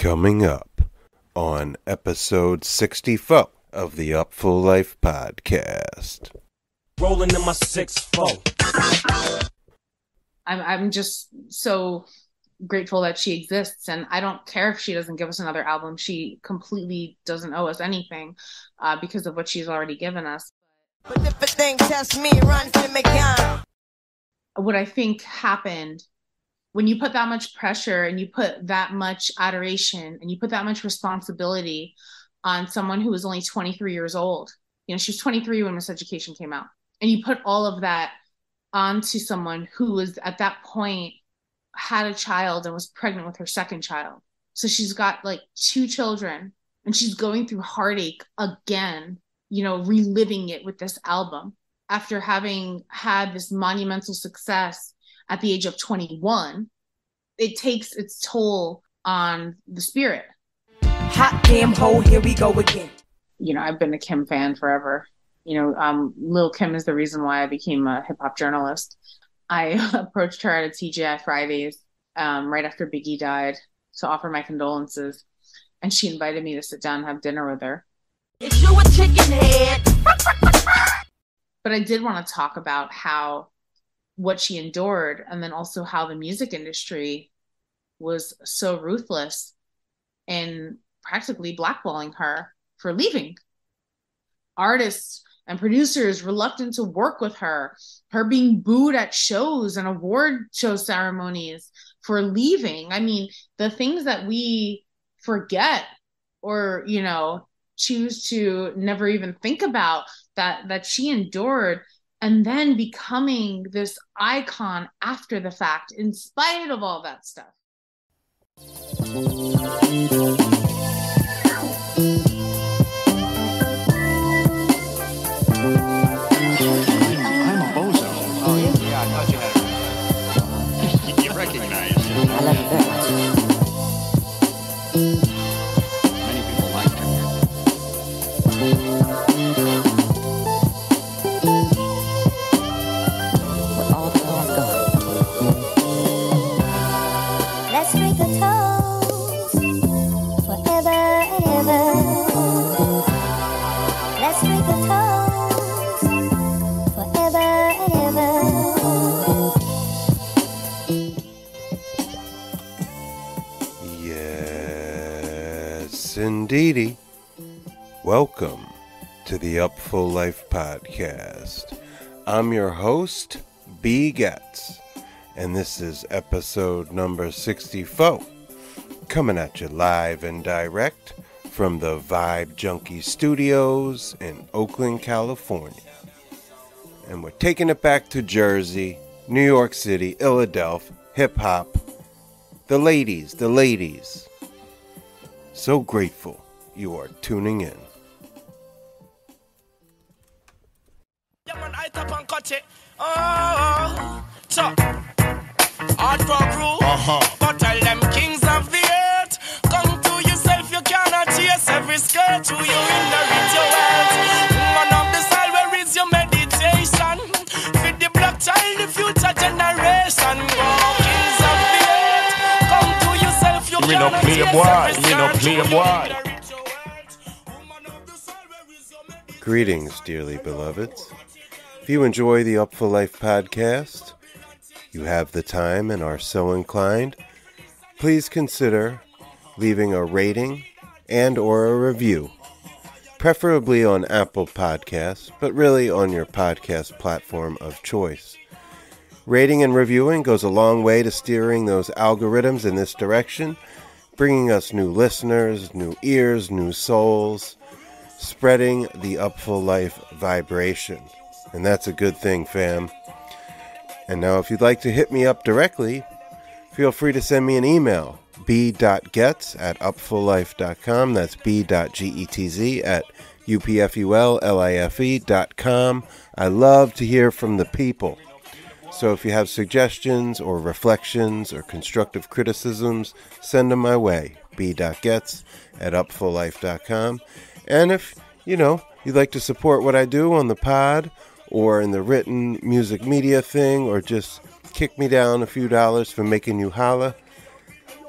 Coming up on episode 64 of the Upful Life podcast. Rolling in my six four. I'm I'm just so grateful that she exists and I don't care if she doesn't give us another album. She completely doesn't owe us anything uh, because of what she's already given us. But if a thing test me, run to me gun. What I think happened when you put that much pressure and you put that much adoration and you put that much responsibility on someone who was only 23 years old. You know, she was 23 when Miseducation came out. And you put all of that onto someone who was at that point had a child and was pregnant with her second child. So she's got like two children and she's going through heartache again, you know, reliving it with this album after having had this monumental success at the age of 21. It takes its toll on the spirit. Hot damn hole, here we go again. You know, I've been a Kim fan forever. You know, um, Lil Kim is the reason why I became a hip hop journalist. I approached her at a TGI Fridays um, right after Biggie died to offer my condolences. And she invited me to sit down and have dinner with her. You a chicken head? But I did want to talk about how what she endured and then also how the music industry was so ruthless in practically blackballing her for leaving. Artists and producers reluctant to work with her, her being booed at shows and award show ceremonies for leaving. I mean, the things that we forget or, you know, choose to never even think about that that she endured and then becoming this icon after the fact in spite of all that stuff. Yes. Welcome to the Upful Life podcast. I'm your host, B. Getz, and this is episode number 64, coming at you live and direct from the Vibe Junkie Studios in Oakland, California. And we're taking it back to Jersey, New York City, Philadelphia, hip hop, the ladies, the ladies. So grateful you are tuning in. Yeah, man, I tap and cut it. Oh, so hardcore crew. Uh-huh. But tell them kings of the earth, come to yourself. You cannot chase every skirt to you in the reach your wealth. Man of the soul, where is your meditation? Feed the black child, the future generation. Oh, kings of the earth, come to yourself. You Me no cannot play chase boy, every me no skirt play to you Greetings, dearly beloveds. If you enjoy the Upful Life podcast, you have the time and are so inclined, please consider leaving a rating and or a review, preferably on Apple Podcasts, but really on your podcast platform of choice. Rating and reviewing goes a long way to steering those algorithms in this direction, bringing us new listeners, new ears, new souls, spreading the Upful Life vibration. And that's a good thing, fam. And now, if you'd like to hit me up directly, feel free to send me an email b.getz at upfullife.com. That's b.getz at upfullife.com. I love to hear from the people. So if you have suggestions or reflections or constructive criticisms, send them my way. b.getz at upfullife.com. And if, you know, you'd like to support what I do on the pod or in the written music media thing or just kick me down a few dollars for making you holla,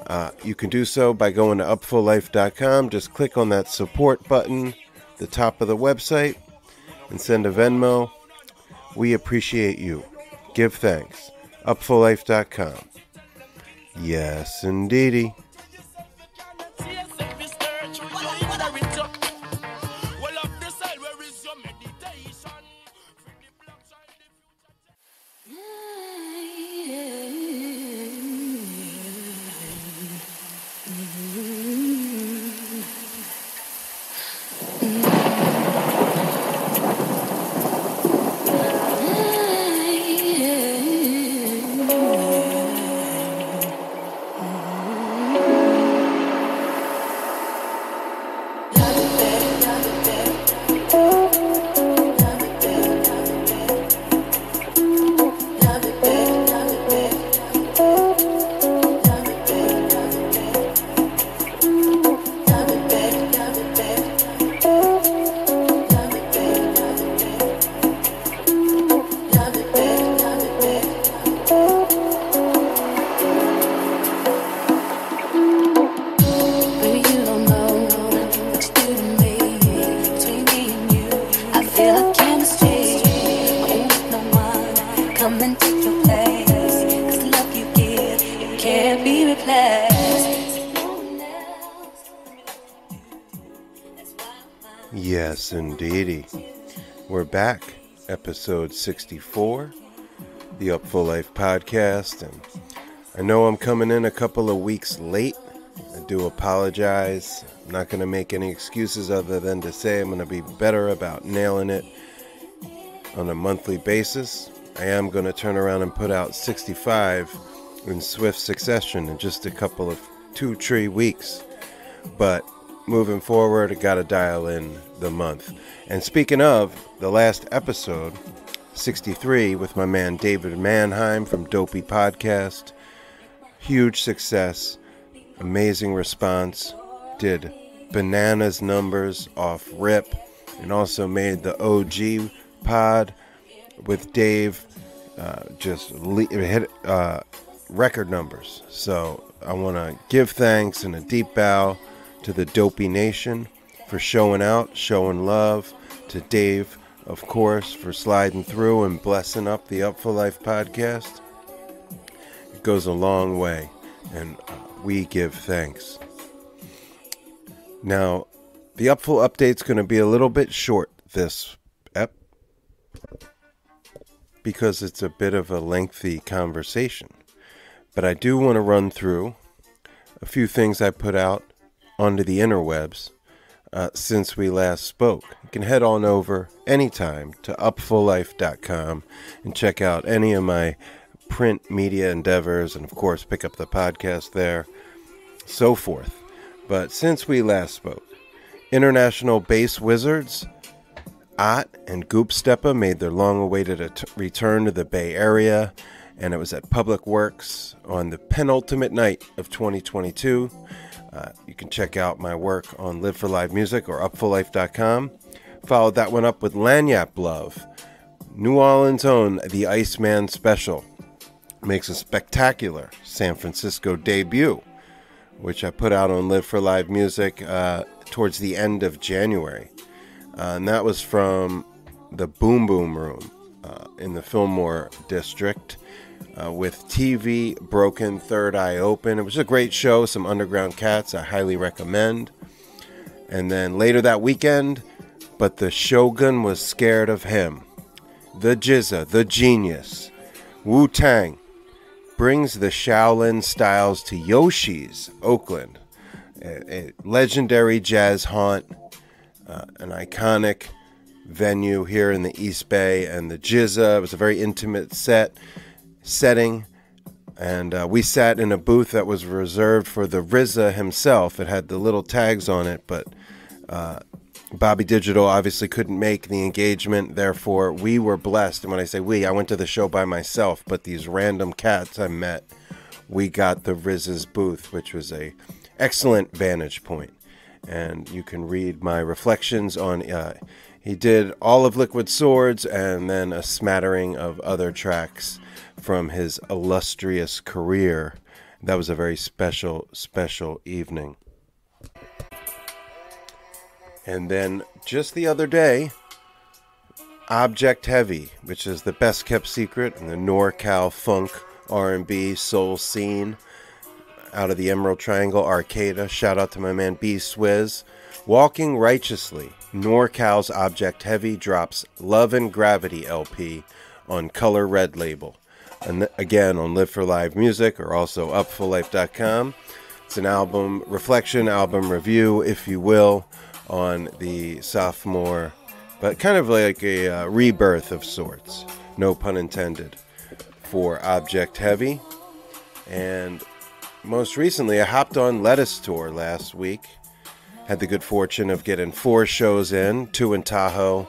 Uh, you can do so by going to upfullife.com. Just click on that support button, the top of the website, and send a Venmo. We appreciate you. Give thanks. Upfullife.com. Yes, indeedy. Back, episode 64, the Upful Life podcast. And I know I'm coming in a couple of weeks late. I do apologize. I'm not going to make any excuses other than to say I'm going to be better about nailing it on a monthly basis. I am going to turn around and put out 65 in swift succession in just a couple of two, three weeks. But moving forward, I got to dial in the month. And speaking of the last episode, 63, with my man David Mannheim from Dopey Podcast, huge success, amazing response, did bananas numbers off rip, and also made the OG pod with Dave uh, just le- hit uh, record numbers. So I want to give thanks and a deep bow to the Dopey Nation for showing out, showing love, to Dave, of course, for sliding through and blessing up the Upful Life podcast. It goes a long way, and uh, we give thanks. Now, the Upful update's going to be a little bit short this ep because it's a bit of a lengthy conversation. But I do want to run through a few things I put out onto the interwebs uh, since we last spoke. You can head on over anytime to upfullife.com and check out any of my print media endeavors and, of course, pick up the podcast there, so forth. But since we last spoke, International Bass Wizards, Ott, and Goop Steppa made their long awaited return to the Bay Area, and it was at Public Works on the penultimate night of 2022. Uh, you can check out my work on Live for Live Music or UpfulLife.com. Followed that one up with Lagniappe Love, New Orleans' own The Iceman Special. Makes a spectacular San Francisco debut, which I put out on Live for Live Music uh, towards the end of January. Uh, and that was from the Boom Boom Room uh, in the Fillmore District uh, with TV Broken, Third Eye Open. It was a great show, some underground cats I highly recommend. And then later that weekend, but the Shogun was scared of him. The Jizza, the genius, Wu Tang, brings the Shaolin styles to Yoshi's, Oakland, a, a legendary jazz haunt, uh, an iconic venue here in the East Bay, and the Jizza. It was a very intimate set setting, and uh, we sat in a booth that was reserved for the RZA himself. It had the little tags on it, but uh, Bobby Digital obviously couldn't make the engagement. Therefore, we were blessed. And when I say we, I went to the show by myself, but these random cats I met, we got the RZA's booth, which was a excellent vantage point. And you can read my reflections on. Uh, he did all of Liquid Swords and then a smattering of other tracks from his illustrious career That was a very special, special evening. And then just the other day, Object Heavy, which is the best kept secret in the NorCal funk R&B soul scene out of the Emerald Triangle Arcata. Shout out to my man B Swizz. Walking Righteously, NorCal's Object Heavy drops Love and Gravity LP on Color Red label. And again on Live for Live Music or also upfullife.com. It's an album reflection, album review, if you will, on the sophomore, but kind of like a uh, rebirth of sorts, no pun intended, for Object Heavy. And most recently, I hopped on Lettuce Tour last week. Had the good fortune of getting four shows in two in Tahoe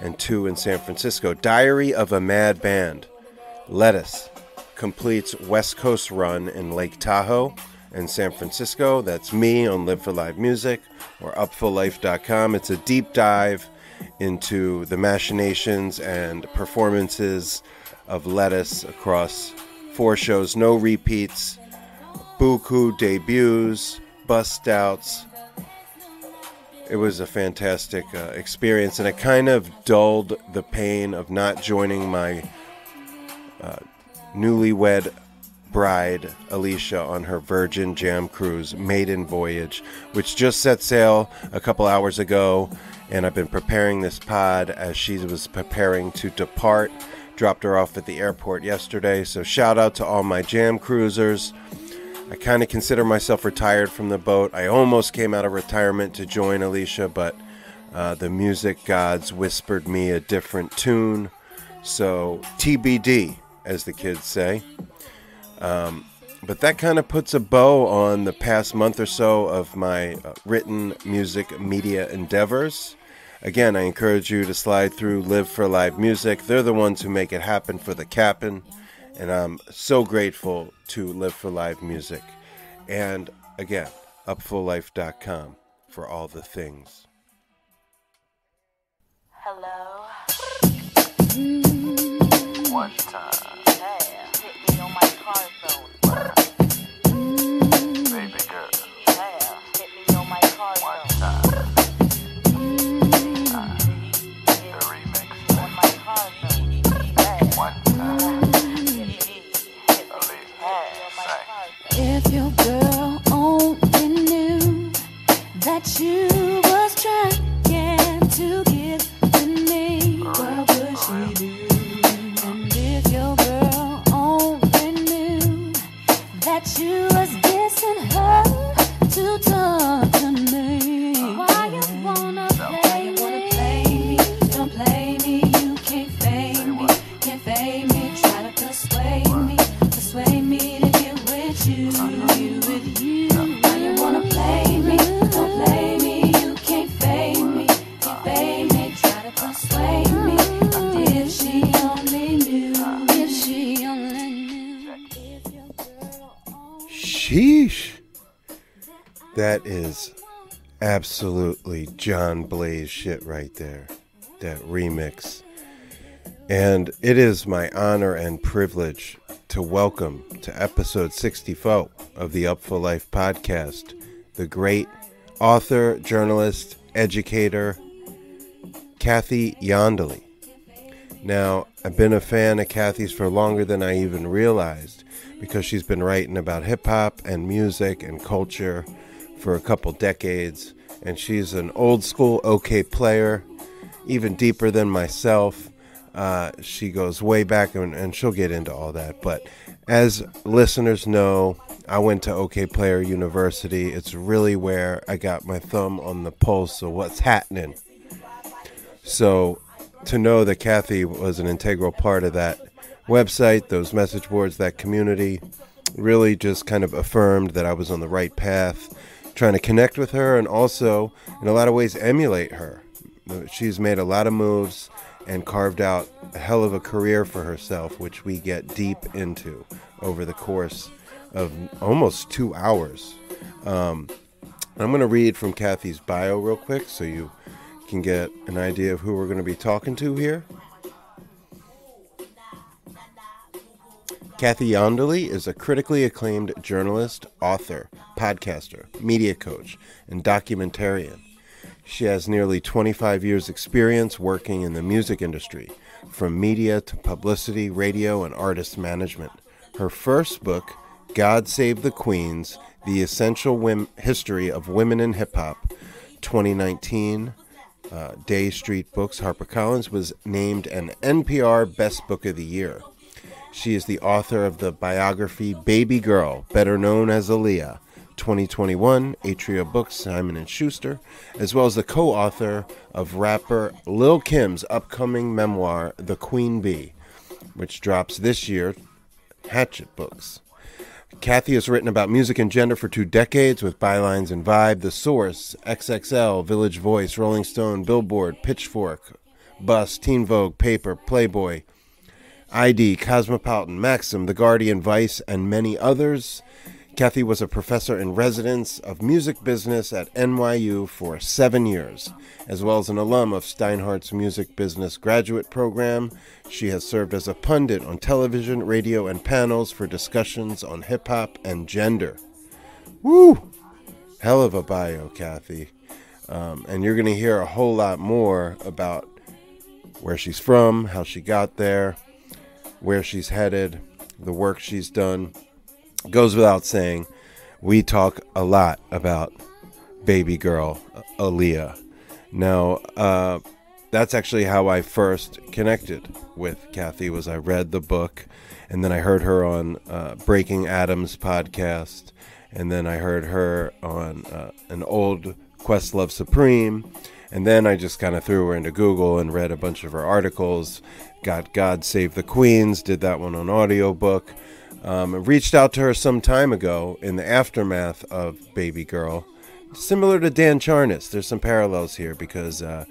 and two in San Francisco. Diary of a Mad Band. Lettuce completes West Coast run in Lake Tahoe and San Francisco. That's me on Live for Live Music or upfullife.com. It's a deep dive into the machinations and performances of Lettuce across four shows, no repeats, buku debuts, bust outs. It was a fantastic uh, experience, and it kind of dulled the pain of not joining my uh, newlywed bride, Alicia, on her Virgin Jam Cruise maiden voyage, which just set sail a couple hours ago. And I've been preparing this pod as she was preparing to depart. Dropped her off at the airport yesterday. So, shout out to all my Jam Cruisers. I kind of consider myself retired from the boat. I almost came out of retirement to join Alicia, but uh, the music gods whispered me a different tune. So, TBD, as the kids say. Um, but that kind of puts a bow on the past month or so of my uh, written music media endeavors. Again, I encourage you to slide through Live for Live Music. They're the ones who make it happen for the Cap'n. And I'm so grateful to Live for Live Music. And again, upfullife.com for all the things. Hello. That you was trying to get absolutely John Blaze shit right there. That remix. And it is my honor and privilege to welcome to episode 64 of the Upful Life podcast the great author, journalist, educator, Kathy Iandoli. Now, I've been a fan of Kathy's for longer than I even realized because she's been writing about hip hop and music and culture for a couple decades. And she's an old school Okayplayer, even deeper than myself. Uh, she goes way back and, and she'll get into all that. But as listeners know, I went to Okayplayer University. It's really where I got my thumb on the pulse of what's happening. So to know that Kathy was an integral part of that website, those message boards, that community, really just kind of affirmed that I was on the right path, trying to connect with her and also, in a lot of ways, emulate her. She's made a lot of moves and carved out a hell of a career for herself, which we get deep into over the course of almost two hours. Um, I'm going to read from Kathy's bio real quick so you can get an idea of who we're going to be talking to here. Kathy Iandoli is a critically acclaimed journalist, author, podcaster, media coach, and documentarian. She has nearly 25 years' experience working in the music industry, from media to publicity, radio, and artist management. Her first book, God Save the Queens The Essential Wim- History of Women in Hip Hop, 2019, uh, Dey Street Books, HarperCollins, was named an NPR Best Book of the Year. She is the author of the biography Baby Girl, better known as Aaliyah, 2021, Atria Books, Simon and Schuster, as well as the co-author of rapper Lil Kim's upcoming memoir, The Queen Bee, which drops this year, Hachette Books. Kathy has written about music and gender for two decades with bylines and Vibe, The Source, XXL, Village Voice, Rolling Stone, Billboard, Pitchfork, Bust, Teen Vogue, Paper, Playboy, ID, Cosmopolitan, Maxim, The Guardian, Vice, and many others. Kathy was a professor in residence of music business at NYU for seven years, as well as an alum of Steinhardt's Music Business Graduate Program. She has served as a pundit on television, radio, and panels for discussions on hip hop and gender. Woo! Hell of a bio, Kathy. Um, and you're going to hear a whole lot more about where she's from, how she got there, where she's headed, the work she's done. Goes without saying, we talk a lot about baby girl Aaliyah. Now, uh, that's actually how I first connected with Kathy. Was I read the book, and then I heard her on uh, Breaking Adams podcast, and then I heard her on uh, an old Questlove Supreme, and then I just kind of threw her into Google and read a bunch of her articles. Got God Save the Queens, did that one on audiobook. Um, I reached out to her some time ago in the aftermath of Baby Girl. Similar to Dan Charnas, there's some parallels here because uh,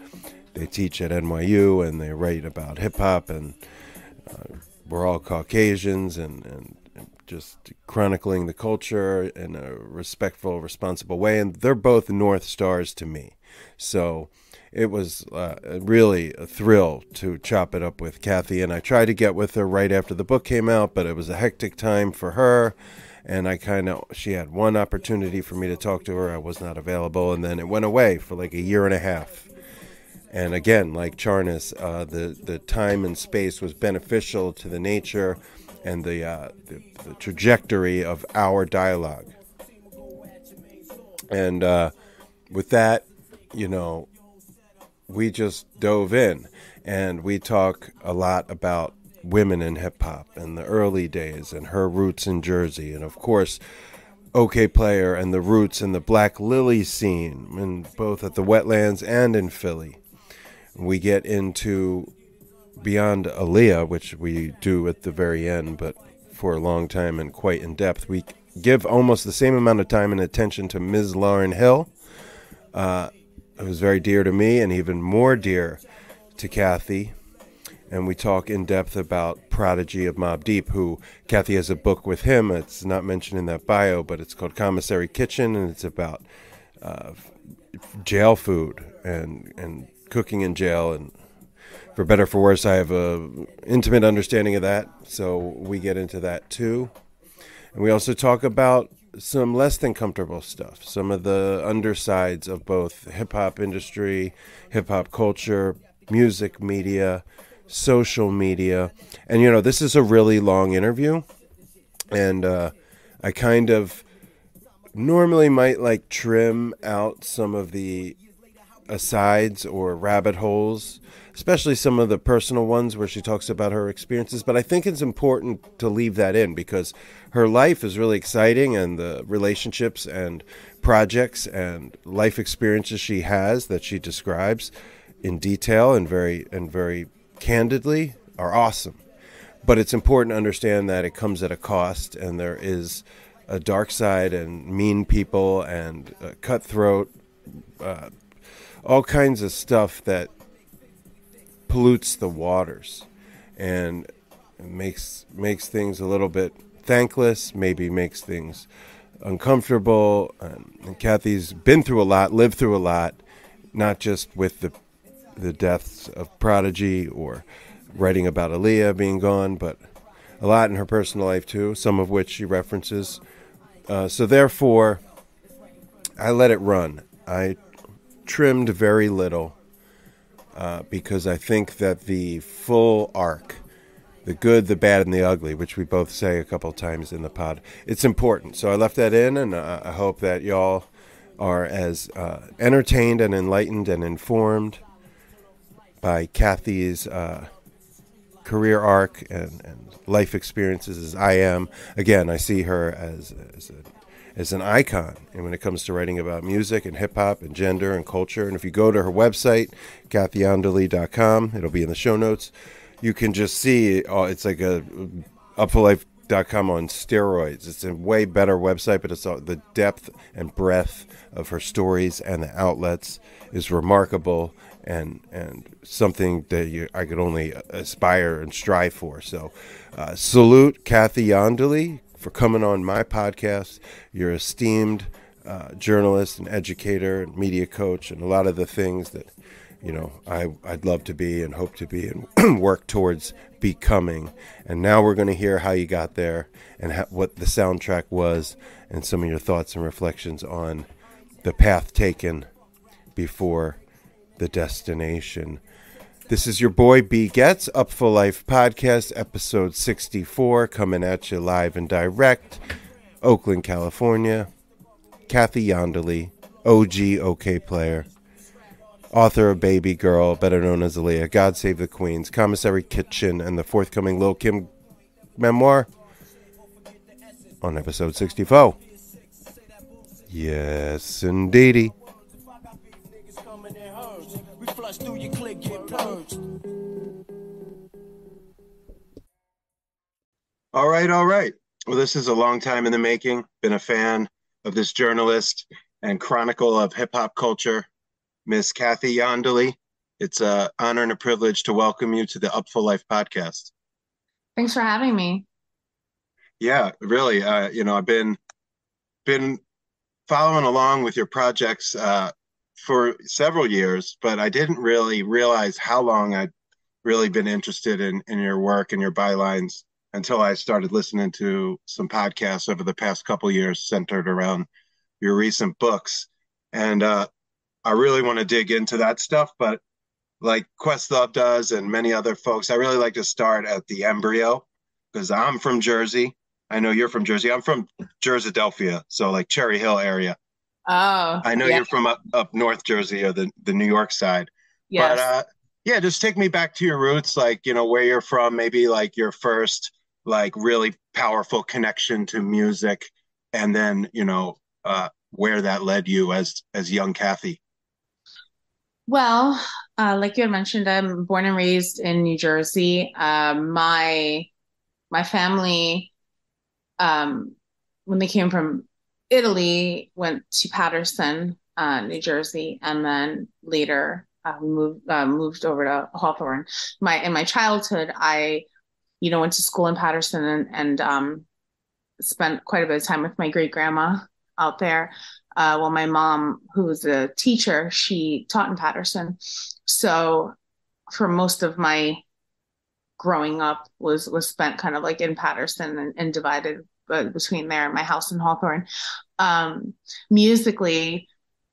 they teach at NYU and they write about hip hop, and uh, we're all Caucasians and, and, and just chronicling the culture in a respectful, responsible way. And they're both North Stars to me. So it was uh, really a thrill to chop it up with Kathy. And I tried to get with her right after the book came out, but it was a hectic time for her. And I kind of, she had one opportunity for me to talk to her. I was not available. And then it went away for like a year and a half. And again, like Charnas, uh, the, the time and space was beneficial to the nature and the, uh, the, the trajectory of our dialogue. And uh, with that, you know, we just dove in and we talk a lot about women in hip hop and the early days and her roots in Jersey and of course Okayplayer and the roots in the Black Lily scene and both at the wetlands and in Philly. We get into beyond Aaliyah, which we do at the very end, but for a long time and quite in depth. We give almost the same amount of time and attention to Ms. Lauryn Hill. Uh, it was very dear to me and even more dear to Kathy. And we talk in depth about Prodigy of Mobb Deep, who Kathy has a book with him. It's not mentioned in that bio, but it's called Commissary Kitchen, and it's about uh, jail food and and cooking in jail. And for better for worse, I have a intimate understanding of that, so we get into that too. And we also talk about some less than comfortable stuff, some of the undersides of both hip hop industry, hip hop culture, music media, social media. And you know, this is a really long interview and uh, I kind of normally might like trim out some of the asides or rabbit holes, especially some of the personal ones where she talks about her experiences. But I think it's important to leave that in because her life is really exciting and the relationships and projects and life experiences she has that she describes in detail and very and very candidly are awesome. But it's important to understand that it comes at a cost and there is a dark side and mean people and cutthroat uh, all kinds of stuff that pollutes the waters and makes makes things a little bit thankless, maybe makes things uncomfortable. And, and Kathy's been through a lot, lived through a lot, not just with the the deaths of Prodigy or writing about Aaliyah being gone, but a lot in her personal life too, some of which she references. Uh, so therefore, I let it run. I trimmed very little uh, because I think that the full arc, the good, the bad, and the ugly, which we both say a couple times in the pod, it's important. So I left that in, and uh, I hope that y'all are as uh, entertained and enlightened and informed by Kathy's uh, career arc and, and life experiences as I am. Again, I see her as, as, a, as an icon and when it comes to writing about music and hip hop and gender and culture. And if you go to her website, kathyiandoli.com, it'll be in the show notes. You can just see oh, it's like a uh, upfullife.com on steroids. It's a way better website, but it's all, the depth and breadth of her stories and the outlets is remarkable and and something that you, I could only aspire and strive for. So, uh, salute Kathy Iandoli for coming on my podcast. You're esteemed uh, journalist and educator and media coach, and a lot of the things that you know I I'd love to be and hope to be and work towards becoming. And now we're going to hear how you got there and what the soundtrack was, and some of your thoughts and reflections on the path taken before the destination. This is your boy B Getz Up for Life podcast, episode 64, coming at you live and direct, Oakland, California. Kathy Iandoli, OG Okayplayer, author of Baby Girl, better known as Aaliyah, God Save the Queens, Commissary Kitchen, and the forthcoming Lil Kim memoir on episode 64. Yes, indeedy. We through your click, get purged. All right, all right. Well, this is a long time in the making. Been a fan of this journalist and chronicle of hip hop culture, Miss Kathy Iandoli. It's an honor and a privilege to welcome you to the Upful Life podcast. Thanks for having me. Yeah, really. Uh, you know, I've been been following along with your projects uh, for several years, but I didn't really realize how long I'd really been interested in in your work and your bylines until I started listening to some podcasts over the past couple years centered around your recent books. And uh, I really want to dig into that stuff, but like Questlove does and many other folks, I really like to start at the embryo because I'm from Jersey. I know you're from Jersey. I'm from Jerseyadelphia, so like Cherry Hill area. Oh, I know yeah. you're from up, up North Jersey or the, the New York side. Yes. But uh, yeah, just take me back to your roots, like, you know, where you're from, maybe like your first, like, really powerful connection to music, and then, you know, uh, where that led you as as young Kathy. Well, uh, like you had mentioned, I'm born and raised in New Jersey. Um, my my family, um, when they came from Italy, went to Paterson, uh, New Jersey, and then later uh, moved uh, moved over to Hawthorne. My in my childhood, I, you know, went to school in Paterson and, and um, spent quite a bit of time with my great grandma out there. Uh, well, my mom, who was a teacher, she taught in Paterson. So for most of my growing up was was spent kind of like in Paterson and, and divided uh, between there and my house in Hawthorne. Um, musically,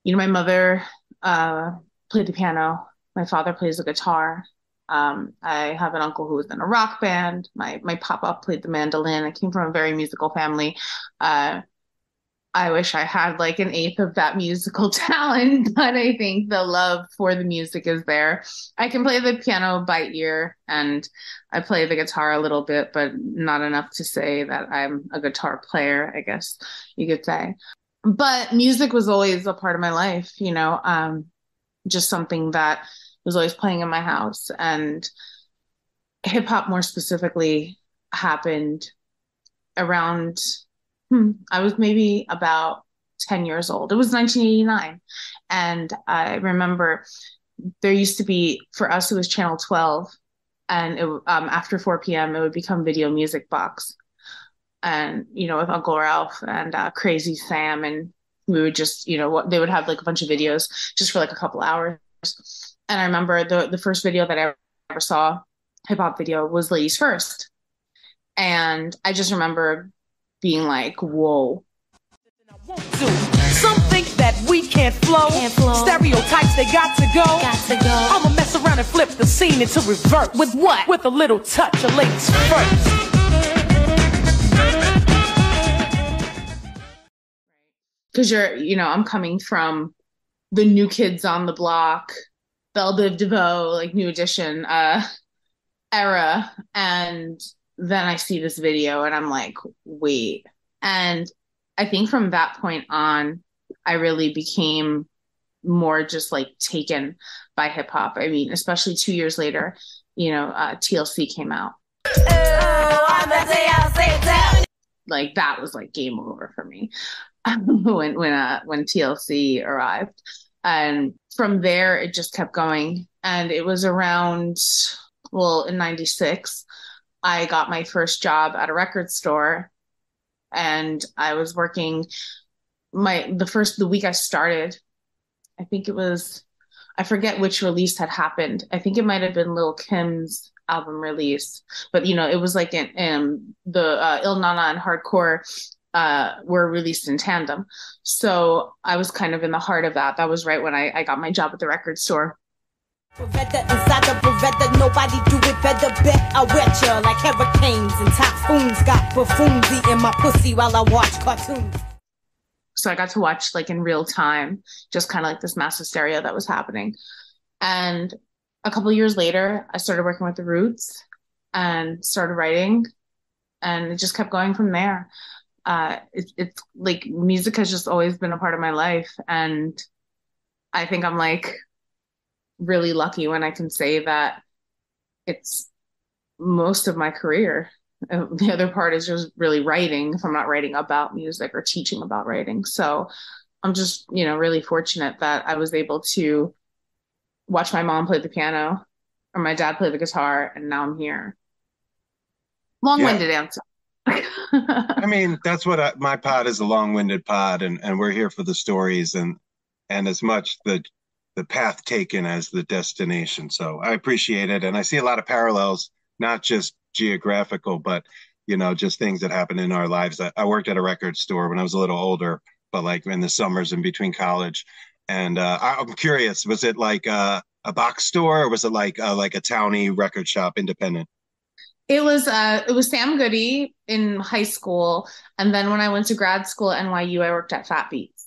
you know, my mother uh, played the piano. My father plays the guitar. Um, I have an uncle who was in a rock band. My my papa played the mandolin. I came from a very musical family. Uh, I wish I had like an eighth of that musical talent, but I think the love for the music is there. I can play the piano by ear and I play the guitar a little bit, but not enough to say that I'm a guitar player, I guess you could say. But music was always a part of my life, you know, um, just something that was always playing in my house. And hip hop, more specifically, happened around Hmm, I was maybe about 10 years old. It was 1989. And I remember there used to be, for us, it was Channel 12. And it, um, after 4 p.m., it would become Video Music Box. And, you know, with Uncle Ralph and uh, Crazy Sam. And we would just, you know, they would have like a bunch of videos just for like a couple hours. And I remember the, the first video that I ever saw, hip hop video, was Ladies First And I just remember being like, whoa. Some think that we can't flow. Stereotypes, they got to go. I'ma mess around and flip the scene into reverse. With what? With a little touch of ladies first. because you're you know i'm coming from the new kids on the block bell biv devoe like new edition uh era and then i see this video and i'm like wait and i think from that point on i really became more just like taken by hip hop i mean especially two years later you know uh, tlc came out like that was like game over for me when when uh when TLC arrived. And from there it just kept going. And it was around well in 96 I got my first job at a record store and I was working my the first the week I started I think it was I forget which release had happened. I think it might have been Lil Kim's album release, but you know, it was like in, in the uh, Ill Na Na and Hardcore uh, were released in tandem. So I was kind of in the heart of that. That was right when I, I got my job at the record store. Nobody do it better. Bet I wet ya like hurricanes and typhoons. Got buffoons eating my pussy while I watch cartoons. So I got to watch like in real time, just kind of like this mass hysteria that was happening. And a couple years later, I started working with the Roots and started writing, and it just kept going from there. Uh, it, it's like music has just always been a part of my life, and I think I'm like really lucky when I can say that it's most of my career. Uh, The other part is just really writing if I'm not writing about music or teaching about writing. So I'm just, you know, really fortunate that I was able to watch my mom play the piano or my dad play the guitar, and now I'm here. Long winded answer. I mean, that's what I, my pod is a long-winded pod, and, and we're here for the stories and and as much the the path taken as the destination. So I appreciate it, and I see a lot of parallels, not just geographical, but you know, just things that happen in our lives. I, I worked at a record store when I was a little older, but like in the summers in between college, and uh, I, I'm curious, was it like a box store, or was it like uh, like a towny record shop, independent? It was uh it was Sam Goody in high school, and then when I went to grad school at NYU, I worked at Fat Beats.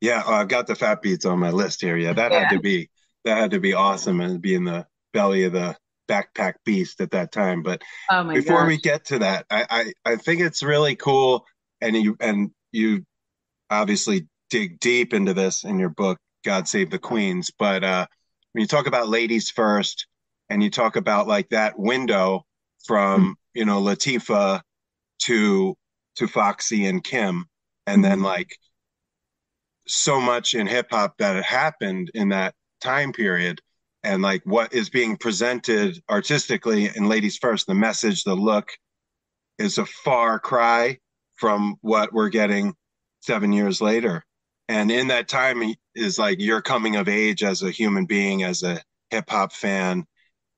Yeah, uh, I've got the fat beats on my list here. Yeah, that had to be that had to be awesome and be in the belly of the backpack beast at that time. But Oh before gosh. we get to that, I, I I think it's really cool, and you and you obviously dig deep into this in your book, God Save the Queens. But uh, when you talk about ladies first, and you talk about like that window from you know Latifah to to Foxy and Kim, and then like so much in hip hop that had happened in that time period. And like what is being presented artistically in ladies first the message the look is a far cry from what we're getting seven years later. And in that time is like your coming of age as a human being as a hip hop fan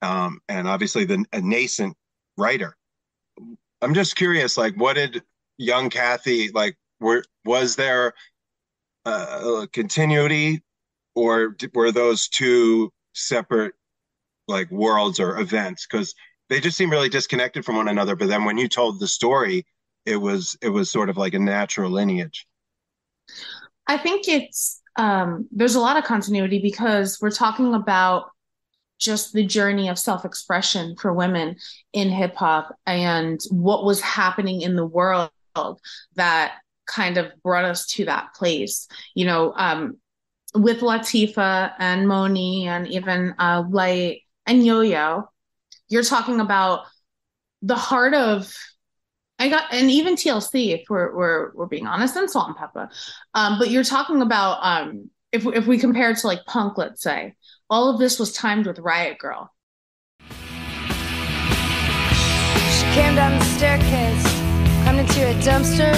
um, and obviously the a nascent writer. I'm just curious like what did young kathy like were was there uh, continuity or were those two separate like worlds or events? Because they just seem really disconnected from one another but then when you told the story it was it was sort of like a natural lineage. I think it's um, there's a lot of continuity because we're talking about just the journey of self-expression for women in hip hop and what was happening in the world that kind of brought us to that place. You know, um, with Latifah and Monie and even uh, Lyte and Yo Yo, you're talking about the heart of I got and even TLC if we're we're we're being honest and Salt and Pepa, um, but you're talking about um, if if we compare it to like punk, let's say, all of this was timed with Riot Grrrl. She came down the staircase, into a dumpster.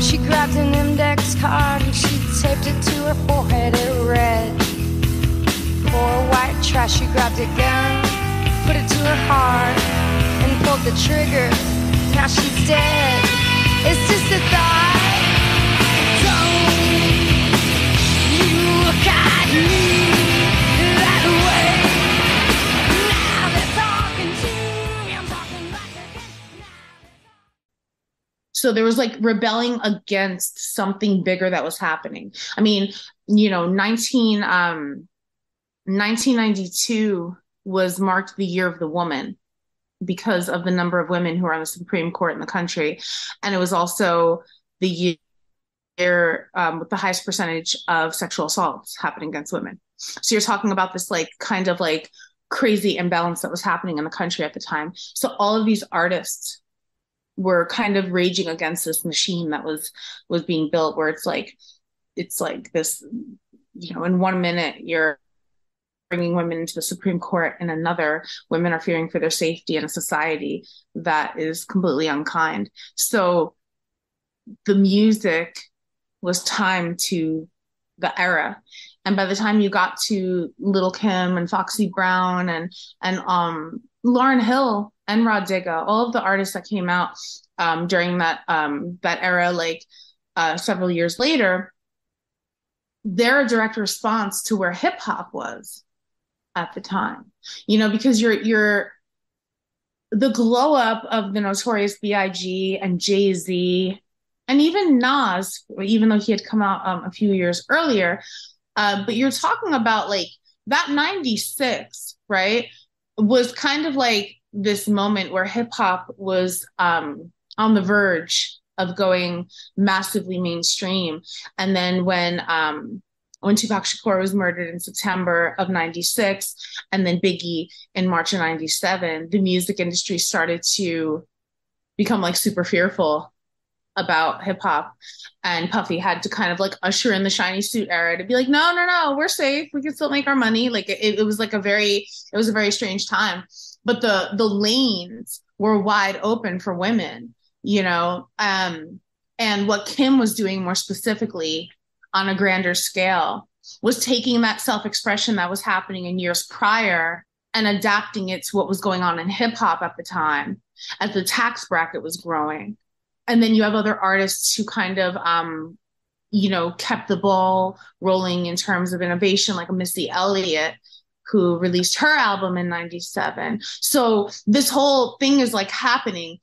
She grabbed an index card and she taped it to her forehead. It read, For white trash, she grabbed a gun, put it to her heart, and pulled the trigger. now she's dead. It's just a thought. Don't you look at me so there was like rebelling against something bigger that was happening. I mean you know 19 um 1992 was marked the year of the woman because of the number of women who are on the supreme court in the country. And it was also the year um, with the highest percentage of sexual assaults happening against women. So you're talking about this like kind of like crazy imbalance that was happening in the country at the time. So all of these artists were kind of raging against this machine that was was being built where it's like it's like this you know in one minute you're bringing women into the supreme court and another women are fearing for their safety in a society that is completely unkind. So the music was timed to the era. And by the time you got to Lil' Kim and foxy brown and and um Lauryn Hill and Rah Digga all of the artists that came out um during that um that era like uh several years later they're a direct response to where hip hop was at the time. You know because you're you're the glow up of the notorious big and jay-z and even nas even though he had come out um, a few years earlier uh, but you're talking about like that 96 right was kind of like this moment where hip hop was um, on the verge of going massively mainstream and then when um, when Tupac Shakur was murdered in September of 96 and then Biggie in March of 97, the music industry started to become like super fearful about hip hop. And Puffy had to kind of like usher in the shiny suit era to be like, no, no, no, we're safe. We can still make our money. Like it, it was like a very, it was a very strange time. But the the lanes were wide open for women, you know. Um, and what Kim was doing more specifically on a grander scale was taking that self-expression that was happening in years prior and adapting it to what was going on in hip hop at the time as the tax bracket was growing. And then you have other artists who kind of um, you know, kept the ball rolling in terms of innovation, like Missy Elliott, who released her album in 97. So this whole thing is like happening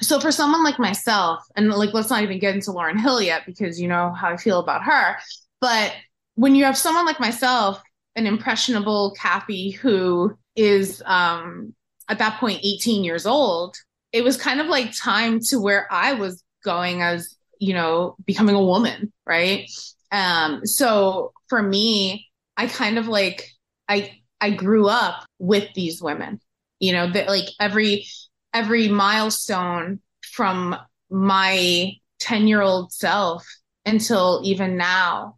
so for someone like myself and like let's not even get into Lauryn Hill yet because you know how i feel about her but when you have someone like myself an impressionable Kathy who is um at that point 18 years old it was kind of like time to where i was going as you know becoming a woman right um so for me i kind of like i i grew up with these women you know that like every every milestone from my 10 year old self until even now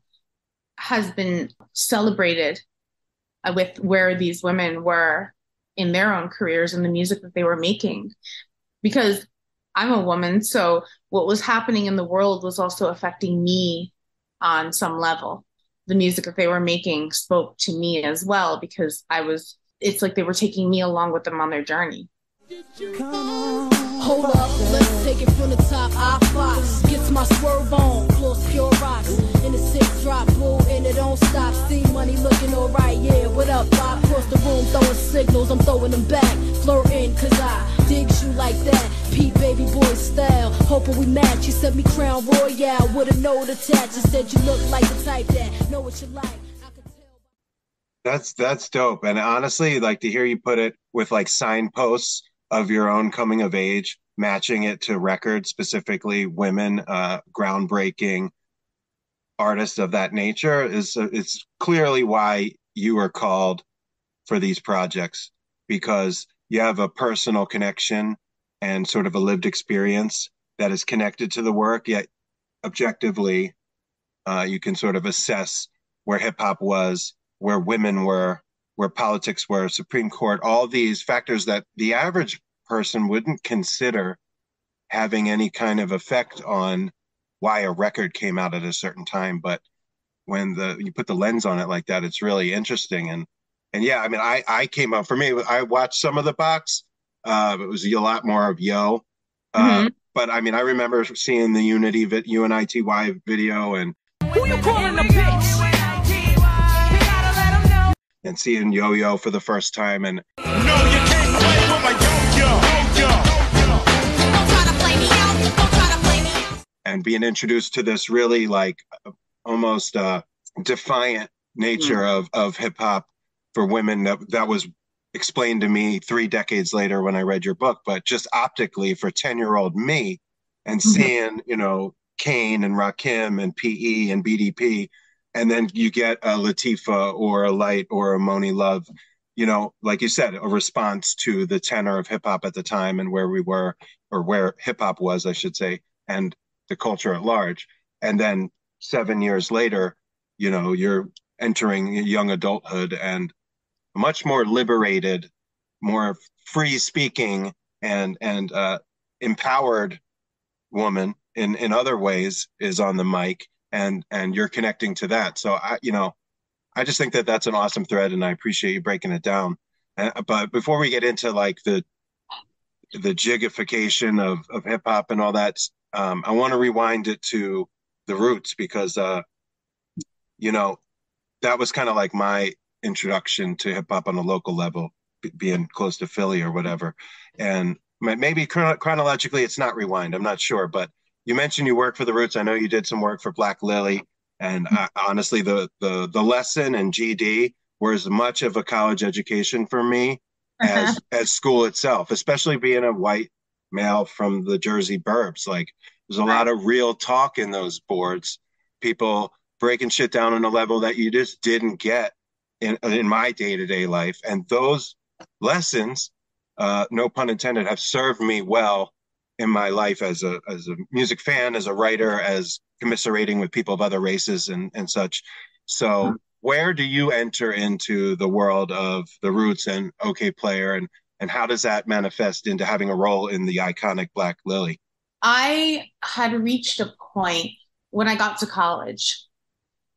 has been celebrated with where these women were in their own careers and the music that they were making. Because I'm a woman so what was happening in the world was also affecting me on some level the music that they were making spoke to me as well because I was it's like they were taking me along with them on their journey Hold up, let's take it from the top. I fox gets my swerve on, close pure rocks. In the six drop, bull, and it don't stop. See money looking alright, yeah. What up, Bob? Across the room, throwing signals, I'm throwing them back. Flirting, cause I digs you like that. Pete baby boy style, hoping we match. You sent me Crown Royal with a note attached. You said you look like the type that know what you like. That's that's dope. And honestly, like to hear you put it with like signposts of your own coming of age, matching it to records, specifically women, uh, groundbreaking artists of that nature is it's clearly why you were called for these projects because you have a personal connection and sort of a lived experience that is connected to the work yet objectively uh, you can sort of assess where hip hop was where women were where politics were supreme court all these factors that the average person wouldn't consider having any kind of effect on why a record came out at a certain time. But when the you put the lens on it like that it's really interesting. And and yeah i mean i i came up for me i watched some of the box. Uh it was a lot more of yo. Uh, Mhm. But I mean, I remember seeing the Unity vi- UNITY video and Who you calling a bitch? and seeing Yo Yo for the first time and and being introduced to this really like almost uh, defiant nature of of hip hop for women that that was explained to me three decades later when I read your book. But just optically for ten year old me, and Mhm. seeing you know Kane and Rakim and PE and BDP, and then you get a Latifah or a Lyte or a Monie Love. You know, like you said, a response to the tenor of hip hop at the time and where we were, or where hip hop was, I should say, and the culture at large. And then seven years later, you know, you're entering young adulthood and much more liberated, more free speaking and and uh, empowered woman in in other ways is on the mic and and you're connecting to that. So I, you know, I just think that that's an awesome thread, and I appreciate you breaking it down. Uh, but before we get into like the the jigification of of hip hop and all that, um, I want to rewind it to the roots because, uh, you know, that was kind of like my introduction to hip hop on a local level, b- being close to Philly or whatever. And maybe chrono- chronologically, it's not rewind. I'm not sure, but you mentioned you work for the Roots. I know you did some work for Black Lily, and uh, honestly, the the the lesson and GD were as much of a college education for me as as school itself, especially being a white male from the Jersey burbs. Like there's a lot of real talk in those boards. People breaking shit down on a level that you just didn't get in in my day to day life, and those lessons, uh, no pun intended, have served me well in my life as a as a music fan, as a writer, as commiserating with people of other races and and such. So, where do you enter into the world of the Roots and Okayplayer, and and how does that manifest into having a role in the iconic Black Lily? I had reached a point when I got to college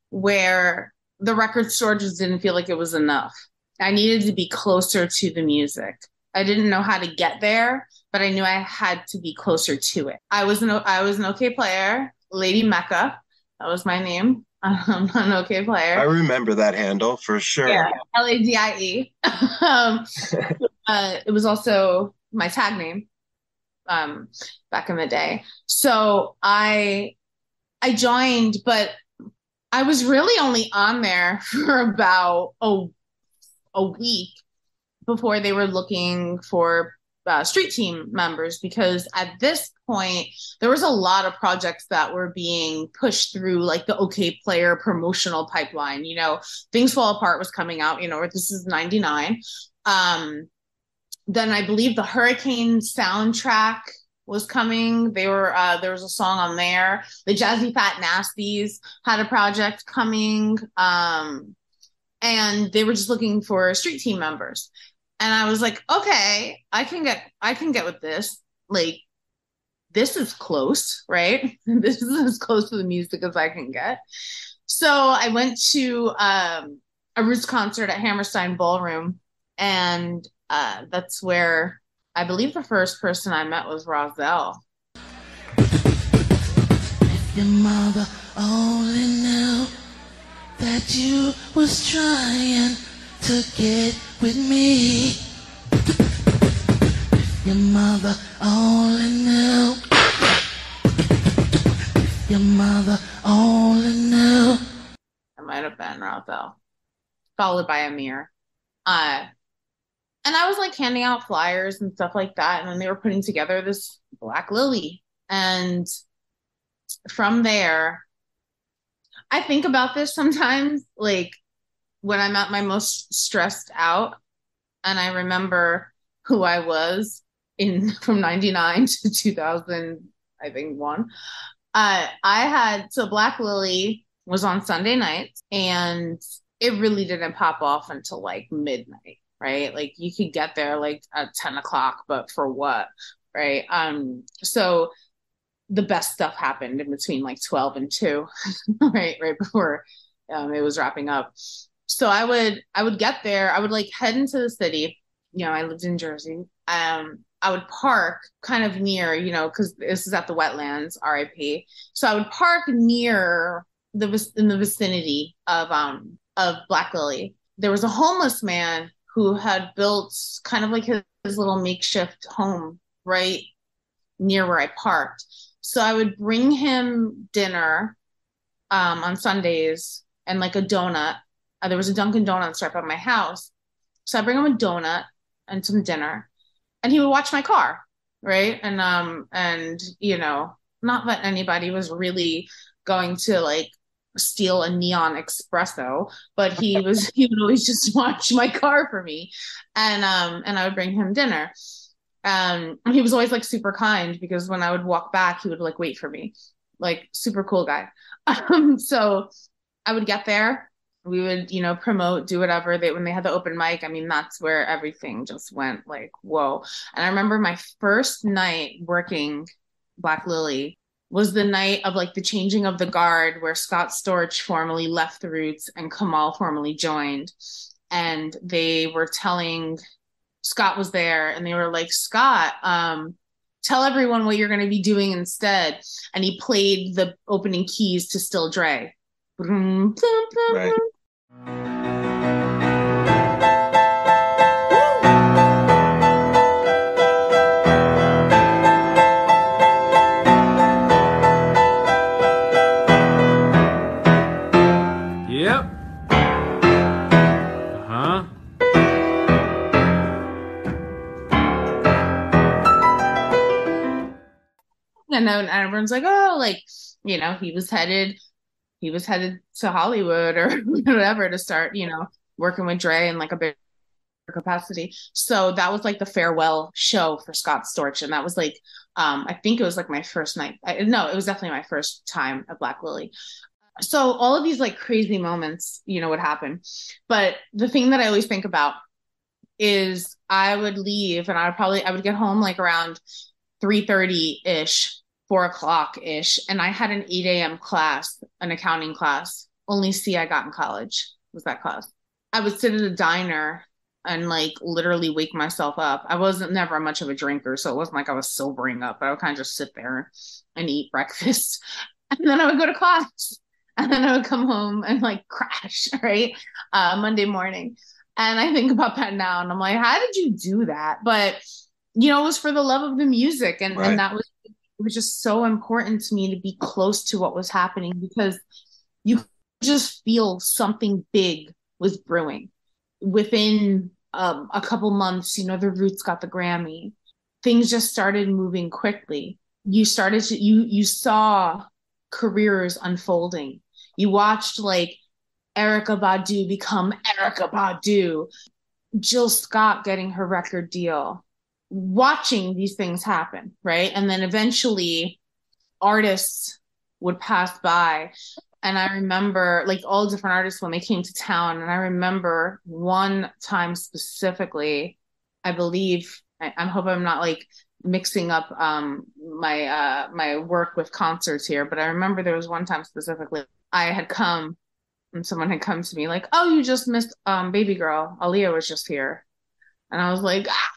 where the record store just didn't feel like it was enough. I needed to be closer to the music. I didn't know how to get there, but I knew I had to be closer to it. I was an I was an Okayplayer, Lady Mecca. That was my name. I'm an Okayplayer. I remember that handle for sure. Yeah, L A D I E. um, uh, it was also my tag name um, back in the day. So I I joined, but I was really only on there for about a a week before they were looking for uh, street team members because at this point there was a lot of projects that were being pushed through like the Okayplayer promotional pipeline you know things fall apart was coming out you know this is 99 um then i believe the hurricane soundtrack was coming they were uh there was a song on there the Jazzyfatnastees had a project coming um and they were just looking for street team members and I was like, okay, I can get I can get with this. Like this is close, right? this is as close to the music as I can get. So I went to um, a Roots concert at Hammerstein Ballroom, and uh, that's where I believe the first person I met was Rahzel. Your mother only knew that you was trying to get with me. Your mother only knew. Your mother only knew. It might have been Rahzel, followed by Ahmir. Uh, and I was like handing out flyers and stuff like that. And then they were putting together this Black Lily. And from there, I think about this sometimes, like when I'm at my most stressed out, and I remember who I was in from 99 to 2000, I think one. Uh, I had so Black Lily was on Sunday nights, and it really didn't pop off until like midnight, right? Like you could get there like at 10 o'clock, but for what, right? Um, so the best stuff happened in between like 12 and 2, right? Right before um, it was wrapping up. So I would I would get there, I would like head into the city. You know, I lived in Jersey. Um, I would park kind of near, you know, because this is at the wetlands, RIP. So I would park near the in the vicinity of um of Black Lily. There was a homeless man who had built kind of like his, his little makeshift home right near where I parked. So I would bring him dinner um, on Sundays and like a donut. Uh, there was a Dunkin' Donuts right by my house. So I bring him a donut and some dinner, and he would watch my car, right? And um and you know, not that anybody was really going to like steal a neon espresso, but he was he would always just watch my car for me, and um and I would bring him dinner. Um, and he was always like super kind because when I would walk back, he would like wait for me, like super cool guy. Um, so I would get there, we would you know promote do whatever. They when they had the open mic i mean that's where everything just went like whoa. And i remember my first night working black lily was the night of like the changing of the guard where scott storch formally left the roots and kamal formally joined. And they were telling scott was there and they were like scott um tell everyone what you're going to be doing instead. And he played the opening keys to still dre. Right. And then everyone's like, oh, like, you know, he was headed, he was headed to Hollywood or whatever to start, you know, working with Dre in like a bigger capacity. So that was like the farewell show for Scott Storch. And that was like, um, I think it was like my first night. I, no, it was definitely my first time at Black Lily. So all of these like crazy moments, you know, would happen. But the thing that I always think about is I would leave and I would probably, I would get home like around 3.30 ish four o'clock ish and i had an 8 a.m class an accounting class. Only c i got in college was that class. I would sit at a diner and like literally wake myself up. I wasn't never much of a drinker so it wasn't like i was sobering up. But i would kind of just sit there and eat breakfast and then i would go to class and then i would come home and like crash right? Uh monday morning. And i think about that now and i'm like how did you do that? But you know, it was for the love of the music. And, Right. and that was, it was just so important to me to be close to what was happening because you just feel something big was brewing within um, a couple months. You know, the Roots got the Grammy. Things just started moving quickly. You started to, you, you saw careers unfolding. You watched like Erykah Badu become Erykah Badu, Jill Scott getting her record deal, watching these things happen, right? And then eventually artists would pass by. And I remember like all different artists when they came to town. And I remember one time specifically, I believe, I, I hope I'm not like mixing up um my uh my work with concerts here, but I remember there was one time specifically I had come and someone had come to me like, "Oh, you just missed um baby girl. Aaliyah was just here." And I was like, ah!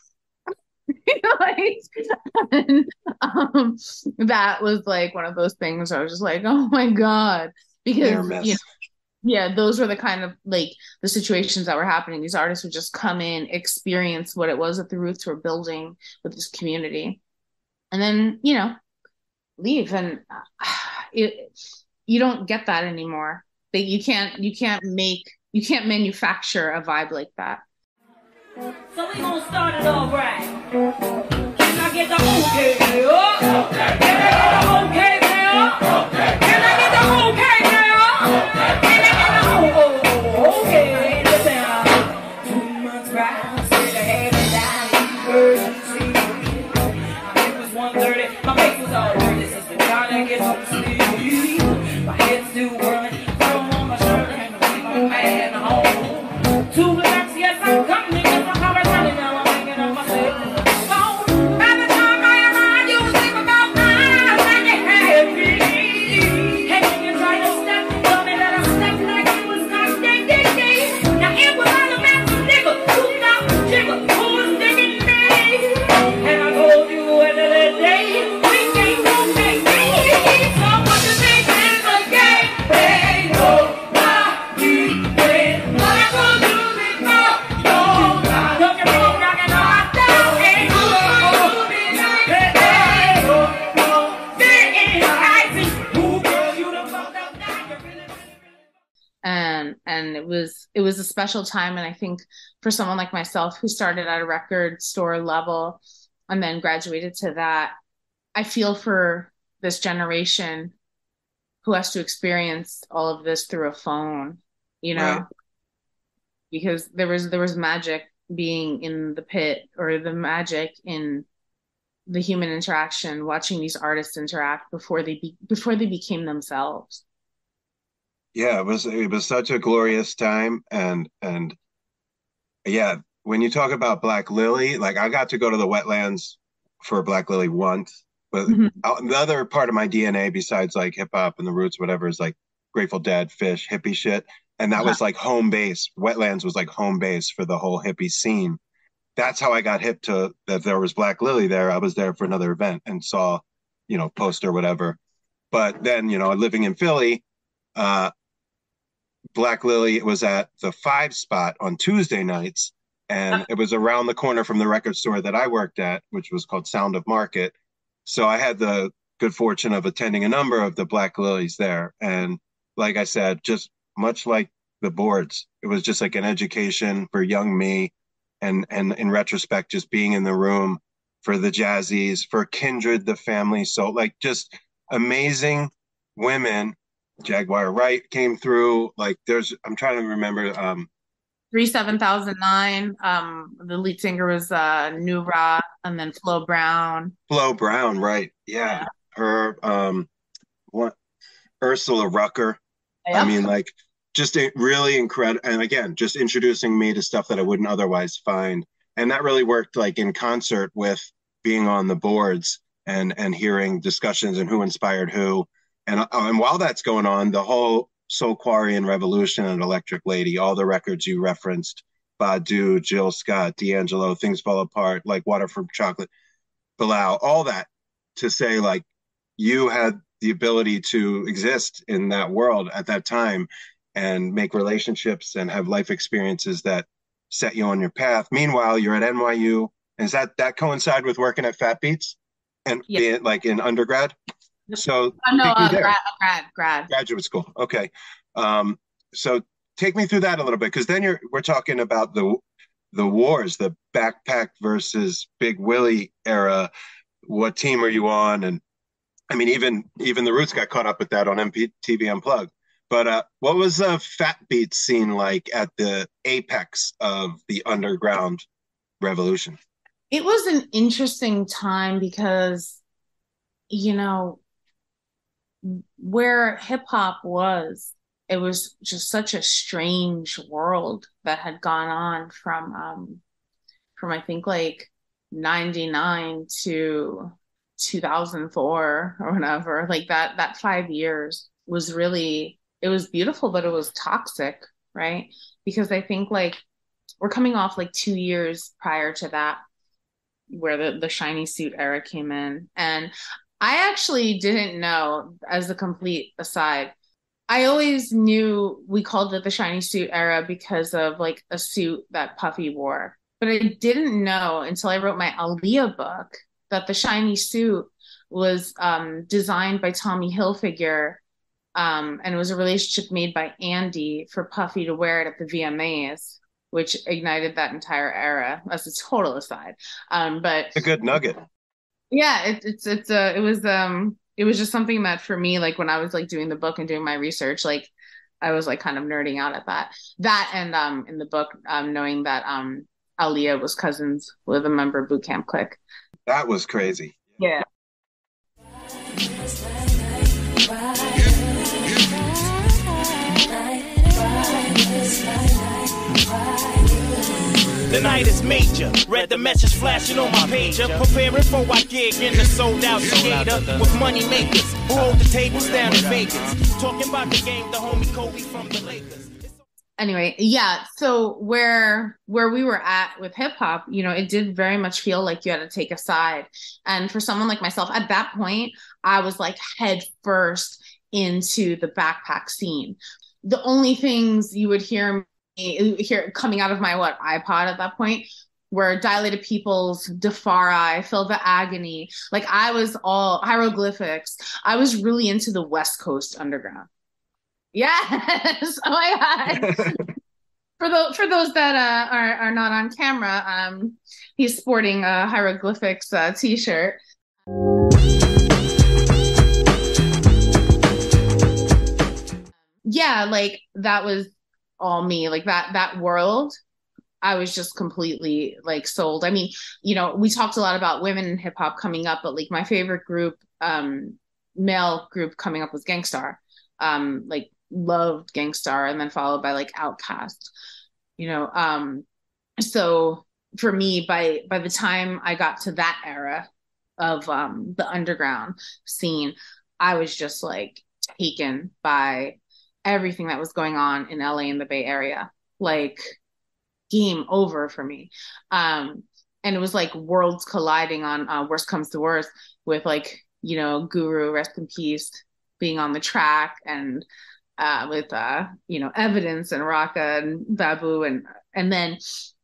Like, and, um, that was like one of those things I was just like, "Oh my god." Because you know, yeah, those were the kind of like the situations that were happening. These artists would just come in, experience what it was that the Roots were building with this community, and then you know, leave. And uh, it, you don't get that anymore. That you can't, you can't make, you can't manufacture a vibe like that. So we gonna start it off right. Can I get the okay? Can I get the okay? Can I get the okay? Can I get the okay? It was it was a special time. And i think for someone like myself who started at a record store level and then graduated to that i feel for this generation who has to experience all of this through a phone you know? Right. because there was there was magic being in the pit or the magic in the human interaction watching these artists interact before they be, before they became themselves Yeah, it was it was such a glorious time and and yeah, when you talk about Black Lily, like I got to go to the wetlands for Black Lily once, but the other part of my DNA besides like hip hop and the roots, whatever, is like Grateful Dead, Phish, hippie shit, and that was like home base. Wetlands was like home base for the whole hippie scene. That's how I got hip to that there was Black Lily there. I was there for another event and saw, you know, poster whatever. But then, you know, living in Philly, uh, Black Lily it was at the five spot on Tuesday nights, and uh. it was around the corner from the record store that I worked at, which was called Sound of Market. So I had the good fortune of attending a number of the Black Lilies there. And like I said, just much like the boards, it was just like an education for young me. And and in retrospect, just being in the room for the Jazzies, for Kindred, the family. So like just amazing women Jaguar Wright came through. Like there's, I'm trying to remember. Um, three seven thousand nine um the lead singer was uh new Ra, and then flo brown Flo Brown, right? Yeah, her. Um, what? Ursula Rucker. I mean, like, just a really incredible. And again, just introducing me to stuff that I wouldn't otherwise find, and that really worked like in concert with being on the boards and and hearing discussions and who inspired who. And uh, and while that's going on, the whole Soulquarian Revolution and Electric Lady, all the records you referenced, Badu, Jill Scott, D'Angelo, Things Fall Apart, like Water from Chocolate, Bilal, all that to say like you had the ability to exist in that world at that time and make relationships and have life experiences that set you on your path. Meanwhile, you're at NYU. Is that that coincide with working at Fat Beats and Yeah. being like in undergrad? So oh no uh, grad, grad grad graduate school. Okay. Um, so take me through that a little bit because then you're we're talking about the the wars, the backpack versus Big Willie era. What team are you on? And I mean, even even the Roots got caught up with that on MTV Unplugged. But uh, what was the Fat Beat scene like at the apex of the underground revolution? it was an interesting time because you know where hip hop was it was just such a strange world that had gone on from um from I think like 99 to 2004 or whatever. Like that that 5 years was really it was beautiful but it was toxic right? Because I think like we're coming off like 2 years prior to that where the the shiny suit era came in. And I actually didn't know as a complete aside I always knew we called it the shiny suit era because of like a suit that Puffy wore. But I didn't know until I wrote my Aaliyah book that the shiny suit was um, designed by Tommy Hilfiger. Um, and it was a relationship made by Andy for Puffy to wear it at the VMAs, which ignited that entire era. That's a total aside. Um, but A good nugget. Yeah, it, it's it's a it was um it was just something that for me like when I was like doing the book and doing my research like I was like kind of nerding out at that that and um in the book um knowing that um Aaliyah was cousins with a member of Boot Camp Click. That was crazy. The night is major. Read the message flashing on my pager. Preparing for our gig in the sold out skater with money makers who hold the tables down in Vegas. Talking about the game, the homie Kobe from the Lakers. Anyway, yeah, so where where we were at with hip hop, you know, it did very much feel like you had to take a side. And for someone like myself at that point, I was like head first into the backpack scene. The only things you would hear hear coming out of my what iPod at that point were dilated peoples, Defari, the Agony. Like I was all hieroglyphics. I was really into the West Coast underground. Yes. Oh my god. for those for those that uh, are are not on camera, um, he's sporting a hieroglyphics uh, t-shirt. Yeah, like that was all me. Like that that world, I was just completely like sold. I mean, you know, we talked a lot about women in hip hop coming up, but like my favorite group, um, male group coming up was Gang Starr. Um, like loved Gang Starr, and then followed by like OutKast, You know, um, so for me, by by the time I got to that era of um the underground scene, I was just like taken by everything that was going on in LA and the Bay Area. Like game over for me. Um and it was like worlds colliding on uh, worst comes to worst with like, you know, Guru, rest in peace, being on the track and uh with uh, you know, evidence and Rakaa and Babu and and then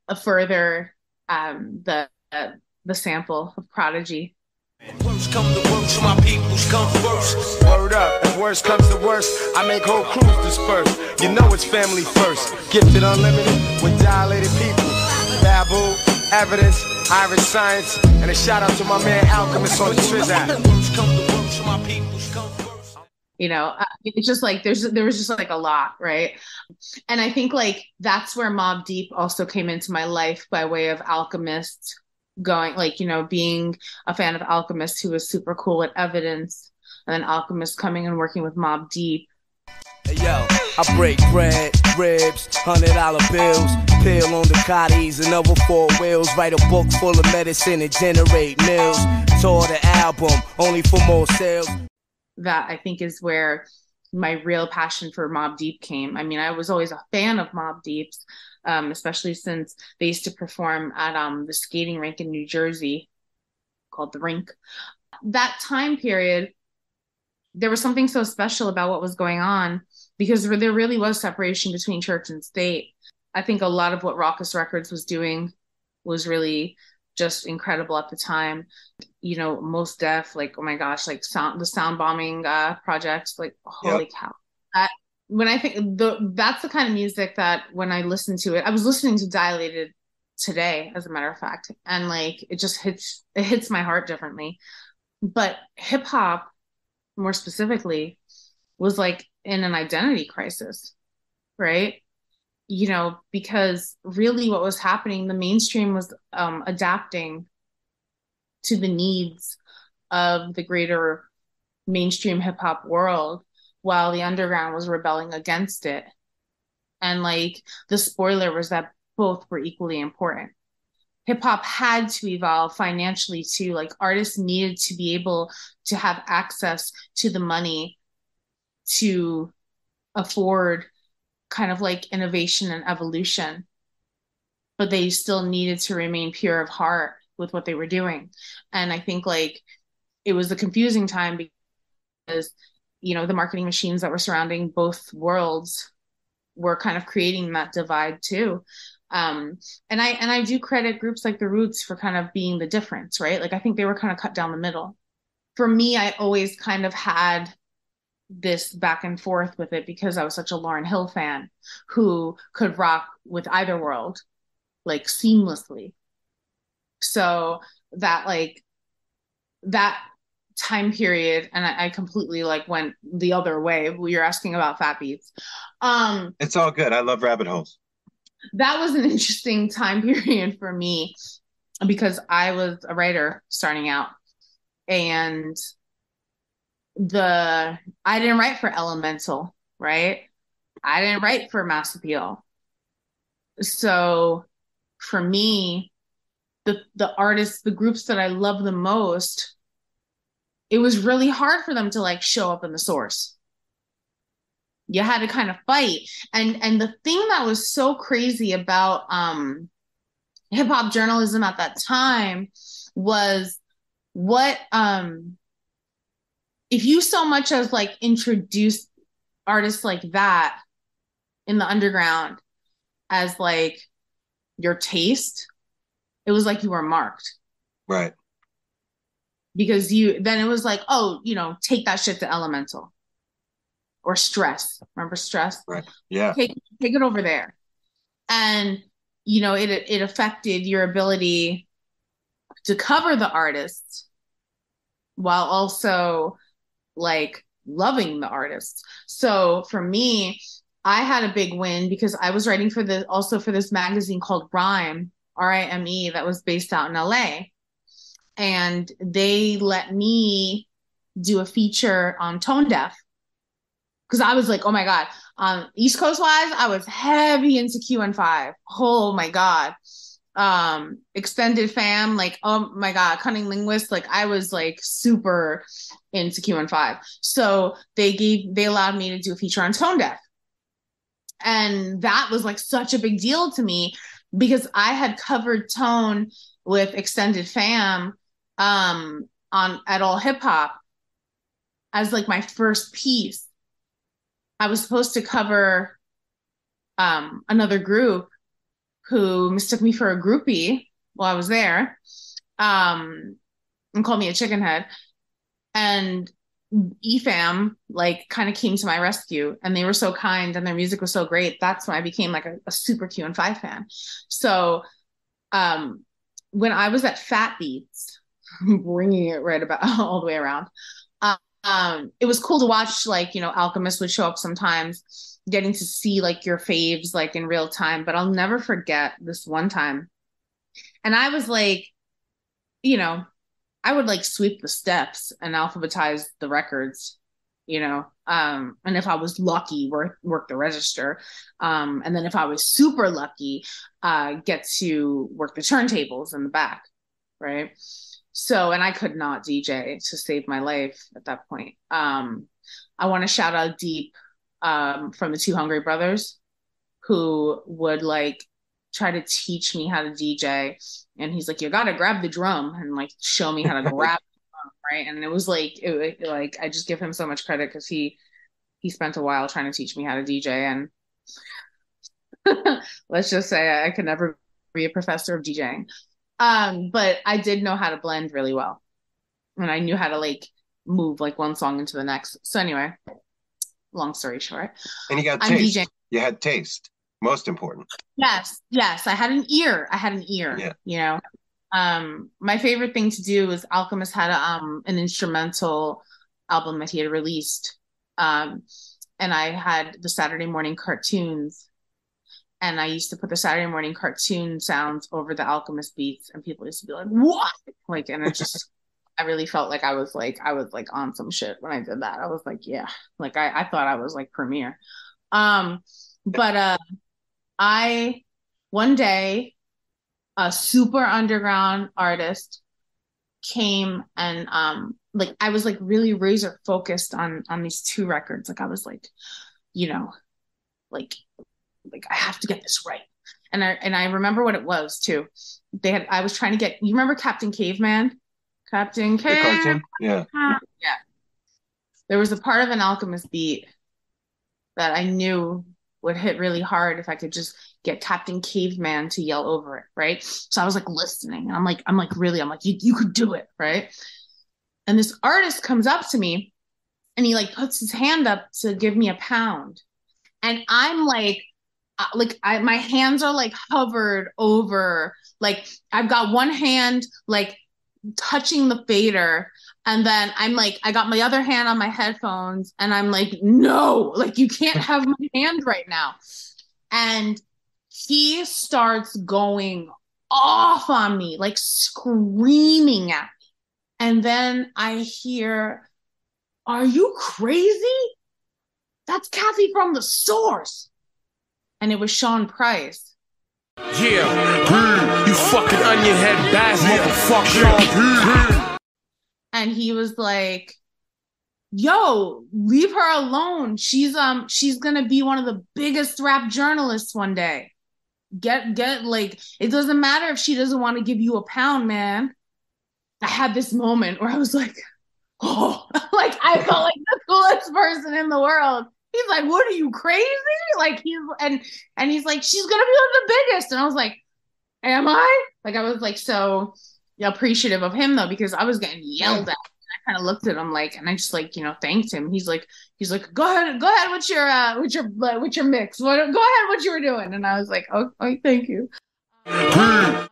a further um the the sample of Prodigy Worst come to worst, my peoples come first. Word up, if worst comes to worst, I make whole crews disperse. You know it's family first. Gifted unlimited with dilated people. Babu, evidence, Iriscience, and a shout out to my man Alchemist on the first. you know it's just like there's there was just like a lot right and i think like that's where Mobb Deep also came into my life by way of alchemist going like you know being a fan of alchemist who was super cool at evidence and then alchemist coming and working with Mobb Deep Hey yo, I break bread, ribs, hundred dollar bills, pill on the cotties and other four wheels. Write a book full of medicine and generate mills. Tour the album only for more sales. that i think is where my real passion for Mobb Deep came i mean i was always a fan of Mobb Deeps um, especially since they used to perform at um, the skating rink in new jersey called the rink. That time period there was something so special about what was going on because there really was separation between church and state. I think a lot of what Rawkus Records was doing was really just incredible at the time. You know Mos Def like oh my gosh like sound the sound bombing uh projects like holy Yep. cow. That when i think the that's the kind of music that when i listen to it i was listening to dilated today as a matter of fact and like it just hits it hits my heart differently. But hip hop more specifically was like in an identity crisis right? You know because really what was happening the mainstream was um adapting to the needs of the greater mainstream hip hop world while the underground was rebelling against it. And like the spoiler was that both were equally important. Hip hop had to evolve financially too. Like artists needed to be able to have access to the money to afford kind of like innovation and evolution. But they still needed to remain pure of heart with what they were doing. And I think like it was a confusing time because you know the marketing machines that were surrounding both worlds were kind of creating that divide too. Um and i and i do credit groups like the roots for kind of being the difference right? Like i think they were kind of cut down the middle. For me i always kind of had this back and forth with it because i was such a Lauryn Hill fan who could rock with either world like seamlessly. So that like that time period and I, I completely like went the other way you're asking about fat beats um It's all good. I love rabbit holes. that was an interesting time period for me because I was a writer starting out and the I didn't write for Elemental, right? I didn't write for Mass Appeal. So for me, the the artists, the groups that I love the most, it was really hard for them to like show up in the source. You had to kind of fight. And and the thing that was so crazy about um hip hop journalism at that time was what um if you so much as like introduce artists like that in the underground as like your taste it was like you were marked. Right. Because you then it was like oh you know take that shit to elemental or stress. Remember stress? Right. Yeah. Take take it over there. And you know, it it affected your ability to cover the artist while also like loving the artist. So for me, I had a big win because I was writing for the also for this magazine called Rhyme, R I M E, that was based out in LA. And they let me do a feature on Tonedeff. Cause I was like, oh my God. Um, East Coast wise, I was heavy into QN5. Oh my God. Um, extended fam, like, oh my God, CunninLynguists. Like I was like super into QN5. So they gave they allowed me to do a feature on Tonedeff and that was like such a big deal to me because I had covered tone with extended fam um on at all hip hop as like my first piece. I was supposed to cover um another group who mistook me for a groupie while I was there um and called me a chicken head and EFAM like kind of came to my rescue and they were so kind and their music was so great. That's when I became like a, a super QN5 fan. So um when I was at Fat Beats, bringing it right about all the way around, uh, um, it was cool to watch like, you know, Alchemist would show up sometimes, getting to see like your faves like in real time. But I'll never forget this one time. And I was like, you know, I would like sweep the steps and alphabetize the records, you know. Um, and if I was lucky, work work the register. Um, and then if I was super lucky, uh, get to work the turntables in the back, right? So, and I could not DJ to save my life at that point. Um, I want to shout out Deep um, from the Two Hungry Brothers, who would like try to teach me how to DJ. And he's like, you gotta grab the drum and like show me how to grab the drum, right? And it was like, it, it like I just give him so much credit because he he spent a while trying to teach me how to DJ, and let's just say I could never be a professor of DJing. Um, but I did know how to blend really well, and I knew how to like move like one song into the next. So anyway, long story short, And you got I'm taste. DJing. You had taste. Most important. Yes, yes. I had an ear. I had an ear. Yeah. You know. Um, my favorite thing to do was Alchemist had a, um an instrumental album that he had released. Um, and I had the Saturday morning cartoons. And I used to put the Saturday morning cartoon sounds over the Alchemist beats, and people used to be like, "What?" Like, and it just, I really felt like I was like, I was like on some shit when I did that. I was like, yeah, like I, I thought I was like premiere. Um, but uh, I one day a super underground artist came and um like I was like really razor focused on on these two records like I was like you know like like I have to get this right. And I and I remember what it was too. They had I was trying to get you remember Captain Caveman? Captain Caveman? Yeah. yeah. There was a part of an alchemist beat that I knew would hit really hard if I could just get Captain Caveman to yell over it, right? So I was like listening, and I'm like, I'm like, really, I'm like, you, you could do it, right? And this artist comes up to me, and he like puts his hand up to give me a pound, and I'm like, like I, my hands are like hovered over, like I've got one hand like touching the fader and then i'm like i got my other hand on my headphones and i'm like no like you can't have my hand right now. And he starts going off on me like screaming at me. And then i hear are you crazy? That's kathy from the source and it was sean price. Yeah, you fucking onion head bass motherfucker. and he was like yo leave her alone. She's um she's gonna be one of the biggest rap journalists one day. Get get like it doesn't matter if she doesn't want to give you a pound man. I had this moment where i was like oh like i felt like the coolest person in the world he's like what are you crazy like he's and and he's like she's gonna be one of the biggest and i was like am i like i was like so appreciative of him though because i was getting yelled at I kind of looked at him like, and I just like, you know, thanked him. He's like, he's like, go ahead, go ahead with your, uh, with your, uh, with your mix. What, go ahead, what you were doing. And I was like, oh, oh thank you. Um,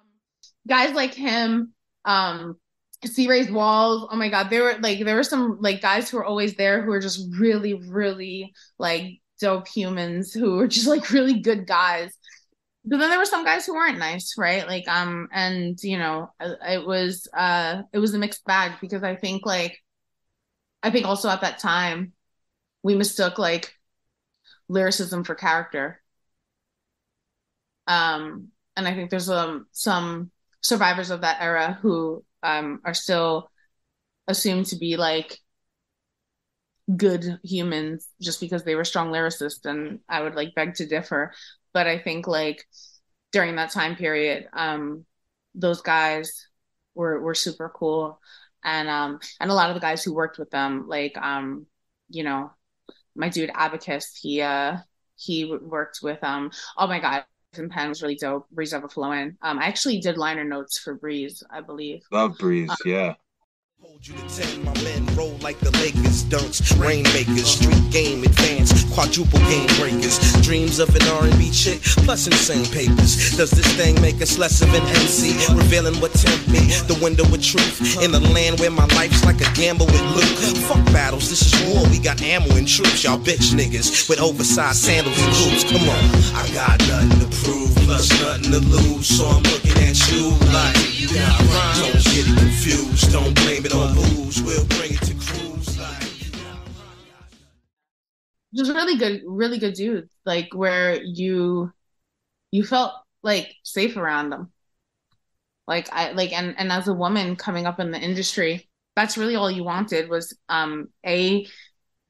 guys like him, um, C Ray's walls. Oh my God, there were like there were some like guys who were always there who were just really, really like dope humans who were just like really good guys. But then there were some guys who weren't nice, right? Like um, and you know, it was uh, it was a mixed bag because I think like, I think also at that time, we mistook like lyricism for character. Um, and I think there's um some survivors of that era who um are still assumed to be like good humans just because they were strong lyricists and I would like beg to differ. But I think like during that time period um those guys were were super cool. And um and a lot of the guys who worked with them like um you know my dude Abacus he uh he worked with um oh my god and Pen was really dope. Breeze Overflowing. Um, I actually did liner notes for Breeze, I believe. Love Breeze, Um, yeah. you to ten. My men roll like the Lakers, dunks, rainmakers, street game advanced, quadruple game breakers. Dreams of an R&B chick, plus insane papers. Does this thing make us less of an MC? Revealing what tempt me, the window of truth. In the land where my life's like a gamble with loot. Fuck battles, this is war. We got ammo and troops. Y'all bitch niggas with oversized sandals and boots. Come on, I got nothing to nothing to lose. So I'm looking at you like, don't get it confused. Don't blame it on booze. We'll bring it to cruise like. just really good really good dudes like where you you felt like safe around them like i like and and as a woman coming up in the industry that's really all you wanted was um a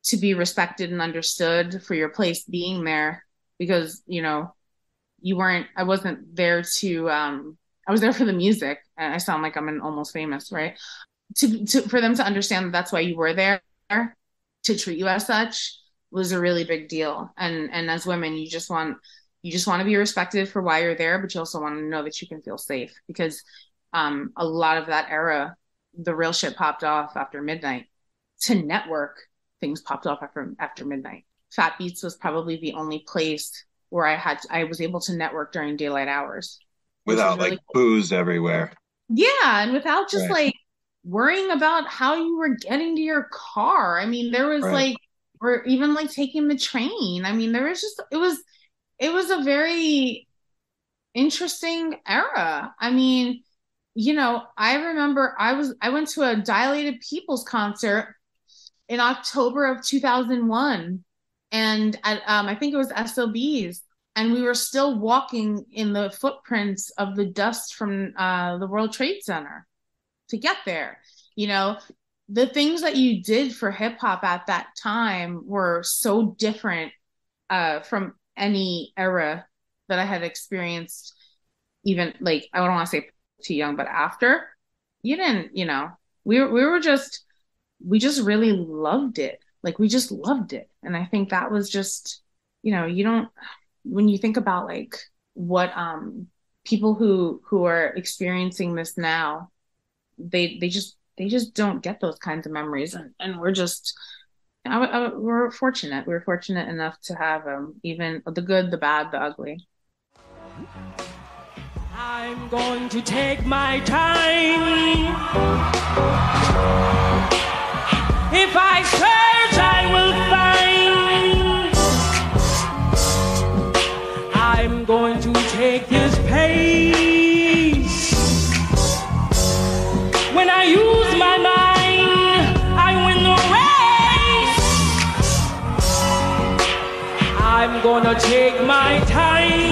to be respected and understood for your place being there because you know you weren't i wasn't there to um i was there for the music. And i sound like i'm an almost famous right? To, to for them to understand that that's why you were there to treat you as such was a really big deal. And and as women you just want you just want to be respected for why you're there but you also want to know that you can feel safe because um a lot of that era the real shit popped off after midnight. To network things popped off after after midnight. Fat beats was probably the only place where i had i was able to network during daylight hours Without really like booze everywhere. yeah, and without just Right. like worrying about how you were getting to your car. I mean, there was Right. like or even like taking the train. I mean, there was just it was it was a very interesting era. I mean, you know, I remember I was I went to a Dilated Peoples concert in October of 2001 and at, um, I think it was SOBs and we were still walking in the footprints of the dust from uh, the World Trade Center to get there. You know, the things that you did for hip hop at that time were so different uh, from any era that I had experienced, even like, I don't want to say too young, but after. You didn't, you know, we we were just, we just really loved it. Like, we just loved it. And I think that was just, you know, you don't, when you think about like what um people who who are experiencing this now they they just they just don't get those kinds of memories and, and we're just I, I, we're fortunate we're fortunate enough to have um even the good the bad the ugly I'm going to take my time. If I search, I will find. I'm going to take this pace. When I use my mind, I win the race. I'm gonna take my time.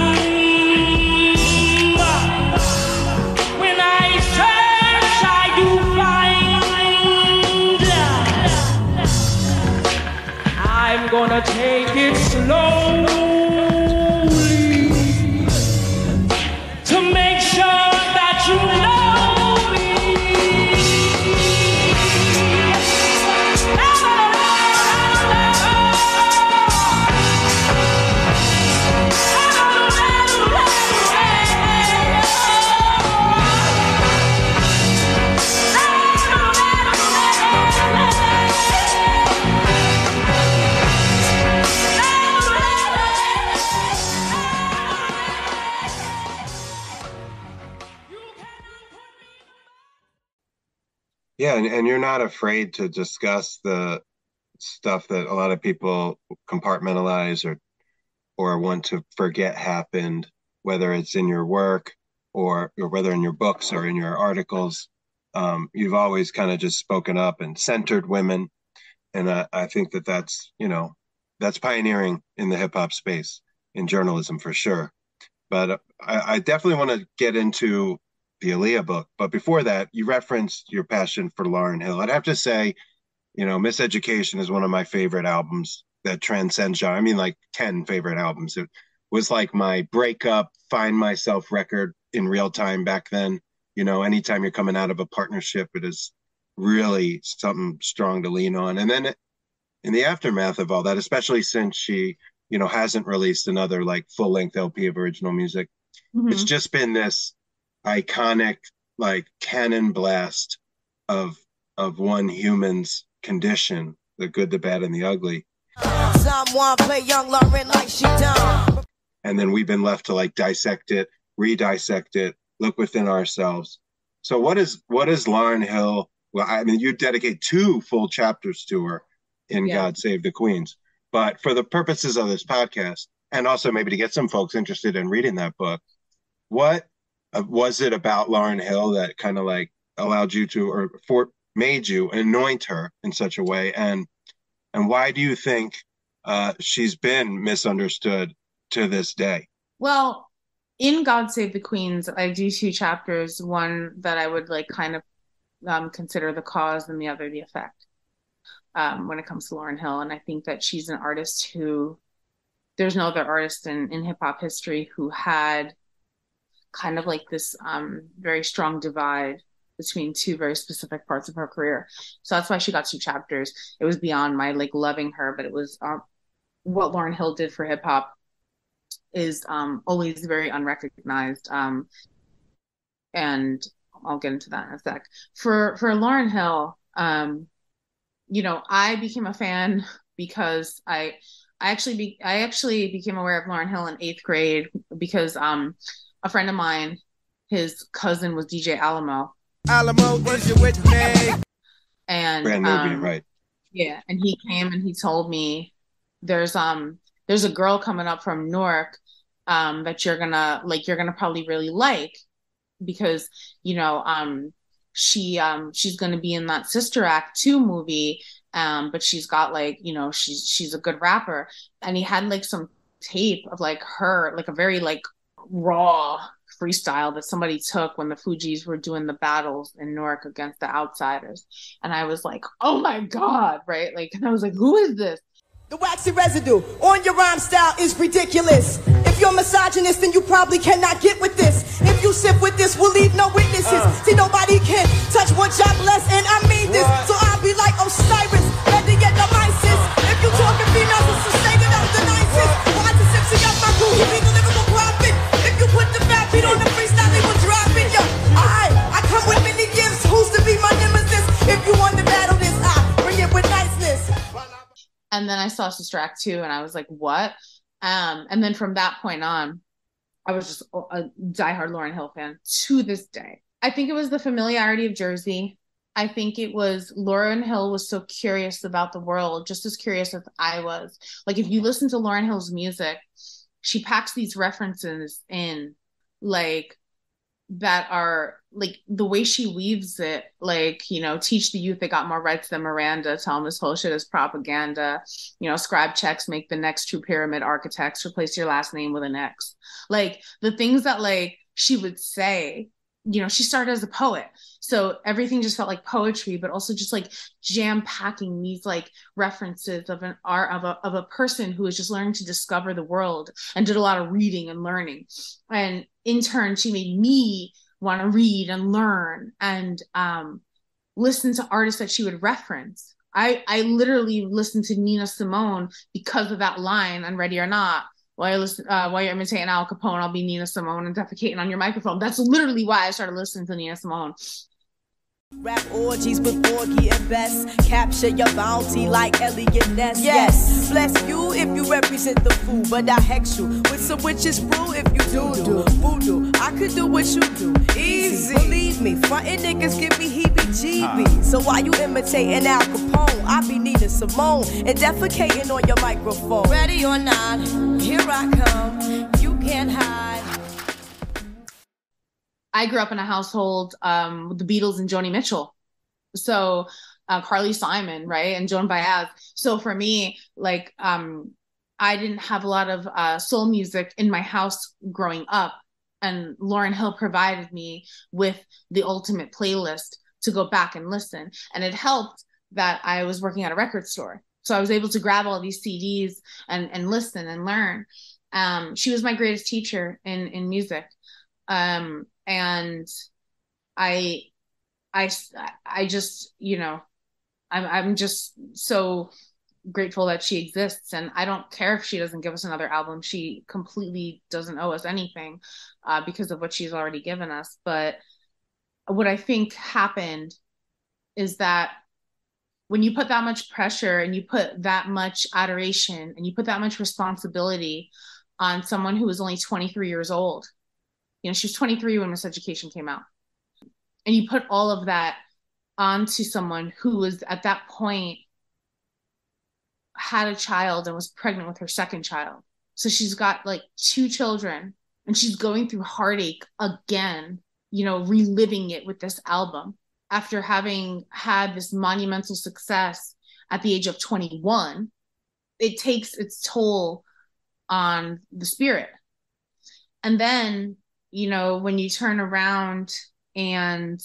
Gonna Yeah, and, and you're not afraid to discuss the stuff that a lot of people compartmentalize or or want to forget happened, whether it's in your work or or whether in your books or in your articles. Um, you've always kind of just spoken up and centered women, and I, I think that that's you know that's pioneering in the hip hop space in journalism for sure. But uh, I, I definitely want to get into the Aaliyah book. But before that, you referenced your passion for Lauryn Hill. I'd have to say, you know, Miseducation is one of my favorite albums that transcends genre. I mean, like 10 favorite albums. It was like my breakup, find myself record in real time back then. You know, anytime you're coming out of a partnership, it is really something strong to lean on. And then in the aftermath of all that, especially since she, you know, hasn't released another like full length LP of original music, Mhm. it's just been this iconic like cannon blast of of one human's condition the good the bad and the ugly Someone play young Lauryn like she done. and then we've been left to like dissect it re-dissect it look within ourselves so what is what is lauryn hill well i mean you dedicate two full chapters to her in Yeah. god save the queens but for the purposes of this podcast and also maybe to get some folks interested in reading that book what was it about lauryn hill that kind of like allowed you to or for made you anoint her in such a way and and why do you think uh, she's been misunderstood to this day Well, in God Save the Queens, I do two chapters, one that I would like kind of um, consider the cause and the other the effect um, when it comes to Lauryn Hill. And I think that she's an artist who there's no other artist in, in hip hop history who had kind of like this um, very strong divide between two very specific parts of her career. So that's why she got two chapters. It was beyond my like loving her, but it was um, what Lauryn Hill did for hip hop is um, always very unrecognized. Um, and I'll get into that in a sec. For for Lauryn Hill, um, you know, I became a fan because I I actually be, I actually became aware of Lauryn Hill in eighth grade because um a friend of mine, his cousin was DJ Alamo. Alamo, is you with me? And brand movie um, right yeah, and he came and he told me there's um there's a girl coming up from Newark um that you're gonna like you're gonna probably really like because you know um she um she's gonna be in that Sister Act 2 movie um but she's got like you know she's she's a good rapper and he had like some tape of like her like a very like raw freestyle that somebody took when the Fugees were doing the battles in Newark against the outsiders. And I was like, oh my God, right? Like, and I was like, who is this? The waxy residue on your rhyme style is ridiculous. If you're misogynist, then you probably cannot get with this. If you sip with this, we'll leave no witnesses. Uh. See, nobody can touch what y'all bless, and I mean this. So I'll be like Osiris, ready to get the mices. If you talking females, it's to say that I'm the nicest. Why the sip, see, my crew, And then I saw Sister Act 2 and I was like, what? Um, and then from that point on, I was just a diehard Lauryn Hill fan to this day. I think it was the familiarity of Jersey. I think it was Lauryn Hill was so curious about the world, just as curious as I was. Like if you listen to Lauryn Hill's music, she packs these references in like that are like the way she weaves it, like, you know, teach the youth they got more rights than Miranda, tell them this whole shit is propaganda, you know, scribe checks, make the next true pyramid architects, replace your last name with an X. Like the things that like she would say, you know, she started as a poet. So everything just felt like poetry, but also just like jam packing these like references of an art of a of a person who is just learning to discover the world and did a lot of reading and learning. And in turn, she made me want to read and learn and um, listen to artists that she would reference. I I literally listened to Nina Simone because of that line on Ready or Not. While you're listen, uh, while you're imitating Al Capone, I'll be Nina Simone and defecating on your microphone. That's literally why I started listening to Nina Simone. Rap orgies with Porgy and Bess. Capture your bounty like Eliot Ness. Yes, bless you if you represent the fool, but I hex you with some witches brew if you do do voodoo. I could do what you do. Easy. Believe me, frontin' niggas give me heebie-jeebies. So while you imitating Al Capone, I be Nina Simone and defecating on your microphone. Ready or not, here I come. You can't hide. I grew up in a household um, with the Beatles and Joni Mitchell. So uh, Carly Simon, right, and Joan Baez. So for me, like, um, I didn't have a lot of uh, soul music in my house growing up, and Lauryn Hill provided me with the ultimate playlist to go back and listen, and it helped that I was working at a record store, so I was able to grab all these CDs and and listen and learn. Um, she was my greatest teacher in in music, um, and I I I just you know I'm I'm just so grateful that she exists. And I don't care if she doesn't give us another album. She completely doesn't owe us anything uh, because of what she's already given us. But what I think happened is that when you put that much pressure and you put that much adoration and you put that much responsibility on someone who was only 23 years old you know she was 23 when miseducation came out and you put all of that onto someone who was at that point had a child and was pregnant with her second child. So she's got like two children and she's going through heartache again, you know, reliving it with this album after having had this monumental success at the age of 21. It takes its toll on the spirit. And then, you know, when you turn around and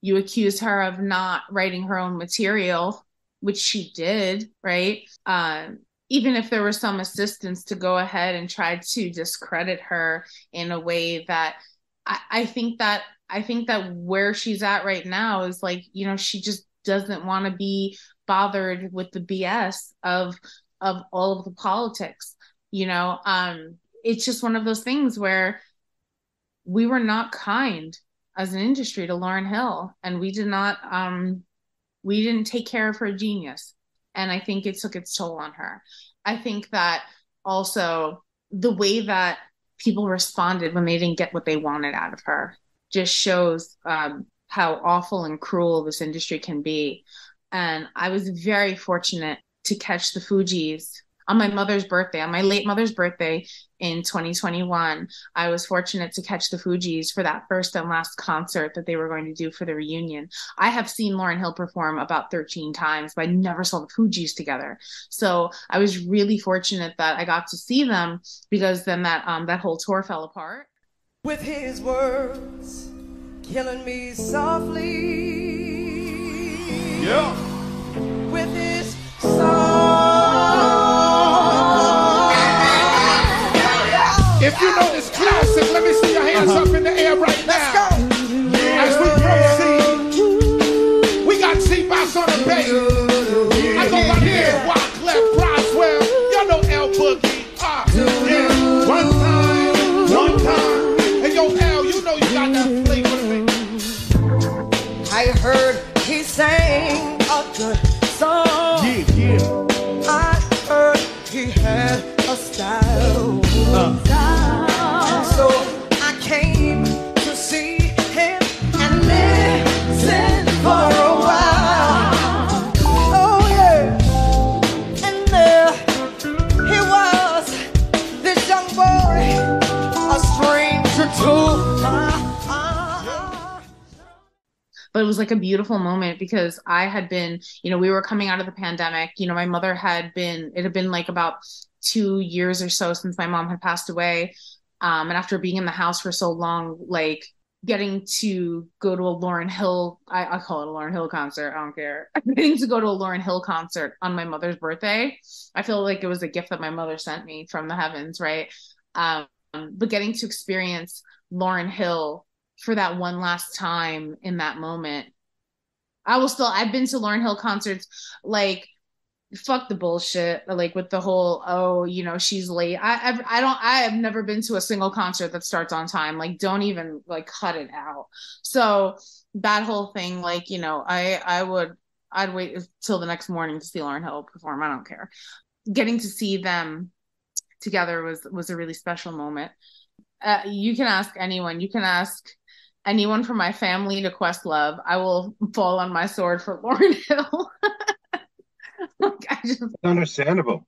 you accuse her of not writing her own material, which she did, right? Um, even if there was some assistance to go ahead and try to discredit her in a way that I, I think that I think that where she's at right now is like, you know, she just doesn't want to be bothered with the BS of of all of the politics. You know, um, it's just one of those things where we were not kind as an industry to Lauryn Hill, and we did not um, we didn't take care of her genius, and I think it took its toll on her. I think that also the way that people responded when they didn't get what they wanted out of her just shows um, how awful and cruel this industry can be. And I was very fortunate to catch the Fugees on my mother's birthday, on my late mother's birthday in 2021, I was fortunate to catch the Fugees for that first and last concert that they were going to do for the reunion. I have seen Lauryn Hill perform about 13 times, but I never saw the Fugees together. So I was really fortunate that I got to see them because then that um, that whole tour fell apart. With his words, killing me softly. Yeah. If you know this classic, let me see your hands up in the air right now. As we proceed, we got T-Box on the bass. I go by here, Wyclef, Roswell. Y'all know L Boogie. Ah, yeah. One time, one time. Hey, yo, L, you know you got that flavor. I heard he sang a good but it was like a beautiful moment because I had been, you know, we were coming out of the pandemic. You know, my mother had been, it had been like about two years or so since my mom had passed away. Um, and after being in the house for so long, like getting to go to a Lauryn Hill, I, I call it a Lauryn Hill concert. I don't care. getting to go to a Lauryn Hill concert on my mother's birthday, I feel like it was a gift that my mother sent me from the heavens, right? Um, but getting to experience Lauryn Hill for that one last time in that moment. I will still, I've been to Lauryn Hill concerts like fuck the bullshit like with the whole oh you know she's late. I I've, I don't I have never been to a single concert that starts on time. Like don't even like cut it out. So that whole thing like you know I I would I'd wait till the next morning to see Lauryn Hill perform. I don't care. Getting to see them together was was a really special moment. Uh, you can ask anyone. You can ask anyone from my family to Questlove. I will fall on my sword for Lauryn Hill. like, I just It's understandable.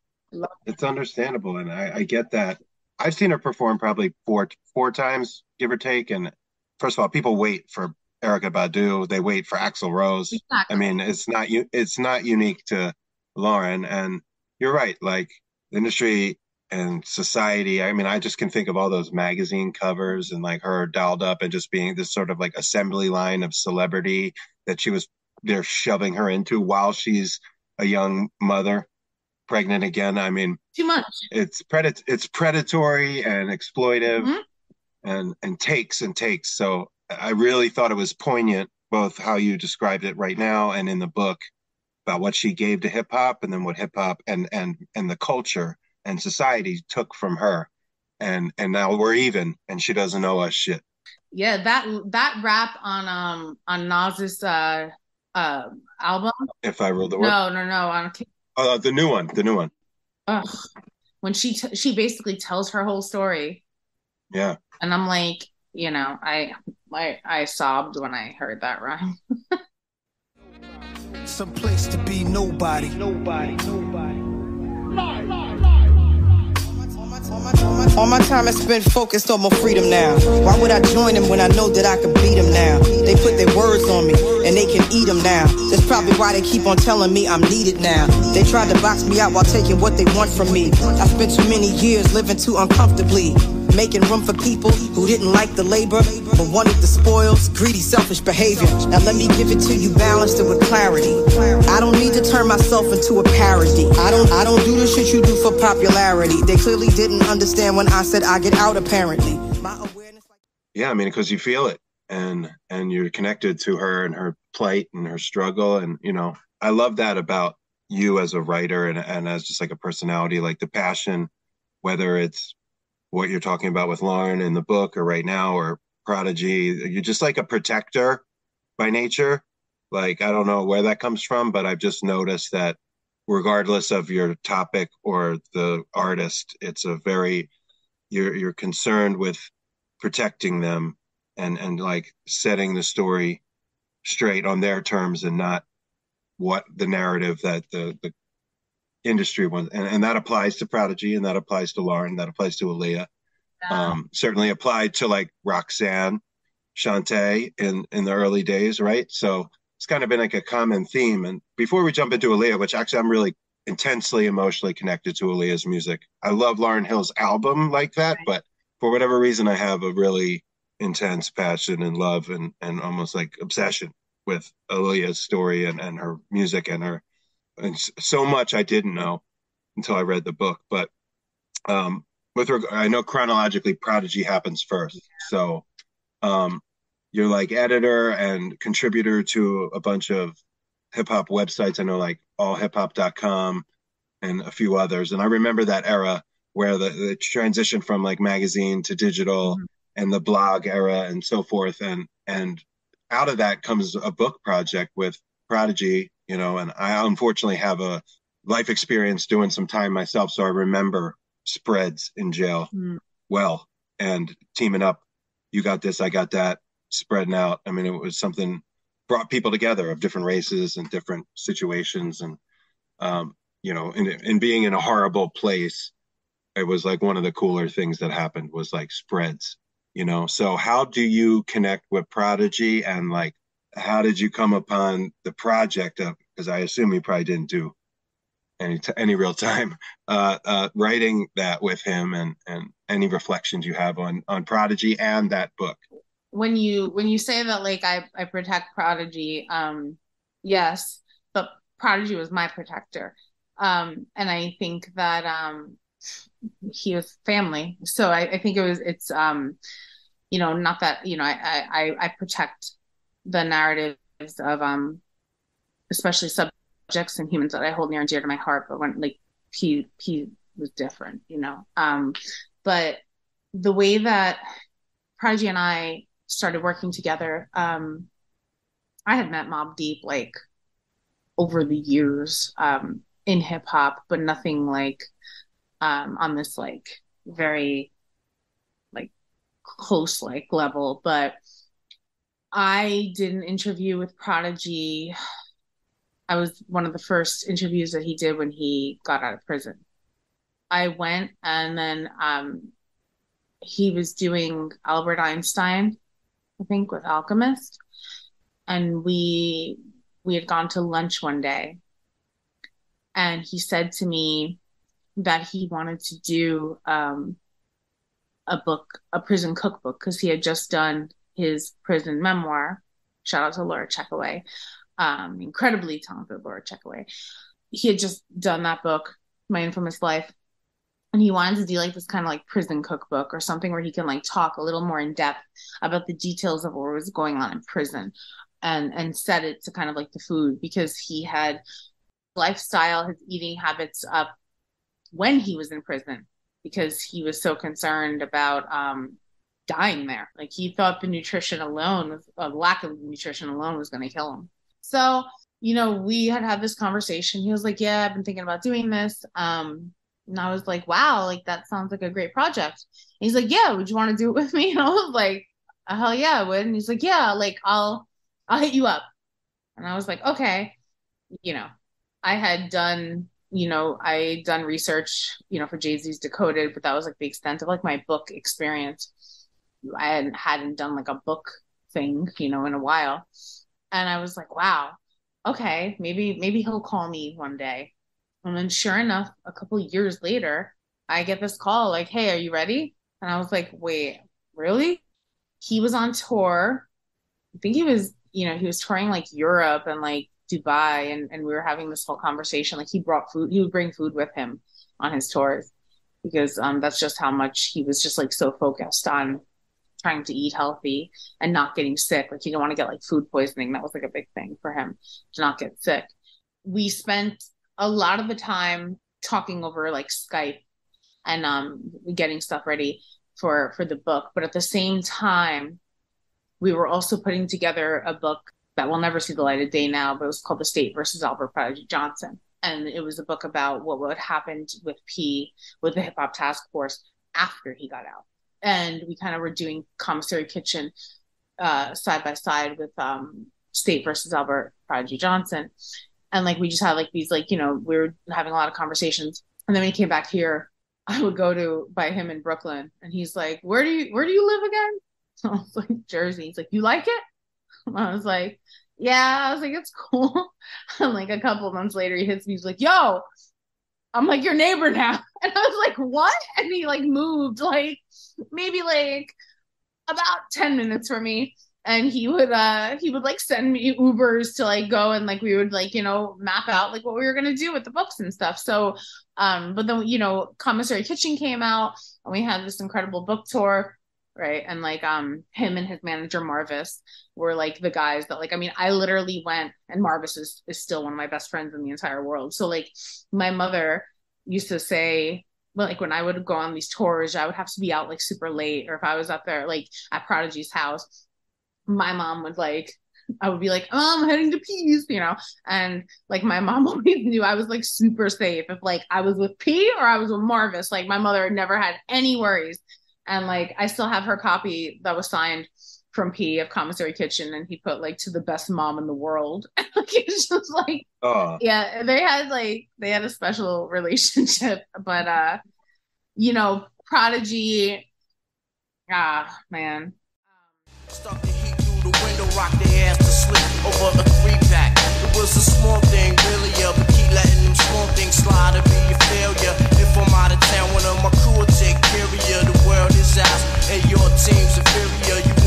It's understandable, and I, I get that. I've seen her perform probably four four times, give or take. And first of all, people wait for Erykah Badu. They wait for Axl Rose. I mean, it's not you. It's not unique to Lauryn. And you're right. Like the industry and society. I mean, I just can think of all those magazine covers and like her dolled up and just being this sort of like assembly line of celebrity that she was they're shoving her into while she's a young mother, pregnant again. I mean, too much. it's predat it's predatory and exploitive Mhm. and and takes and takes so i really thought it was poignant both how you described it right now and in the book about what she gave to hip hop and then what hip hop and and and the culture and society took from her and and now we're even and she doesn't owe us shit Yeah, that that rap on um on Nas's uh uh album. if i rule the world No, no, no. On uh, the new one the new one ugh, when she t- she basically tells her whole story, yeah and I'm like, you know, I I I sobbed when I heard that rhyme. Some place to be nobody. Nobody. Nobody. All my time is spent focused on my freedom now. Why would I join them when I know that I can beat them now? They put their words on me and they can eat them now. That's probably why they keep on telling me I'm needed now. They tried to box me out while taking what they want from me. I spent too many years living too uncomfortably. Making room for people who didn't like the labor but wanted the spoils, greedy, selfish behavior. Now let me give it to you balanced and with clarity. I don't need to turn myself into a parody. I don't I don't do the shit you do for popularity. They clearly didn't understand when I said I get out apparently. Awareness... yeah i mean because you feel it and and you're connected to her and her plight and her struggle and you know i love that about you as a writer and, and as just like a personality like the passion whether it's what you're talking about with lauryn in the book or right now or prodigy. You're just like a protector by nature. Like i don't know where that comes from but i've just noticed that regardless of your topic or the artist it's a very you're you're concerned with protecting them and and like setting the story straight on their terms and not what the narrative that the the industry wants and, and that applies to prodigy and that applies to lauryn that applies to Aaliyah. um certainly applied to like roxanne Shanté in in the early days right? So it's kind of been like a common theme. And before we jump into Aaliyah, which actually i'm really intensely emotionally connected to Aaliyah's music i love lauryn hill's album like that but for whatever reason i have a really intense passion and love and and almost like obsession with Aaliyah's story and and her music and her and so much I didn't know until I read the book. But um, with reg- I know chronologically, Prodigy happens first, so um, you're like editor and contributor to a bunch of hip hop websites. I know like allhiphop.com and a few others, and I remember that era where the, the transition from like magazine to digital and the blog era and so forth and and out of that comes a book project with prodigy you know and i unfortunately have a life experience doing some time myself so i remember spreads in jail. Mm. well and teaming up you got this i got that spreading out. I mean it was something brought people together of different races and different situations and um you know and, in being in a horrible place it was like one of the cooler things that happened was like spreads you know? So how do you connect with prodigy and like how did you come upon the project of because i assume you probably didn't do any t- any real time uh uh writing that with him and and any reflections you have on on prodigy and that book when you when you say that like I I protect Prodigy, um yes, but Prodigy was my protector. Um and I think that um he was family. So I, I think it was it's um you know not that you know I I I protect the narratives of um especially subjects and humans that I hold near and dear to my heart, but when like he P was different, you know. Um but the way that Prodigy and I started working together, um, I had met Mobb Deep like over the years um, in hip hop, but nothing like um, on this like very like close like level, but I did an interview with Prodigy. I was one of the first interviews that he did when he got out of prison. I went and then um, he was doing Albert Einstein, I think, with Alchemist, and we we had gone to lunch one day, and he said to me that he wanted to do um, a book, a prison cookbook, because he had just done his prison memoir. Shout out to Laura Checkoway, um, incredibly talented Laura Checkoway. He had just done that book, My Infamous Life, and he wanted to do like this kind of like prison cookbook or something where he can like talk a little more in depth about the details of what was going on in prison and and set it to kind of like the food because he had lifestyle his eating habits up when he was in prison because he was so concerned about um dying there like he thought the nutrition alone a lack of nutrition alone was going to kill him so you know we had had this conversation he was like yeah i've been thinking about doing this um and I was like, wow, like that sounds like a great project. And he's like, yeah, would you want to do it with me? And I was like, "Uh, hell yeah, I would. And he's like, yeah, like I'll, I'll hit you up. And I was like, okay, you know, I had done, you know, I done research, you know, for Jay Z's Decoded, but that was like the extent of like my book experience. I hadn't done like a book thing, you know, in a while, and I was like, wow, okay, maybe maybe he'll call me one day. And then sure enough, a couple years later, I get this call like, "Hey, are you ready?" And I was like, "Wait, really?" He was on tour. I think he was, you know, he was touring like Europe and like Dubai and and we were having this whole conversation like he brought food, he would bring food with him on his tours because um that's just how much he was just like so focused on trying to eat healthy and not getting sick. Like he didn't want to get like food poisoning. That was like a big thing for him to not get sick. We spent a lot of the time talking over like Skype and um getting stuff ready for for the book but at the same time we were also putting together a book that will never see the light of day now but it was called the state versus albert prodigy johnson and it was a book about what would happen with p with the hip hop task force after he got out and we kind of were doing commissary kitchen uh side by side with um state versus albert prodigy johnson. And like we just had like these like you know we were having a lot of conversations. And then when he came back here i would go to by him in brooklyn. And he's like where do you where do you live again? So i was like jersey. He's like you like it? I was like yeah. I was like it's cool. And like a couple months later he hits me. He's like yo i'm like your neighbor now. And i was like what? And he like moved like maybe like about 10 minutes for me. And he would uh he would like send me ubers to like go and like we would like you know map out like what we were going to do with the books and stuff. So um but then you know commissary kitchen came out and we had this incredible book tour right? And like um him and his manager marvis were like the guys that like i mean i literally went and marvis is, is still one of my best friends in the entire world. So like my mother used to say like when I would go on these tours, I would have to be out like super late, or if I was up there like at Prodigy's house, my mom would like I would be like, oh, I'm heading to peace, you know, and like my mom always knew I was like super safe if like I was with P or I was with Marvis. Like my mother never had any worries, and like I still have her copy that was signed from P of Commissary Kitchen, and he put like to the best mom in the world. like it's just like, Oh, yeah, they had like they had a special relationship, but uh, you know, Prodigy, ah man, Stuck the heat through the window, rock their ass to sleep over a three pack. It was a small thing, really, yeah, but keep letting them small things slide to be a failure. If I'm out of town, one of my crew will take care of you. The world is ours, and your team's inferior. You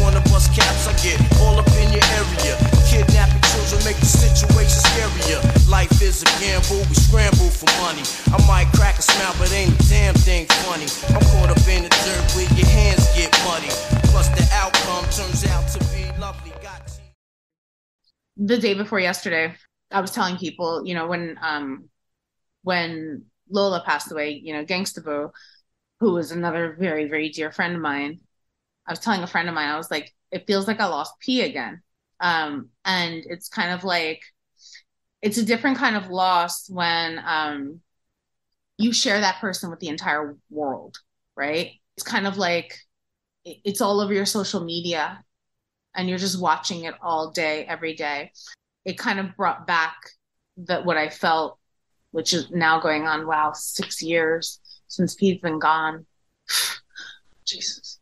wanna caps, I get all up in your area. Kidnapping children make the situation scarier. Life is a gamble, we scramble for money. I might crack a smile, but ain't a damn thing funny. I'm caught up in the dirt where your hands get muddy. Plus the outcome turns out to be lovely. The day before yesterday, I was telling people, you know, when um when Lola passed away, you know, Gangsta Boo, who was another very, very dear friend of mine, I was telling a friend of mine, I was like, it feels like I lost P again. Um, and it's kind of like it's a different kind of loss when um you share that person with the entire world, right? It's kind of like it's all over your social media and you're just watching it all day every day it kind of brought back that what i felt which is now going on wow six years since pete's been gone jesus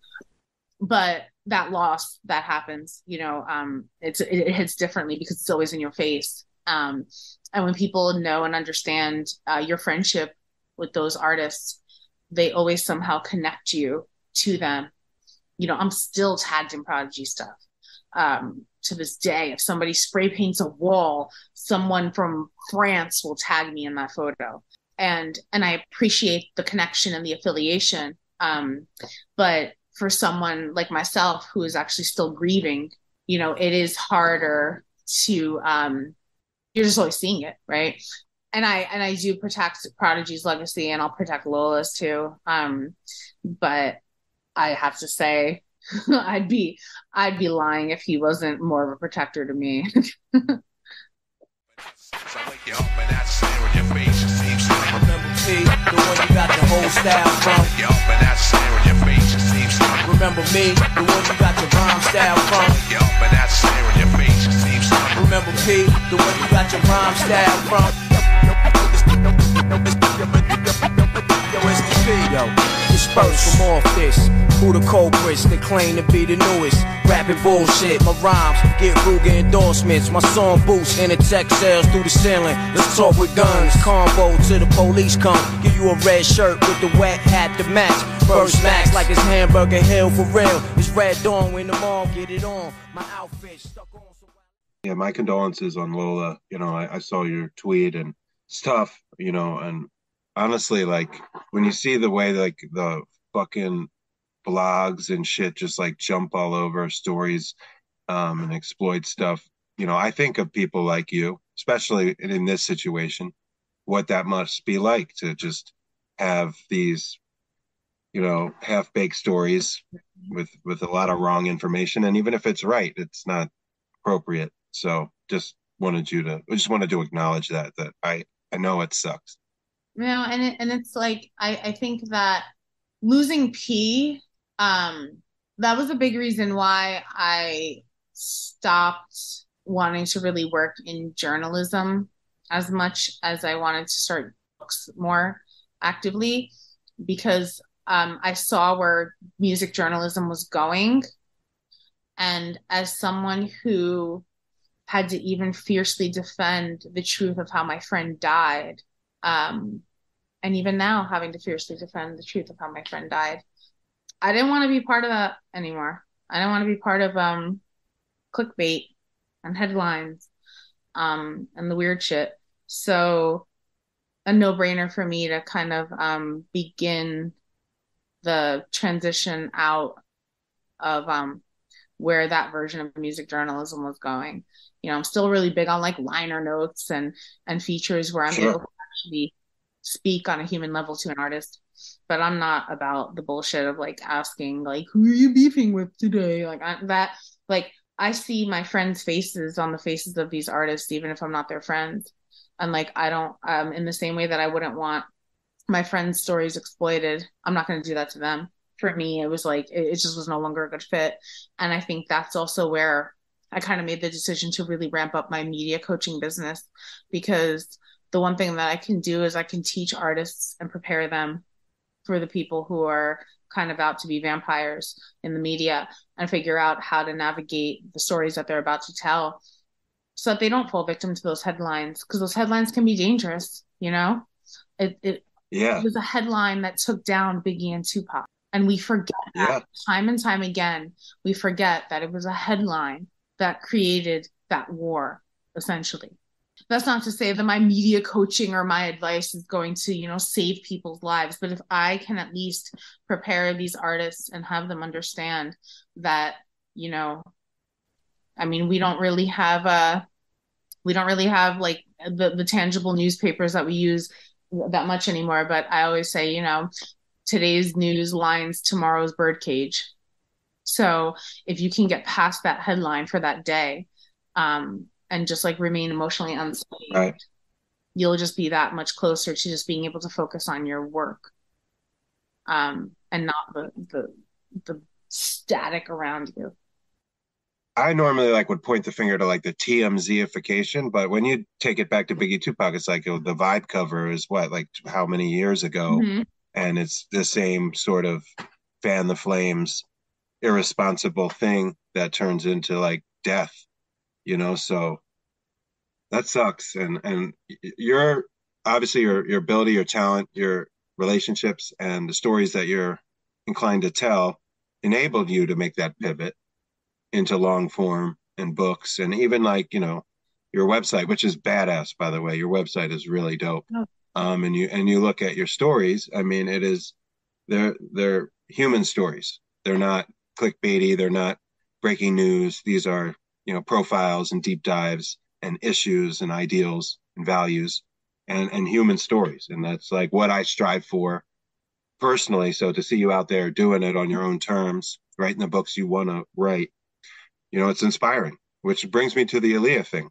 but that loss that happens you know um it's it, it hits differently because it's always in your face. Um and when people know and understand uh, your friendship with those artists they always somehow connect you to them. You know i'm still tagged in prodigy stuff. Um to this day if somebody spray paints a wall someone from france will tag me in that photo. And and i appreciate the connection and the affiliation. Um but for someone like myself who is actually still grieving you know it is harder to um you're just always seeing it right? And i and i do protect prodigy's legacy and i'll protect lola's too. Um but i have to say i'd be i'd be lying if he wasn't more of a protector to me Remember P, the one you got the whole style from. Remember me, the one you got the rhyme style from. Remember P, the one you got your rhyme style from. Yo, it's the P, yo. Disperse from off this. Who the culprits that claim to be the newest? Rapping bullshit, my rhymes get Ruger endorsements. My song boosts in the tech sales through the ceiling. Let's talk with guns. Combo till the police come. Give you a red shirt with the wet hat to match. First max like it's Hamburger Hill for real. It's Red Dawn when the mall get it on. My outfit stuck on. yeah, my condolences on Lola. You know, I, I saw your tweet and tough, you know, and honestly, like when you see the way like the fucking blogs and shit just like jump all over stories um and exploit stuff, you know, I think of people like you, especially in, this situation, what that must be like to just have these you know half-baked stories with with a lot of wrong information. And even if it's right it's not appropriate. So just wanted you to I just wanted to acknowledge that that I I know it sucks. you know and it, and it's like I I think that losing P um that was a big reason why I stopped wanting to really work in journalism as much as I wanted to start books more actively because um, I saw where music journalism was going. And as someone who had to even fiercely defend the truth of how my friend died, um, and even now having to fiercely defend the truth of how my friend died, I didn't want to be part of that anymore. I didn't want to be part of um, clickbait and headlines um, and the weird shit. So, a no brainer for me to kind of um, begin the transition out of um, where that version of music journalism was going. You know, I'm still really big on like liner notes and and features where I'm Sure. able to actually speak on a human level to an artist. But I'm not about the bullshit of like asking like who are you beefing with today? Like I, that like I see my friends' faces on the faces of these artists even if I'm not their friends. And like I don't um in the same way that I wouldn't want my friends' stories exploited. I'm not going to do that to them. For me, it was like it, it just was no longer a good fit, and I think that's also where I kind of made the decision to really ramp up my media coaching business because the one thing that I can do is I can teach artists and prepare them for the people who are kind of out to be vampires in the media and figure out how to navigate the stories that they're about to tell so that they don't fall victim to those headlines because those headlines can be dangerous, you know? It, it Yeah. it was a headline that took down Biggie and Tupac. And we forget that time and time again. We forget that it was a headline that created that war, essentially. That's not to say that my media coaching or my advice is going to, you know, save people's lives. But if I can at least prepare these artists and have them understand that, you know, I mean, we don't really have a we don't really have like the, the tangible newspapers that we use that much anymore. But I always say, you know, today's news lines tomorrow's birdcage. So if you can get past that headline for that day, um, and just like remain emotionally unscathed, Right. you'll just be that much closer to just being able to focus on your work, um, and not the the the static around you. I normally like would point the finger to like the TMZification, but when you take it back to Biggie Tupac, it's like the vibe cover is what like how many years ago, Mhm. and it's the same sort of fan the flames, irresponsible thing that turns into like death, you know. So that sucks, and and your obviously your your ability, your talent, your relationships, and the stories that you're inclined to tell enabled you to make that pivot into long form and books and even like you know your website which is badass by the way. Your website is really dope. Oh. um and you and you look at your stories i mean it is they're they're human stories. They're not clickbaity. They're not breaking news. These are you know profiles and deep dives and issues and ideals and values and and human stories and that's like what i strive for personally so to see you out there doing it on your own terms writing the books you want to write you know it's inspiring which brings me to the Aaliyah thing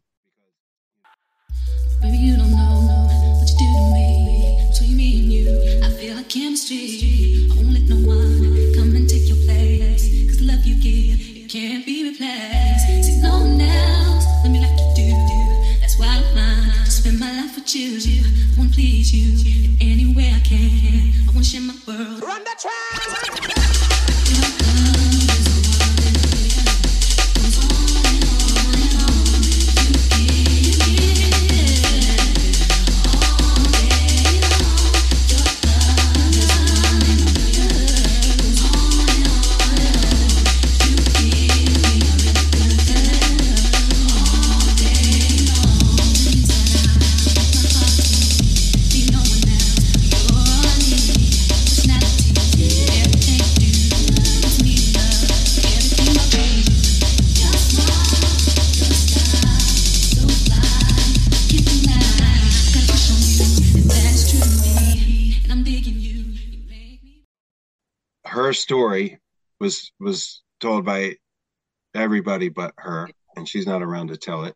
Baby, you don't know what you do to me. Between me and you, I feel like chemistry. I won't let no one come and take your place. Cause the love you give, can't be replaced. See, no one else, let me like you do. That's why I don't mind to spend my life with you. I wanna please you in any way I can. I wanna share my world. Run the track! Her story was was told by everybody but her and she's not around to tell it.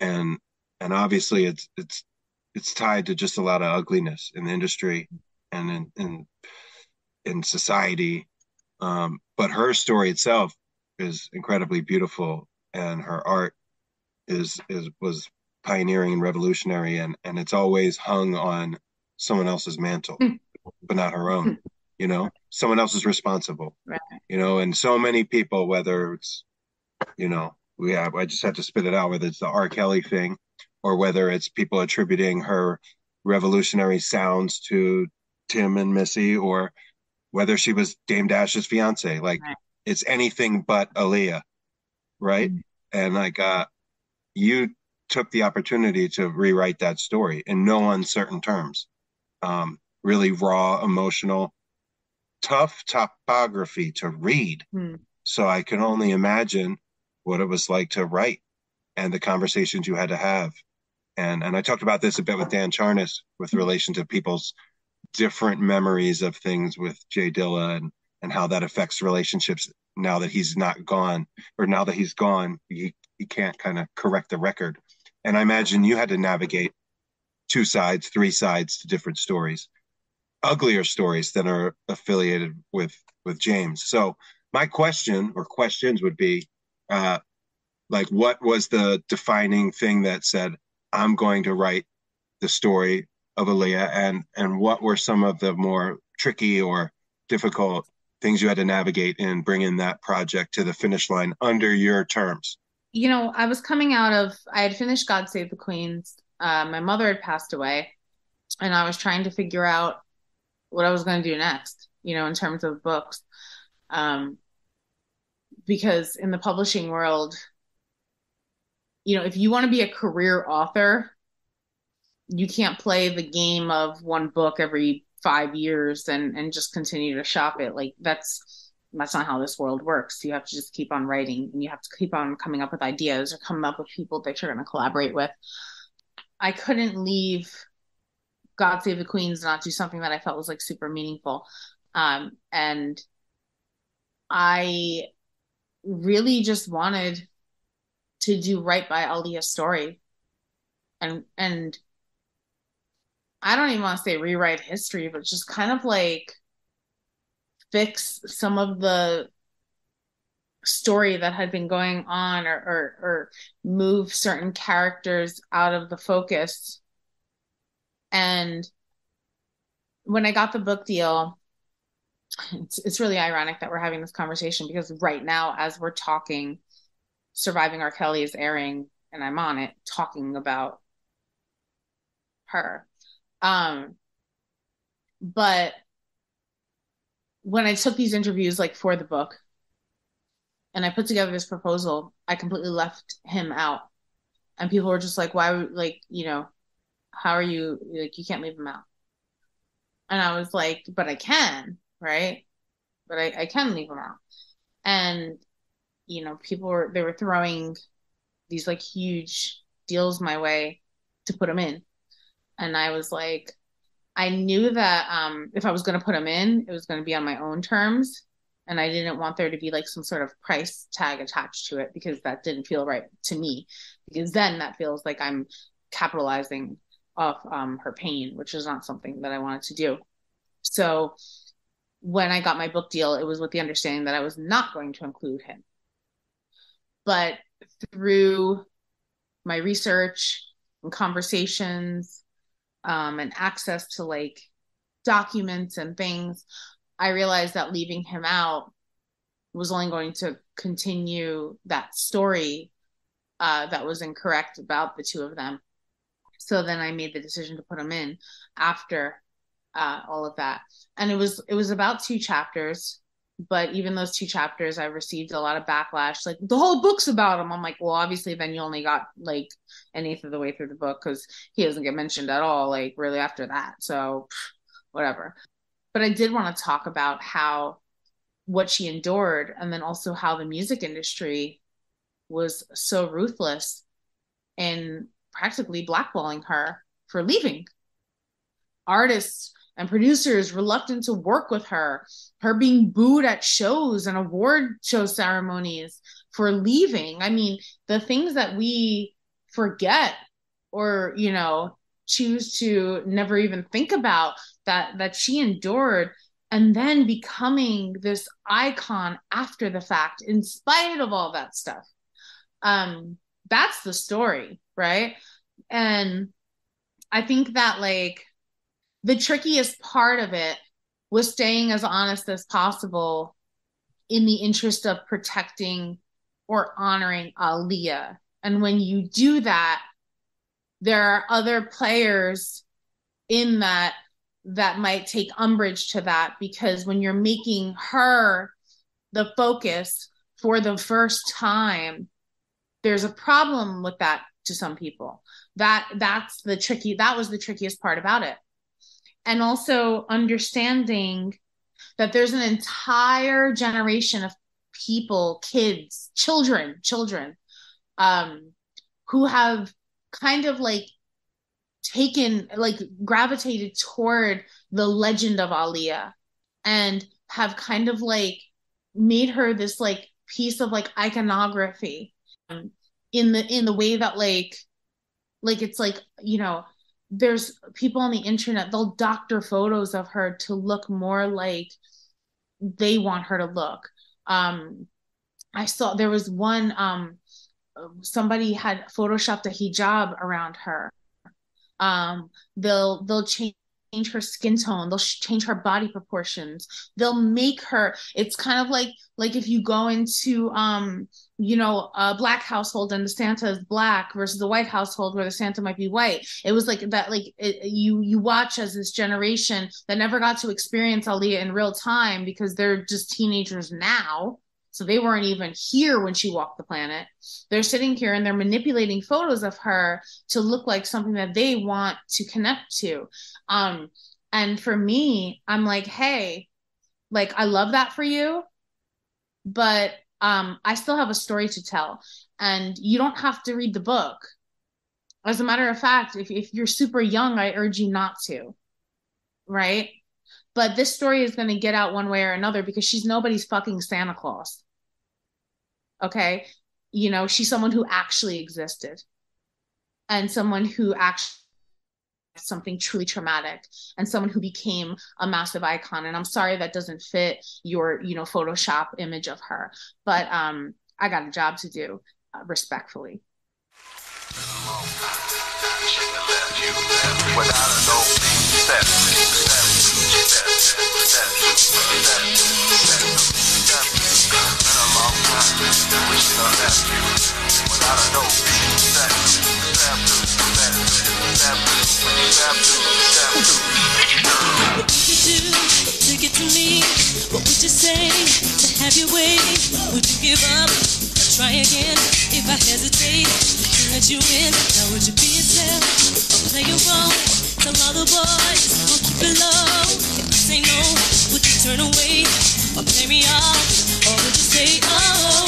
And and obviously it's it's it's tied to just a lot of ugliness in the industry and in in, in society. Um but her story itself is incredibly beautiful and her art is is was pioneering and revolutionary and and it's always hung on someone else's mantle but not her own you know someone else is responsible. Right. you know and so many people whether it's you know we have i just have to spit it out whether it's the r. Kelly thing or whether it's people attributing her revolutionary sounds to tim and missy or whether she was dame dash's fiance. Like it's anything but aaliyah right? And like uh you took the opportunity to rewrite that story in no uncertain terms. Um really raw emotional tough topography to read Hmm. so I can only imagine what it was like to write and the conversations you had to have. And and I talked about this a bit with Dan Charnas with relation to people's different memories of things with J Dilla and and how that affects relationships now that he's not gone or now that he's gone he he can't kind of correct the record. And I imagine you had to navigate two sides, three sides to different stories uglier stories than are affiliated with with James. So my question or questions would be uh like what was the defining thing that said I'm going to write the story of Aaliyah and and what were some of the more tricky or difficult things you had to navigate in bringing that project to the finish line under your terms? You know, I was coming out of, I had finished God Save the Queens. Uh, my mother had passed away, and I was trying to figure out what I was going to do next, you know, in terms of books. Um, because in the publishing world, you know, if you want to be a career author, you can't play the game of one book every five years and and just continue to shop it. Like that's that's not how this world works. You have to just keep on writing and you have to keep on coming up with ideas or coming up with people that you're going to collaborate with. I couldn't leave God Save the Queens not do something that I felt was like super meaningful. Um, and I really just wanted to do right by Aaliyah's story. And and I don't even want to say rewrite history, but just kind of like fix some of the story that had been going on or, or or move certain characters out of the focus and when i got the book deal it's, it's really ironic that we're having this conversation because right now as we're talking surviving r kelly is airing and i'm on it talking about her um but when i took these interviews like for the book and I put together this proposal, I completely left him out. And people were just like, why like, you know, how are you like you can't leave him out? And I was like, but I can, right? But I, I can leave him out. And, you know, people were they were throwing these like huge deals my way to put him in. And I was like, I knew that um if I was gonna put him in, it was gonna be on my own terms and I didn't want there to be like some sort of price tag attached to it because that didn't feel right to me because then that feels like I'm capitalizing off um, her pain, which is not something that I wanted to do. So when I got my book deal, it was with the understanding that I was not going to include him. But through my research and conversations um, and access to like documents and things, I realized that leaving him out was only going to continue that story uh, that was incorrect about the two of them. So then I made the decision to put him in after uh, all of that, and it was it was about two chapters. But even those two chapters, I received a lot of backlash. Like the whole book's about him. I'm like, well, obviously, then you only got like an eighth of the way through the book because he doesn't get mentioned at all. Like really after that, so whatever but I did want to talk about how what she endured and then also how the music industry was so ruthless in practically blackballing her for leaving. Artists and producers reluctant to work with her, her being booed at shows and award show ceremonies for leaving. I mean, the things that we forget or, you know, choose to never even think about that that she endured and then becoming this icon after the fact in spite of all that stuff um that's the story right and i think that like the trickiest part of it was staying as honest as possible in the interest of protecting or honoring Aaliyah. And when you do that, there are other players in that that might take umbrage to that because when you're making her the focus for the first time there's a problem with that to some people. That that's the tricky that was the trickiest part about it. And also understanding that there's an entire generation of people kids children children um who have kind of like taken like gravitated toward the legend of Aaliyah and have kind of like made her this like piece of like iconography in the in the way that like like it's like you know there's people on the internet they'll doctor photos of her to look more like they want her to look. Um i saw there was one um somebody had photoshopped a hijab around her. Um, they'll they'll change change her skin tone they'll change her body proportions. They'll make her it's kind of like like if you go into um you know a black household and the santa is black versus the white household where the santa might be white it was like that like it, you you watch as this generation that never got to experience Aaliyah in real time because they're just teenagers now so they weren't even here when she walked the planet. They're sitting here and they're manipulating photos of her to look like something that they want to connect to. Um, and for me, I'm like, hey, like I love that for you, but um, I still have a story to tell. And you don't have to read the book. As a matter of fact, if, if you're super young, I urge you not to. Right? But this story is going to get out one way or another because she's nobody's fucking Santa Claus. Okay. You know, she's someone who actually existed and someone who actually something truly traumatic and someone who became a massive icon and i'm sorry that doesn't fit your you know photoshop image of her but um i got a job to do uh, respectfully What would you do to get to me? What would you say to have your way? Would you give up or try again? If I hesitate to let you in, now would you be yourself or play your role? Tell all the boys I'll keep it low. If I say no, would you turn away or play me off? Or would you say, oh,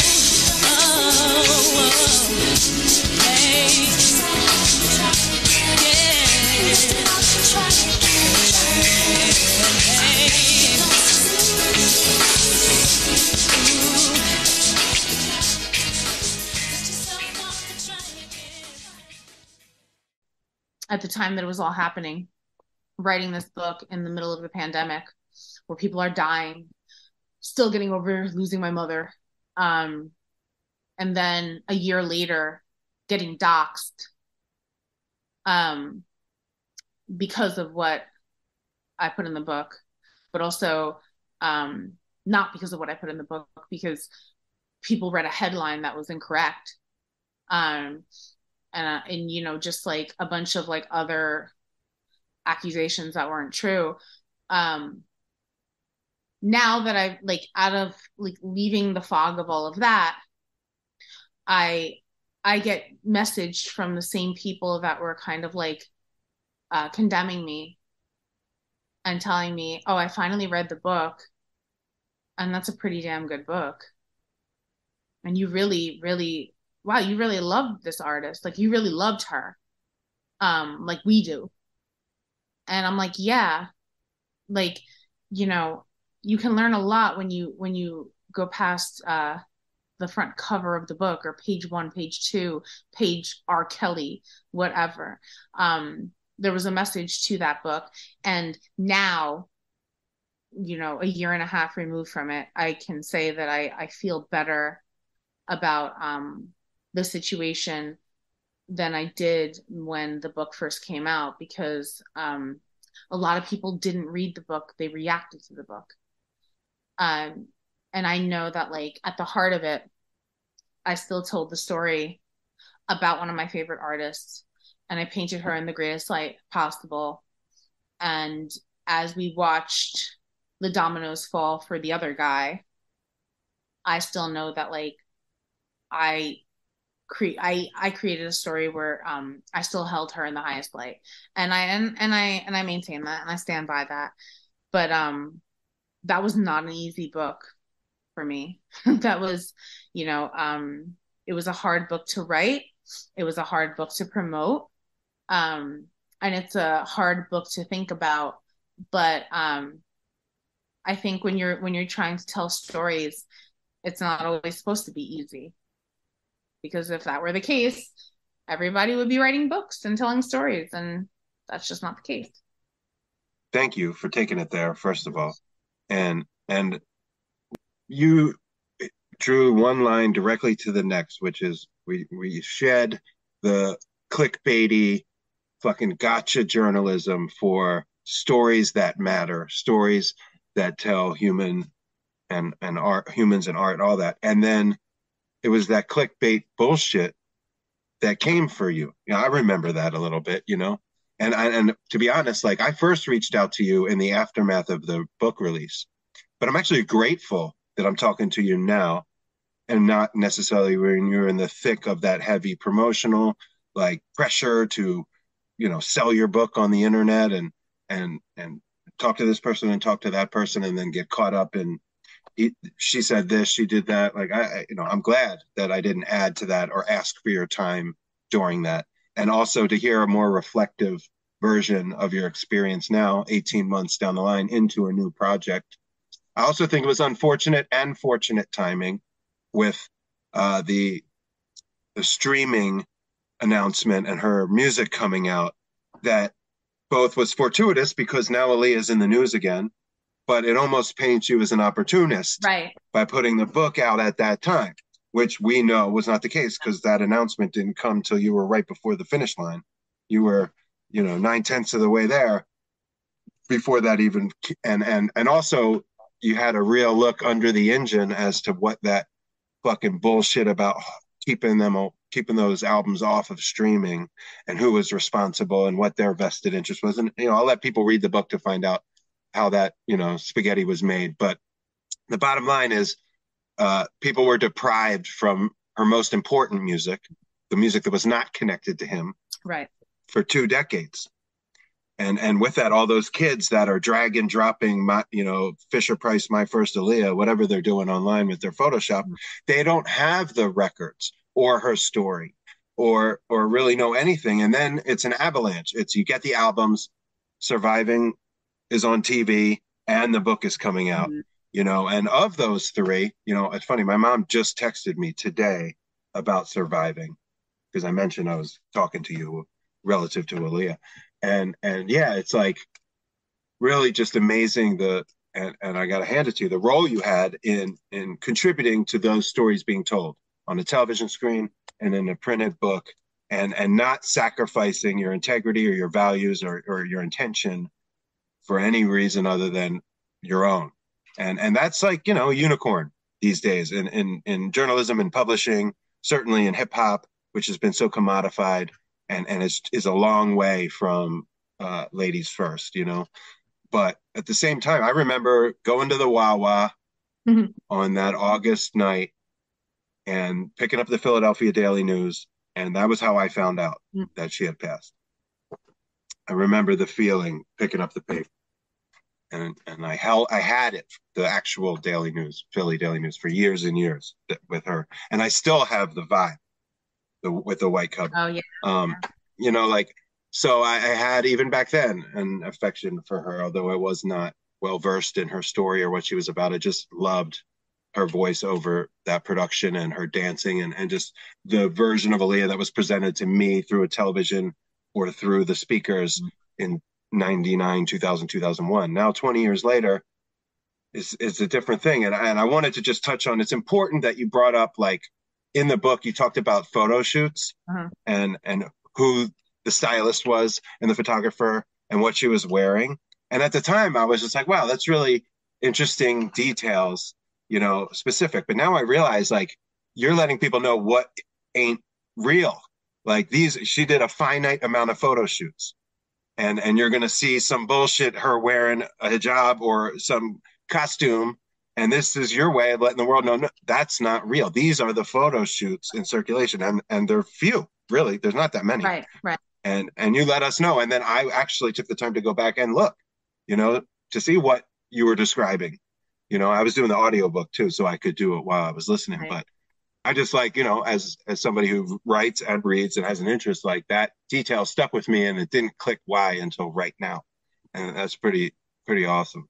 oh, oh, at the time that it was all happening, writing this book in the middle of the pandemic where people are dying, still getting over losing my mother. Um, and then a year later, getting doxxed um, because of what I put in the book, but also um, not because of what I put in the book, because people read a headline that was incorrect. Um, and, uh, and you know, just like a bunch of like other accusations that weren't true. Um, now that I've like out of like leaving the fog of all of that, I I get messaged from the same people that were kind of like uh, condemning me and telling me, "Oh, I finally read the book, and that's a pretty damn good book, and you really, really, wow, you really loved this artist, like you really loved her, um, like we do." And I'm like, "Yeah, like, you know, you can learn a lot when you when you go past uh the front cover of the book or page one, page two, page R. Kelly, whatever. Um, there was a message to that book. And now, you know, a year and a half removed from it, I can say that I, I feel better about um, the situation than I did when the book first came out because um, a lot of people didn't read the book, they reacted to the book. Um, and I know that like at the heart of it, I still told the story about one of my favorite artists and I painted her in the greatest light possible. And as we watched the dominoes fall for the other guy, I still know that like I cre- I I created a story where um I still held her in the highest light. And I and, and I and I maintain that and I stand by that. But um that was not an easy book for me. that was, you know, um, it was a hard book to write. It was a hard book to promote. Um, and it's a hard book to think about. But um, I think when you're when you're trying to tell stories, it's not always supposed to be easy. Because if that were the case, everybody would be writing books and telling stories, and that's just not the case. Thank you for taking it there, first of all. And and you eh, drew one line directly to the next, which is we we shed the clickbaity fucking gotcha journalism for stories that matter, stories that tell human and and art humans and art, all that. And then it was that clickbait bullshit that came for you. You know, I remember that a little bit, you know. And I, and to be honest, like I first reached out to you in the aftermath of the book release, but I'm actually grateful that I'm talking to you now and not necessarily when you're in the thick of that heavy promotional like pressure to you know sell your book on the internet and and and talk to this person and talk to that person and then get caught up in he, she said this she did that. Like i you know i'm glad that i didn't add to that or ask for your time during that. And also to hear a more reflective version of your experience now 18 months down the line into a new project I also think it was unfortunate and fortunate timing with uh, the the streaming announcement and her music coming out that both was fortuitous because now Aaliyah is in the news again, but it almost paints you as an opportunist Right. by putting the book out at that time, which we know was not the case because that announcement didn't come till you were right before the finish line. You were, you know, nine tenths of the way there before that even, and and and also you had a real look under the engine as to what that fucking bullshit about keeping them keeping those albums off of streaming and who was responsible and what their vested interest was. And you know i'll let people read the book to find out how that you know spaghetti was made. But the bottom line is uh, people were deprived from her most important music the music that was not connected to him Right. for two decades and and with that all those kids that are drag and dropping my you know fisher price my first Aaliyah, whatever they're doing online with their photoshop mm-hmm. they don't have the records or her story or or really know anything. And then it's an avalanche. It's you get the albums surviving is on tv and the book is coming out mm-hmm. you know and of those three you know it's funny my mom just texted me today about surviving because i mentioned i was talking to you relative to Aaliyah and and yeah it's like really just amazing the and, and i gotta hand it to you the role you had in in contributing to those stories being told on a television screen and in a printed book and and not sacrificing your integrity or your values or, or your intention for any reason other than your own. And and that's like you know a unicorn these days in in, in journalism and publishing certainly in hip-hop which has been so commodified and and is is a long way from uh, ladies first, you know. But at the same time, I remember going to the Wawa on that August night and picking up the Philadelphia Daily News, and that was how I found out that she had passed. I remember the feeling picking up the paper, and and I held I had it the actual Daily News, Philly Daily News, for years and years th- with her, and I still have the vibe, the with the white cover. Oh yeah. Um, you know, like so I, I had even back then an affection for her, although I was not well versed in her story or what she was about. I just loved her voice over that production and her dancing and, and just the version of Aaliyah that was presented to me through a television or through the speakers in 99, 2000, 2001. Now, 20 years later, is is a different thing. And, I- and I wanted to just touch on it's important that you brought up like in the book you talked about photo shoots Uh-huh. and and who the stylist was and the photographer and what she was wearing. And at the time I was just like, wow, that's really interesting details, you know, specific. But now I realize like you're letting people know what ain't real. Like these she did a finite amount of photo shoots. And and you're gonna see some bullshit her wearing a hijab or some costume and this is your way of letting the world know no, that's not real. These are the photo shoots in circulation, and and they're few. Really, there's not that many. Right. Right. And and you let us know, and then I actually took the time to go back and look, you know, to see what you were describing. You know, I was doing the audiobook too, so I could do it while I was listening. Right. But I just like, you know, as as somebody who writes and reads and has an interest, like that detail stuck with me, and it didn't click why until right now, and that's pretty pretty awesome.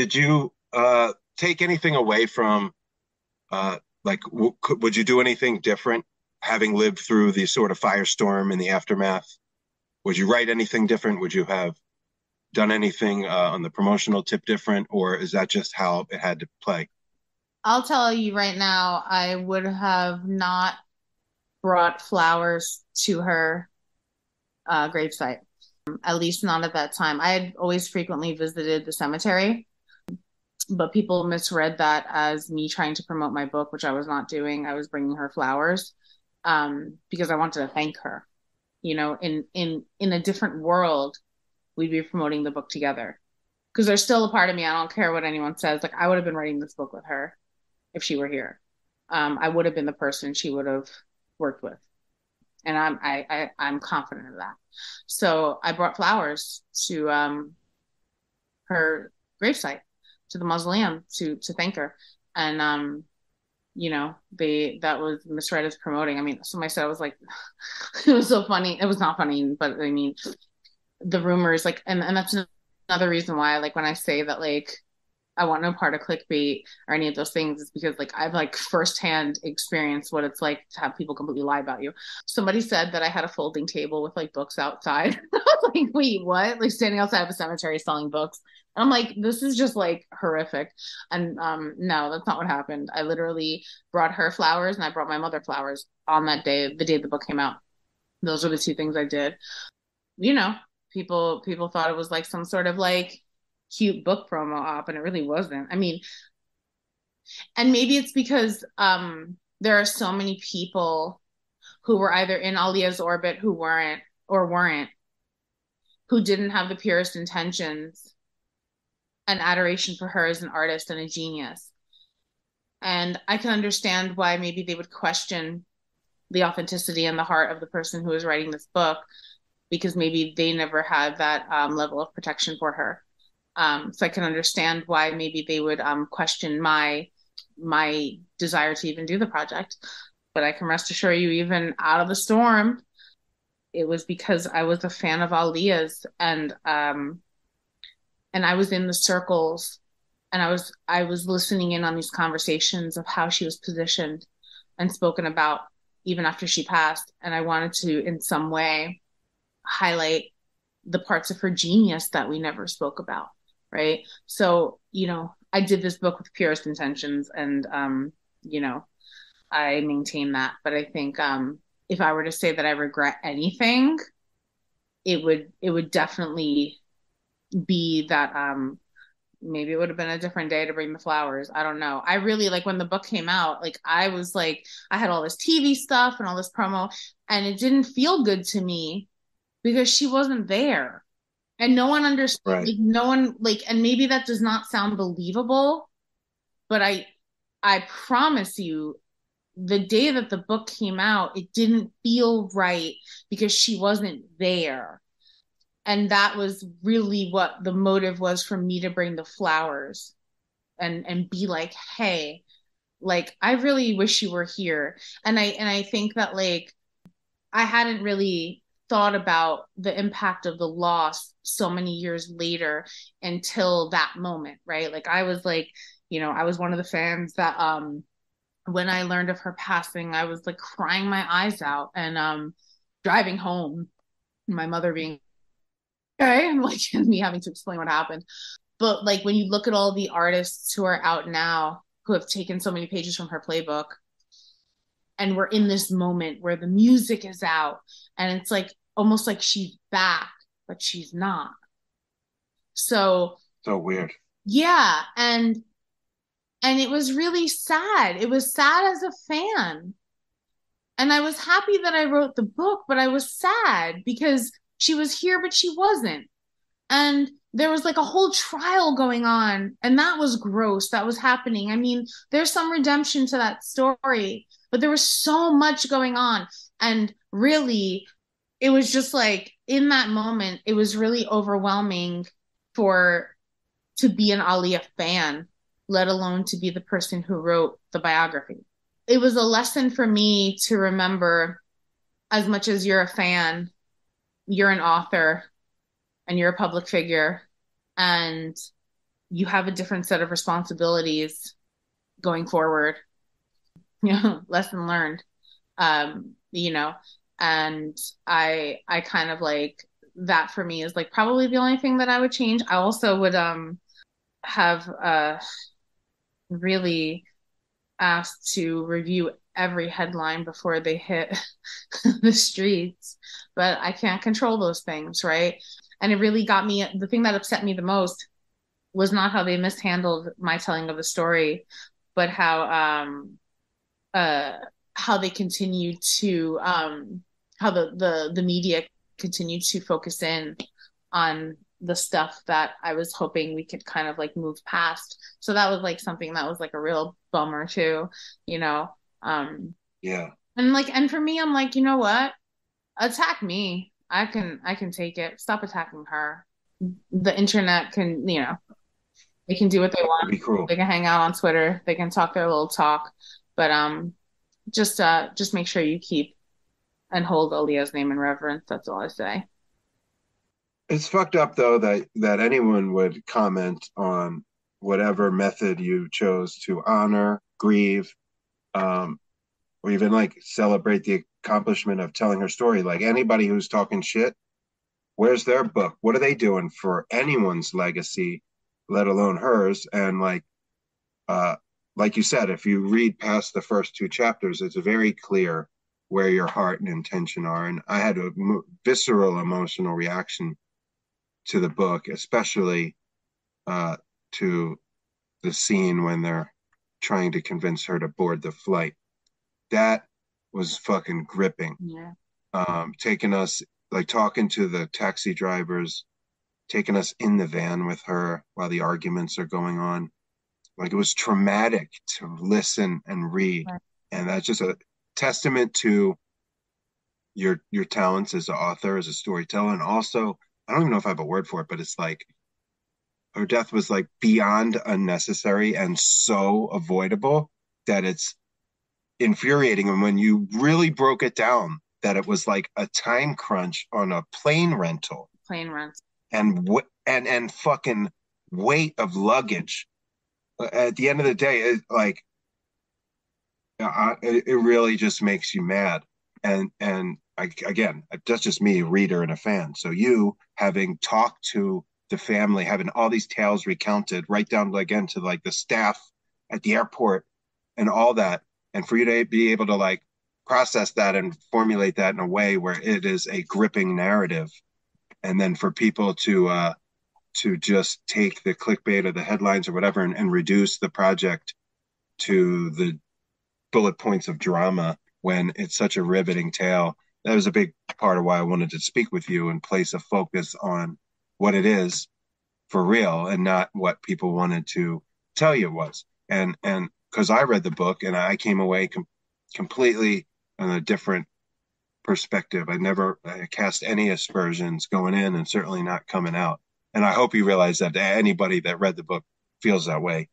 Did you uh take anything away from uh like w- could, would you do anything different having lived through the sort of firestorm and the aftermath? Would you write anything different? Would you have done anything uh, on the promotional tip different or is that just how it had to play? I'll tell you right now, I would have not brought flowers to her uh, gravesite, at least not at that time. I had always frequently visited the cemetery, but people misread that as me trying to promote my book, which I was not doing. I was bringing her flowers um, because I wanted to thank her. You know, in in in a different world, we'd be promoting the book together because there's still a part of me. I don't care what anyone says. Like I would have been writing this book with her if she were here. Um, I would have been the person she would have worked with, and I'm I, I I'm confident of that. So I brought flowers to um, her gravesite, to the mausoleum to to thank her, and um, you know they that was misread as promoting. I mean, said I was like, it was so funny. It was not funny, but I mean, the rumors like, and and that's another reason why like when I say that like I want no part of clickbait or any of those things is because like I've like firsthand experienced what it's like to have people completely lie about you. Somebody said that I had a folding table with like books outside. Like, wait, what? Like standing outside of a cemetery selling books. And I'm like, this is just like horrific. And um no, that's not what happened. I literally brought her flowers and I brought my mother flowers on that day, the day the book came out. Those are the two things I did. You know, people people thought it was like some sort of like cute book promo op and it really wasn't i mean and maybe it's because um there are so many people who were either in Aaliyah's orbit who weren't or weren't who didn't have the purest intentions and adoration for her as an artist and a genius and i can understand why maybe they would question the authenticity and the heart of the person who was writing this book because maybe they never had that um, level of protection for her um, so I can understand why maybe they would um, question my my desire to even do the project. But I can rest assure you, even out of the storm, it was because I was a fan of Aaliyah's and um, and I was in the circles and I was I was listening in on these conversations of how she was positioned and spoken about even after she passed. And I wanted to in some way highlight the parts of her genius that we never spoke about right so you know i did this book with purest intentions and um you know i maintain that but i think um if i were to say that i regret anything it would it would definitely be that um maybe it would have been a different day to bring the flowers. I don't know. I really like when the book came out like i was like i had all this tv stuff and all this promo and it didn't feel good to me because she wasn't there. And no one understood Right. like no one like and maybe that does not sound believable but i i promise you the day that the book came out it didn't feel right because she wasn't there. And that was really what the motive was for me to bring the flowers and and be like hey like i really wish you were here. And i and i think that like i hadn't really thought about the impact of the loss so many years later until that moment right? Like i was like you know i was one of the fans that um when i learned of her passing i was like crying my eyes out and um driving home my mother being okay and like me having to explain what happened but like when you look at all the artists who are out now who have taken so many pages from her playbook and we're in this moment where the music is out and it's like almost like she's back but she's not so So weird. yeah and and it was really sad. It was sad as a fan. And i was happy that i wrote the book but i was sad because she was here but she wasn't. And there was like a whole trial going on and that was gross that was happening. I mean there's some redemption to that story but there was so much going on. And really it was just like in that moment it was really overwhelming for to be an Aaliyah fan let alone to be the person who wrote the biography. It was a lesson for me to remember as much as you're a fan you're an author and you're a public figure and you have a different set of responsibilities going forward. You know lesson learned um you know and i i kind of like that for me is like probably the only thing that i would change. I also would um have uh really asked to review every headline before they hit the streets. But i can't control those things right? And it really got me the thing that upset me the most was not how they mishandled my telling of the story, but how um uh how they continued to um how the the the media continued to focus in on the stuff that I was hoping we could kind of like move past. So that was like something that was like a real bummer too, you know. Um Yeah. and like and for me I'm like, you know what? Attack me. I can I can take it. Stop attacking her. The internet can, you know, they can do what they want. Be cruel. They can hang out on Twitter. They can talk their little talk. But um just uh just make sure you keep and hold Aaliyah's name in reverence. That's all I say. It's fucked up though that that anyone would comment on whatever method you chose to honor, grieve, um, or even like celebrate the accomplishment of telling her story. Like anybody who's talking shit, where's their book? What are they doing for anyone's legacy, let alone hers? And like, uh, like you said, if you read past the first two chapters, it's very clear where your heart and intention are. And I had a visceral emotional reaction to the book, especially uh, to the scene when they're trying to convince her to board the flight. That was fucking gripping. Yeah. Um, taking us, like talking to the taxi drivers, taking us in the van with her while the arguments are going on. Like it was traumatic to listen and read. And that's just a testament to your your talents as an author, as a storyteller, and also I don't even know if I have a word for it, but it's like her death was like beyond unnecessary and so avoidable that it's infuriating. And when you really broke it down, that it was like a time crunch on a plane rental Plane runs. and w- and and fucking weight of luggage. At the end of the day, it, like it, it really just makes you mad. And and I, again, that's just me, a reader and a fan. So you having talked to the family, having all these tales recounted, right down again to like the staff at the airport and all that, and for you to be able to like process that and formulate that in a way where it is a gripping narrative. And then for people to uh to just take the clickbait or the headlines or whatever and, and reduce the project to the bullet points of drama when it's such a riveting tale that was a big part of why i wanted to speak with you and place a focus on what it is for real and not what people wanted to tell you it was and and because i read the book and i came away com- completely on a different perspective. I never I cast any aspersions going in and certainly not coming out. And I hope you realize that anybody that read the book feels that way.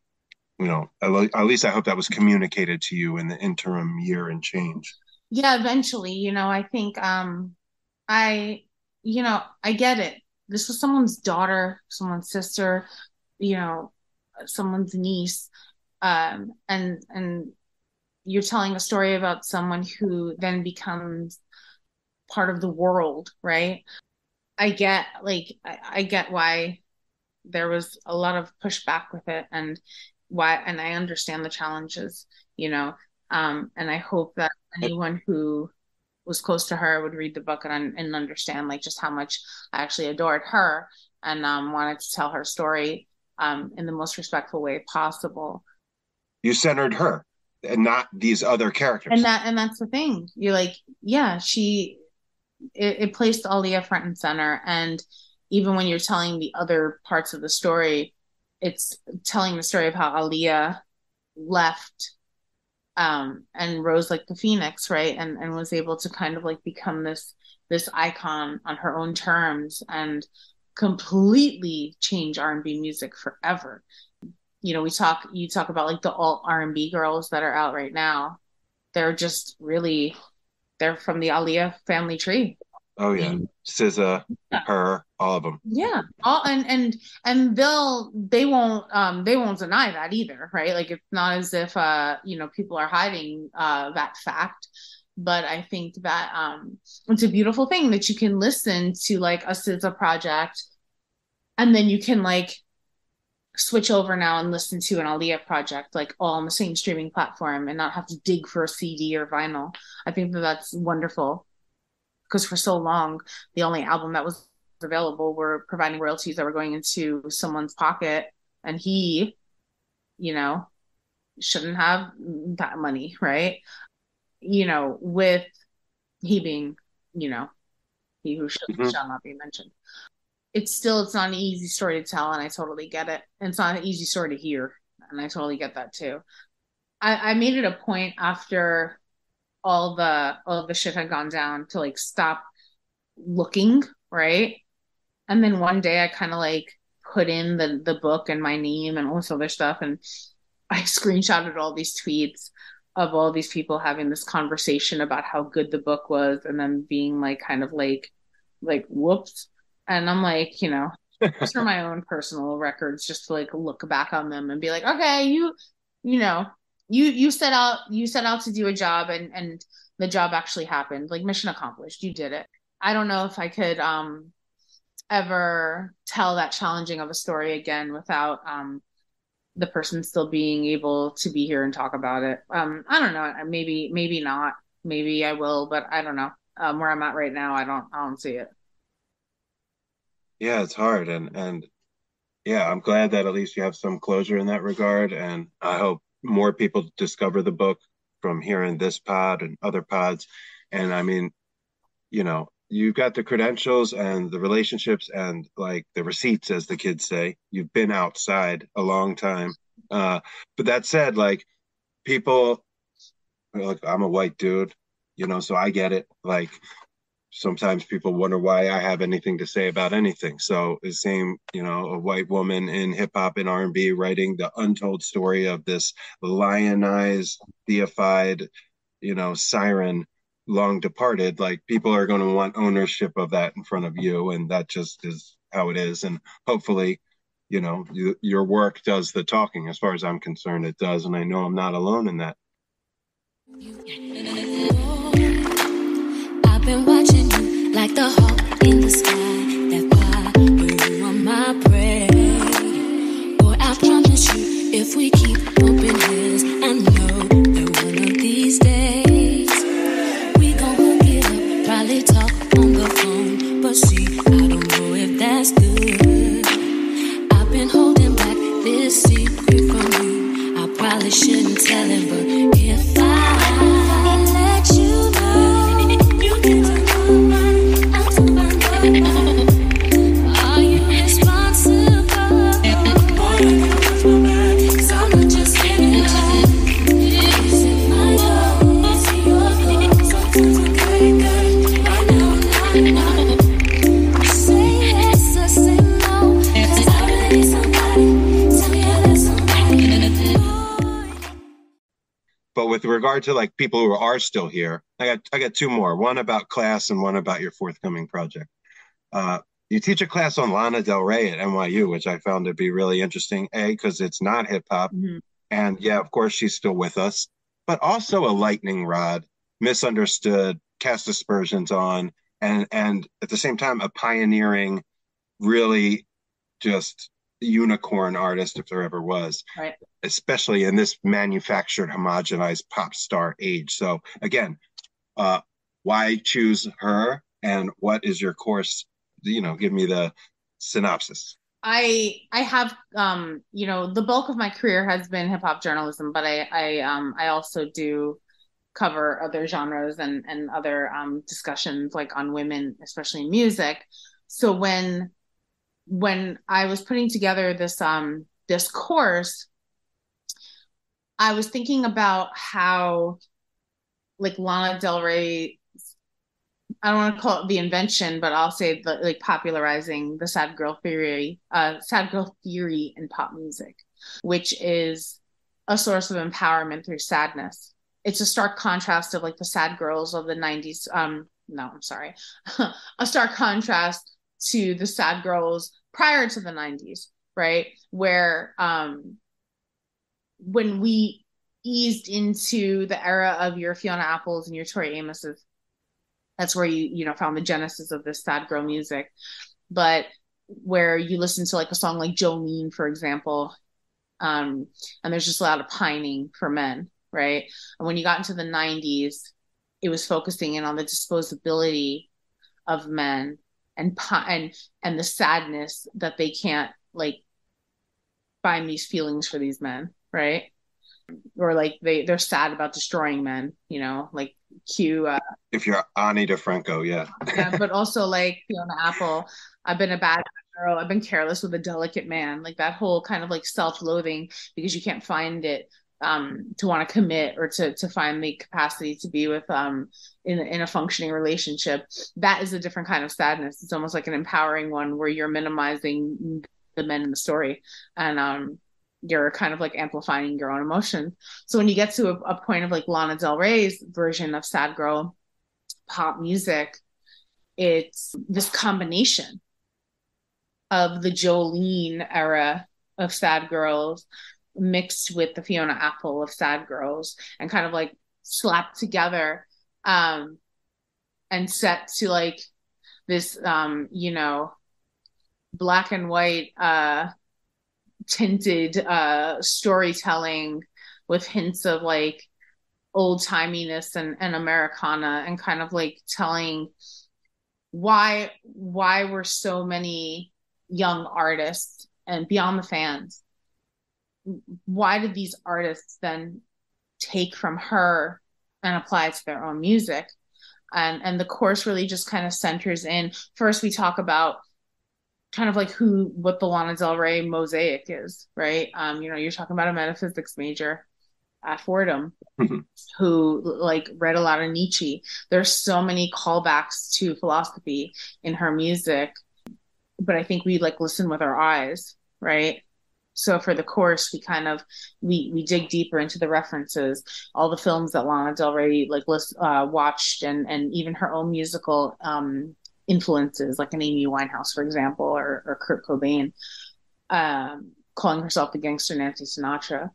You know, at at least I hope that was communicated to you in the interim year and change. Yeah, eventually, you know, I think um I you know, I get it. This was someone's daughter, someone's sister, you know, someone's niece. Um and and you're telling a story about someone who then becomes part of the world, right? I get like I, I get why there was a lot of pushback with it and why and I understand the challenges, you know. Um and I hope that anyone who was close to her would read the book and and understand like just how much I actually adored her and um wanted to tell her story um in the most respectful way possible. You centered her and not these other characters. And that and that's the thing. You're like, yeah, she it, it placed Aaliyah front and center. And even when you're telling the other parts of the story, it's telling the story of how Aaliyah left um and rose like the phoenix, right? And and was able to kind of like become this this icon on her own terms and completely change R&B music forever. You know, we talk you talk about like the alt R&B girls that are out right now. They're just really they're from the Aaliyah family tree. Oh yeah, SZA, her, all of them. Yeah. All and and and they'll they won't um they won't deny that either, right? Like it's not as if uh you know people are hiding uh that fact. But I think that um it's a beautiful thing that you can listen to like a SZA project and then you can like switch over now and listen to an Aaliyah project like all on the same streaming platform and not have to dig for a CD or vinyl. I think that that's wonderful because for so long the only album that was available were providing royalties that were going into someone's pocket and he, you know, shouldn't have that money, right? You know, with he being, you know, he who should, Mhm. shall not be mentioned. It's still it's not an easy story to tell, and I totally get it. And it's not an easy story to hear, and I totally get that too. I, I made it a point after all the all the shit had gone down to like stop looking, right? And then one day I kind of like put in the the book and my name and all this other stuff, and I screenshotted all these tweets of all these people having this conversation about how good the book was, and then being like kind of like like whoops. And I'm like, you know, just for my own personal records, just to like look back on them and be like, okay, you, you know, you you set out you set out to do a job and and the job actually happened. Like mission accomplished. You did it. I don't know if I could um ever tell that challenging of a story again without um the person still being able to be here and talk about it. Um I don't know. Maybe maybe not. Maybe I will, but I don't know. Um where I'm at right now, I don't I don't see it. Yeah, it's hard and and yeah, I'm glad that at least you have some closure in that regard and I hope more people discover the book from hearing this pod and other pods. And I mean, you know, you've got the credentials and the relationships and like the receipts as the kids say. You've been outside a long time. Uh but that said, like people like I'm a white dude, you know, so I get it. Like sometimes people wonder why I have anything to say about anything. So the same, you know, a white woman in hip hop and R and B writing the untold story of this lionized, deified, you know, siren long departed. Like people are going to want ownership of that in front of you, and that just is how it is. And hopefully, you know, you, your work does the talking. As far as I'm concerned, it does, and I know I'm not alone in that. I've been watching you like the hawk in the sky. That fly, but you are my prey. Boy, I promise you, if we keep bumping heads, I know that one of these days we gon' hook it up. Probably talk on the phone, but see, I don't know if that's good. I've been holding back this secret from you. I probably shouldn't tell it, but with regard to like people who are still here, I got I got two more. One about class and one about your forthcoming project. Uh, you teach a class on Lana Del Rey at NYU, which I found to be really interesting. A because it's not hip hop, and yeah, of course she's still with us, but also a lightning rod, misunderstood, cast aspersions on, and and at the same time a pioneering, really just unicorn artist if there ever was Right. especially in this manufactured homogenized pop star age so again uh why choose her and what is your course you know give me the synopsis I I have um you know the bulk of my career has been hip hop journalism, but I I um I also do cover other genres and and other um discussions like on women, especially in music. So when when I was putting together this um this course, I was thinking about how like Lana Del Rey I don't want to call it the invention, but I'll say the like popularizing the sad girl theory, uh, sad girl theory in pop music, which is a source of empowerment through sadness. It's a stark contrast of like the sad girls of the '90s. Um, no, I'm sorry, a stark contrast to the sad girls prior to the '90s, right? Where um, when we eased into the era of your Fiona Apples and your Tori Amos's that's where you you know found the genesis of this sad girl music but where you listen to like a song like jolene for example um and there's just a lot of pining for men right and when you got into the 90s it was focusing in on the disposability of men and and and the sadness that they can't like find these feelings for these men, right? Or like they they're sad about destroying men, you know, like cue uh, If you're Ani DiFranco, yeah. yeah, but also like Fiona Apple, I've been a bad girl, I've been careless with a delicate man, like that whole kind of like self-loathing because you can't find it um to want to commit or to to find the capacity to be with um in in a functioning relationship. That is a different kind of sadness. It's almost like an empowering one where you're minimizing the men in the story and um you're kind of like amplifying your own emotion. So when you get to a, a point of like Lana Del Rey's version of sad girl pop music, it's this combination of the Jolene era of sad girls mixed with the Fiona Apple of sad girls and kind of like slapped together um and set to like this um you know black and white uh tinted uh storytelling with hints of like old timiness and, and Americana and kind of like telling why why were so many young artists and beyond the fans why did these artists then take from her and apply it to their own music? And and the course really just kind of centers in first we talk about kind of like who what the Lana Del Rey mosaic is right? Um you know you're talking about a metaphysics major at Fordham who like read a lot of Nietzsche. There's so many callbacks to philosophy in her music but I think we like listen with our eyes right so for the course we kind of we we dig deeper into the references. All the films that lana del rey like list, uh, watched and and even her own musical um influences like an amy winehouse for example or, or kurt cobain um calling herself the gangster nancy sinatra.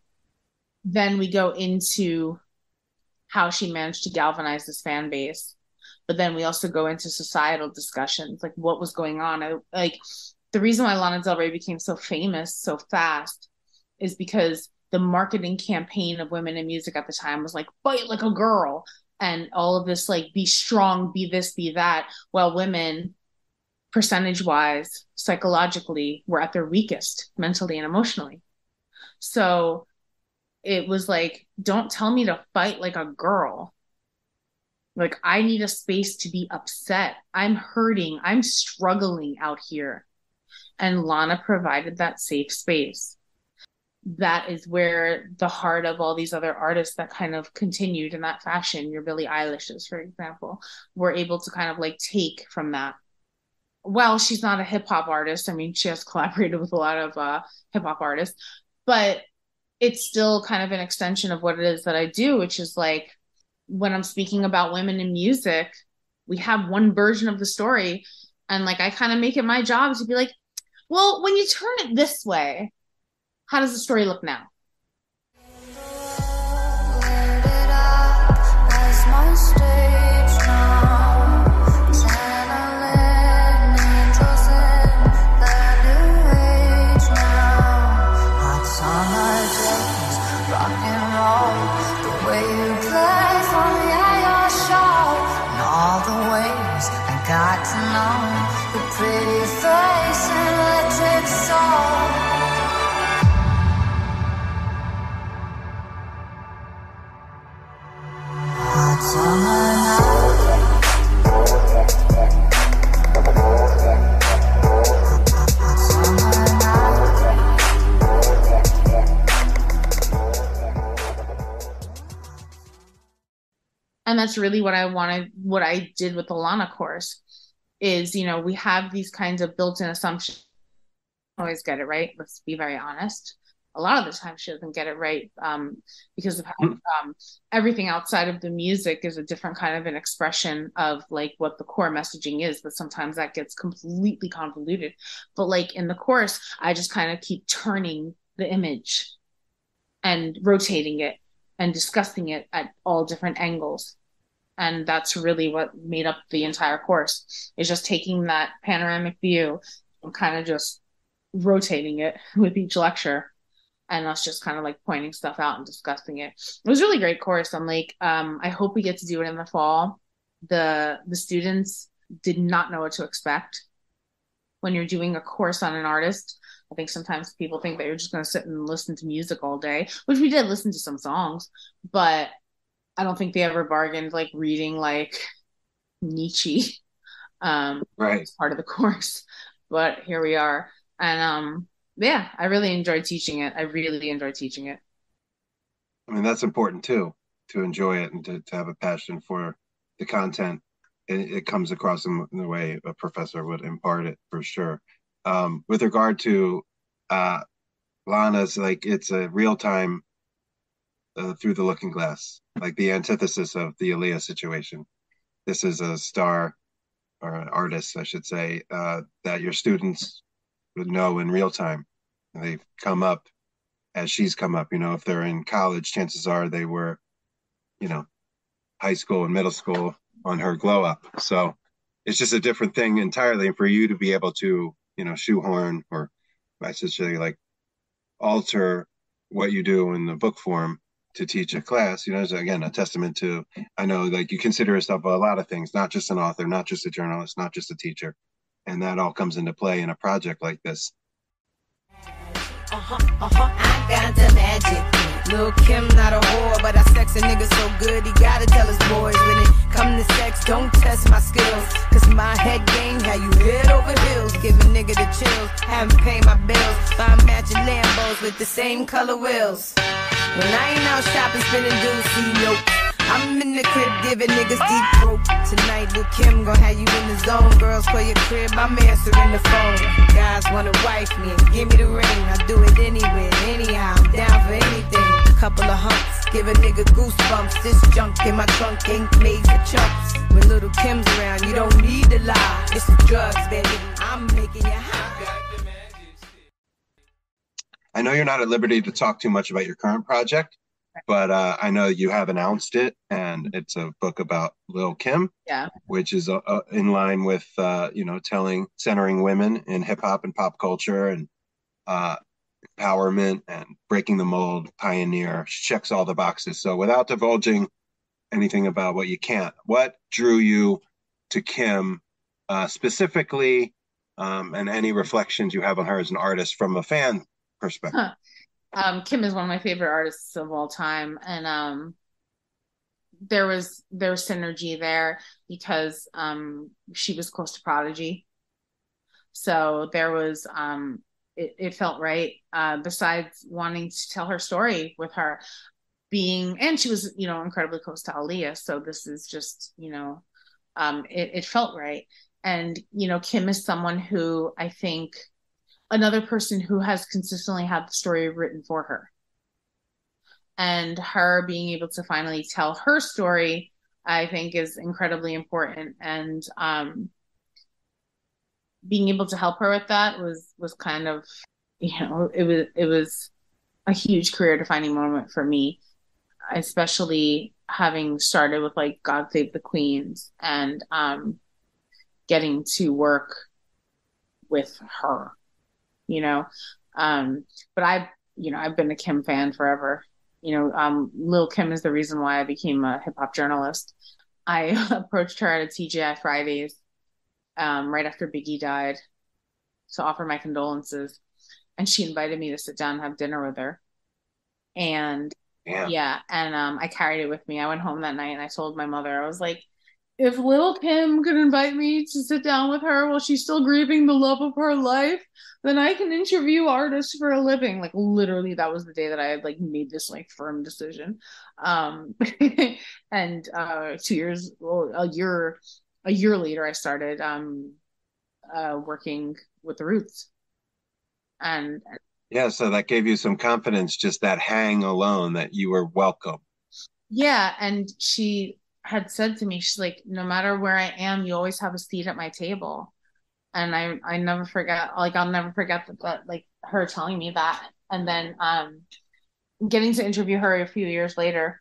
Then we go into how she managed to galvanize this fan base. But then we also go into societal discussions like what was going on. I, like the reason why Lana Del Rey became so famous so fast is because the marketing campaign of women in music at the time was like fight like a girl and all of this like be strong be this be that while women percentage wise psychologically were at their weakest mentally and emotionally. So it was like don't tell me to fight like a girl. Like i need a space to be upset. I'm hurting. I'm struggling out here and Lana provided that safe space. That is where the heart of all these other artists that kind of continued in that fashion, your Billie Eilishes, for example, were able to kind of like take from that. Well, she's not a hip hop artist. I mean, she has collaborated with a lot of uh, hip hop artists, but it's still kind of an extension of what it is that I do, which is like when I'm speaking about women in music, we have one version of the story. And like I kind of make it my job to be like, well, when you turn it this way, how does the story look now? And that's really what I wanted, what I did with the Lana course is, you know, we have these kinds of built-in assumptions. Always get it right. Let's be very honest. A lot of the time, she doesn't get it right um, because of how um, everything outside of the music is a different kind of an expression of like what the core messaging is. But sometimes that gets completely convoluted. But like in the course, I just kind of keep turning the image and rotating it and discussing it at all different angles and that's really what made up the entire course is just taking that panoramic view and kind of just rotating it with each lecture. And us just kind of like pointing stuff out and discussing it. It was a really great course. I'm like um, i hope we get to do it in the fall. The the students did not know what to expect when you're doing a course on an artist. I think sometimes people think that you're just going to sit and listen to music all day, which we did listen to some songs, but I don't think they ever bargained like reading like Nietzsche um right as part of the course. But here we are. And um yeah, I really enjoyed teaching it. I really enjoyed teaching it. I mean, that's important too, to enjoy it and to, to have a passion for the content. It, it comes across in the way a professor would impart it for sure. Um, with regard to uh, Lana's, like it's a real time uh, through the looking glass, like the antithesis of the Aaliyah situation. This is a star or an artist, I should say, uh, that your students would know in real time. They've come up as she's come up. You know, if they're in college, chances are they were, you know, high school and middle school on her glow up. So it's just a different thing entirely. And for you to be able to, you know, shoehorn or I should say like alter what you do in the book form to teach a class, you know, is again a testament to I know like you consider yourself a lot of things, not just an author, not just a journalist, not just a teacher. And that all comes into play in a project like this. Uh-huh, uh-huh, Lil' Kim not a whore, but I sex a nigga so good he gotta tell his boys when it come to sex, don't test my skills. Cause my head game had you head over heels, give a nigga the chills, haven't paid my bills. Find matching Lambos with the same color wheels. When I ain't out shopping, spending dudes, see nope. I'm in the crib giving niggas deep throat. Tonight, Lil' Kim gon' have you in the zone. Girls for your crib, I'm answering the phone. Guys wanna wife me and give me the ring. I do it anywhere, anyhow. I'm down for anything. Couple of humps, give a nigga goosebumps. This junk in my trunk ain't made for chumps. When Little Kim's around, you don't need to lie. It's the drugs, baby. I'm making you high. I know you're not at liberty to talk too much about your current project, but uh, I know you have announced it, and it's a book about Lil Kim, Yeah. which is uh, uh, in line with uh, you know telling centering women in hip hop and pop culture and uh, empowerment and breaking the mold. Pioneer checks all the boxes. So without divulging anything about what you can't, what drew you to Kim uh, specifically, um, and any reflections you have on her as an artist from a fan perspective? Huh. Um, Kim is one of my favorite artists of all time, and um, there was there was synergy there because um, she was close to Prodigy, so there was um, it, it felt right. Uh, besides wanting to tell her story with her being, and she was you know incredibly close to Aaliyah, so this is just you know um, it, it felt right. And you know, Kim is someone who I think another person who has consistently had the story written for her. And her being able to finally tell her story, I think, is incredibly important. And um, being able to help her with that was was kind of, you know, it was it was a huge career defining moment for me, especially having started with like God Save the Queens and um, getting to work with her you know. Um, but I, you know, I've been a Kim fan forever. You know, um, Lil Kim is the reason why I became a hip hop journalist. I approached her at a TGI Fridays um, right after Biggie died to offer my condolences, and she invited me to sit down and have dinner with her. And Yeah. yeah, and um, I carried it with me. I went home that night and I told my mother, I was like, if little Kim could invite me to sit down with her while she's still grieving the love of her life, then I can interview artists for a living. Like literally, that was the day that I had like made this like firm decision. Um, and uh, two years, well, a year, a year later, I started um, uh, working with the Roots. And Yeah, so that gave you some confidence, just that hang alone that you were welcome. Yeah, and she had said to me, she's like, no matter where I am, you always have a seat at my table. And I I never forget, like I'll never forget that, that like her telling me that. And then um getting to interview her a few years later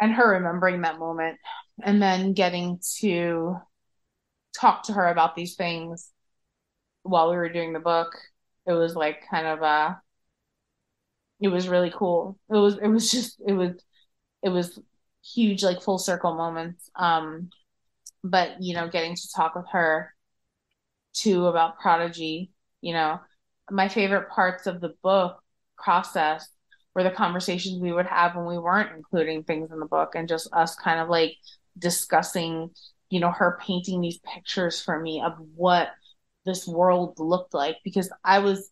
and her remembering that moment and then getting to talk to her about these things while we were doing the book. It was like kind of uh it was really cool. It was it was just it was it was huge like full circle moments um but you know getting to talk with her too about prodigy you know my favorite parts of the book process were the conversations we would have when we weren't including things in the book and just us kind of like discussing, you know, her painting these pictures for me of what this world looked like because I was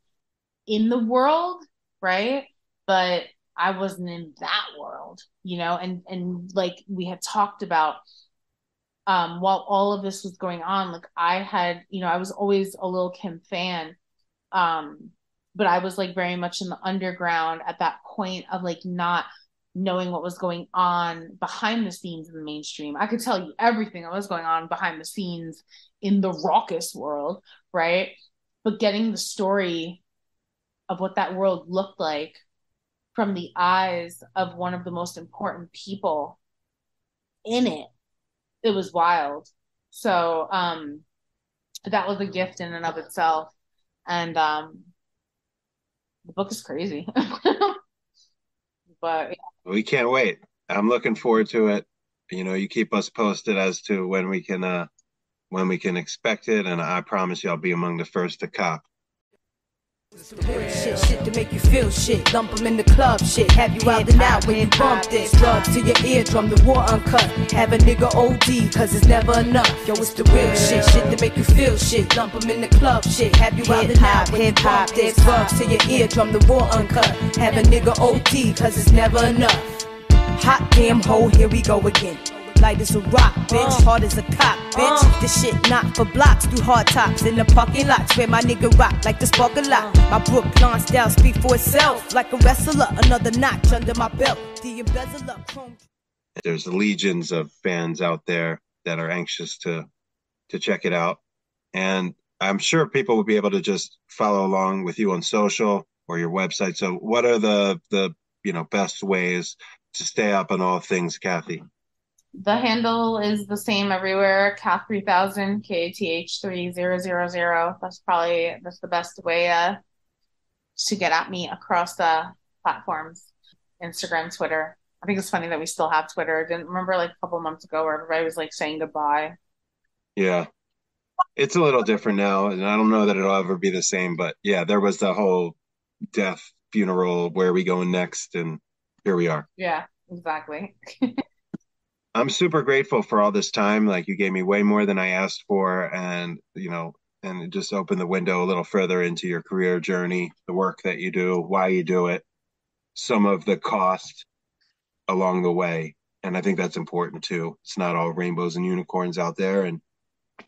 in the world, right? But I wasn't in that world, you know, and and like we had talked about um while all of this was going on, like I had, you know, I was always a little Kim fan. Um but I was like very much in the underground at that point of like not knowing what was going on behind the scenes in the mainstream. I could tell you everything that was going on behind the scenes in the Rawkus world, right? But getting the story of what that world looked like from the eyes of one of the most important people in it, it was wild. So um that was a gift in and of itself. And um the book is crazy. but We can't wait. I'm looking forward to it. You know, you keep us posted as to when we can uh when we can expect it, and I promise you I'll be among the first to cop. Shit, shit to make you feel shit. Dump 'em in the club, shit. Have you out and out when you bump this. Drug to your eardrum, the war uncut. Have a nigga OD, cause it's never enough. Yo, it's the real shit. Shit to make you feel shit. Dump 'em in the club, shit. Have you out and out when you bump this. Drug to your eardrum, the war uncut. Have a nigga OD, cause it's never enough. Hot damn hole, here we go again. Light as a rock, bitch. Uh. Hard as a cop, bitch. Uh. This shit not for blocks. Through hard tops in the parking lots where my nigga rock like the spark a lot. Uh. My Brooklyn style speak for itself. Like a wrestler, another notch under my belt. The embezzler, chrome. There's legions of fans out there that are anxious to to check it out, and I'm sure people will be able to just follow along with you on social or your website. So, what are the the you know best ways to stay up on all things Kathy? The handle is the same everywhere. Kath three thousand, K A T H three zero zero zero. That's probably that's the best way uh, to get at me across the platforms, Instagram, Twitter. I think it's funny that we still have Twitter. I didn't remember like a couple months ago where everybody was like saying goodbye. Yeah. It's a little different now, and I don't know that it'll ever be the same, but yeah, there was the whole death funeral, where are we going next? And here we are. Yeah, exactly. I'm super grateful for all this time. Like you gave me way more than I asked for, and you know, and it just opened the window a little further into your career journey, the work that you do, why you do it, some of the cost along the way. And I think that's important too. It's not all rainbows and unicorns out there, and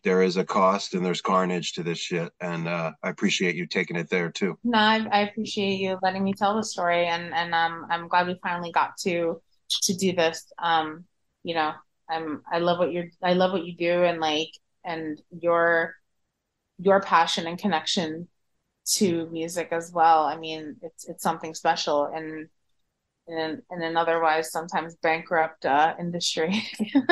there is a cost and there's carnage to this shit. And uh, I appreciate you taking it there too. No, I, I appreciate you letting me tell the story, and and um, I'm glad we finally got to to do this. Um, you know, I'm I love what you're I love what you do, and like and your your passion and connection to music as well. I mean, it's it's something special, and in in an otherwise sometimes bankrupt uh, industry.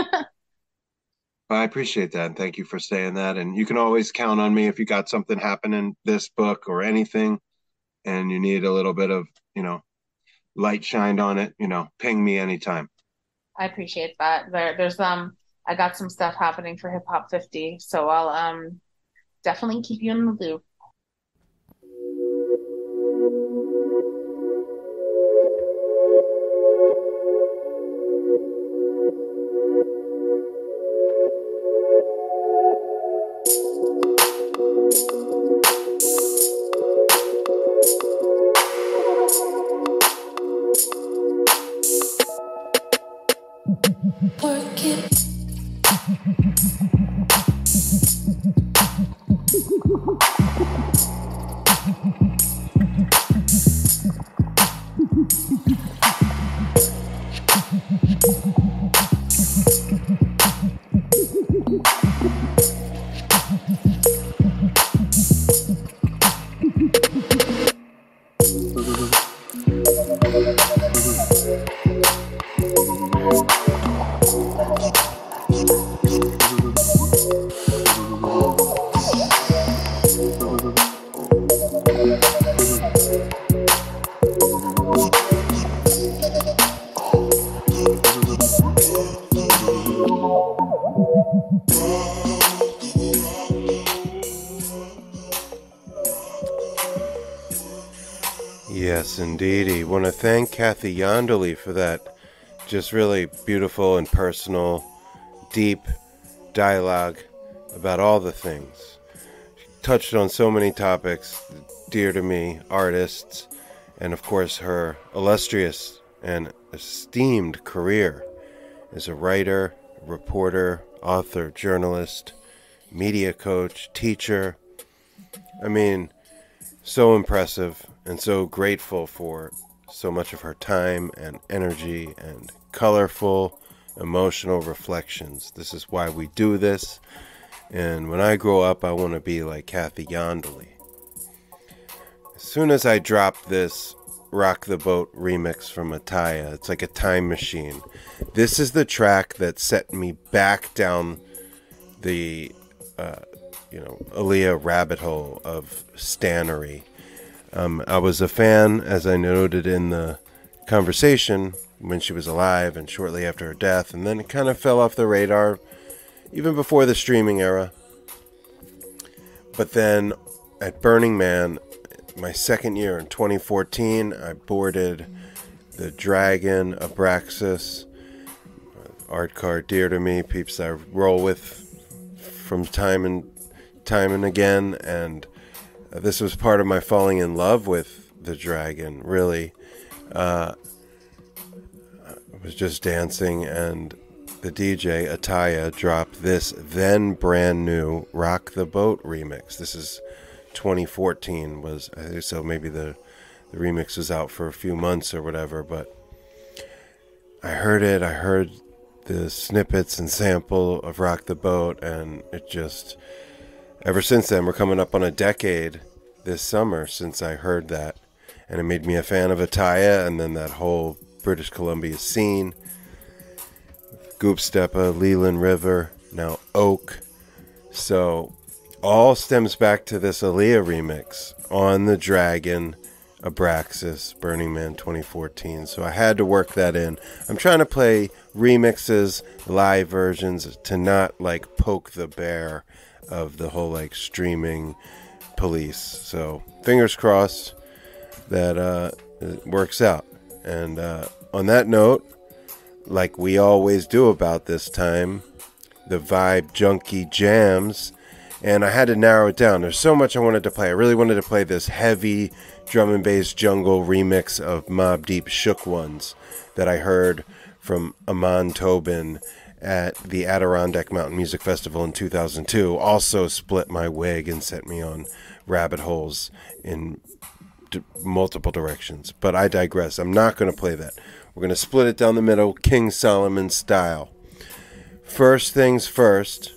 I appreciate that. And thank you for saying that. And you can always count on me if you got something happening this book or anything and you need a little bit of, you know, light shined on it, you know, ping me anytime. I appreciate that. There, there's um, I got some stuff happening for Hip Hop 50, so I'll um, definitely keep you in the loop. Want to thank Kathy Iandoli for that just really beautiful and personal, deep dialogue about all the things. She touched on so many topics dear to me, artists, and of course her illustrious and esteemed career as a writer, reporter, author, journalist, media coach, teacher. I mean, so impressive and so grateful for so much of her time and energy and colorful emotional reflections. This is why we do this. And when I grow up, I want to be like Kathy Iandoli. As soon as I drop this Rock the Boat remix from Ataya, it's like a time machine. This is the track that set me back down the, uh, you know, Aaliyah rabbit hole of stannery. Um, I was a fan, as I noted in the conversation, when she was alive and shortly after her death, and then it kind of fell off the radar even before the streaming era. But then at Burning Man, my second year in 2014, I boarded the Dragon Abraxas, art car dear to me, peeps I roll with from time and time and again, and this was part of my falling in love with the Dragon. Really, uh, I was just dancing, and the DJ Ataya dropped this then brand new Rock the Boat remix. This is 2014 was I think so maybe the the remix was out for a few months or whatever, but I heard it, I heard the snippets and sample of Rock the Boat and it just ever since then we're coming up on a decade this summer since I heard that and it made me a fan of Ataya and then that whole British Columbia scene Goop Steppa, Leland River, now Oak. So all stems back to this Aaliyah remix on the Dragon Abraxas Burning Man 2014. So I had to work that in. I'm trying to play remixes, live versions to not like poke the bear of the whole like streaming police. So fingers crossed that uh, it works out. And uh, on that note, like we always do about this time, the Vibe Junkie Jams. And I had to narrow it down. There's so much I wanted to play. I really wanted to play this heavy drum and bass jungle remix of Mobb Deep Shook Ones that I heard from Amon Tobin at the Adirondack Mountain Music Festival in 2002. Also split my wig and sent me on rabbit holes in multiple directions. But I digress. I'm not going to play that. We're going to split it down the middle, King Solomon style. First things first.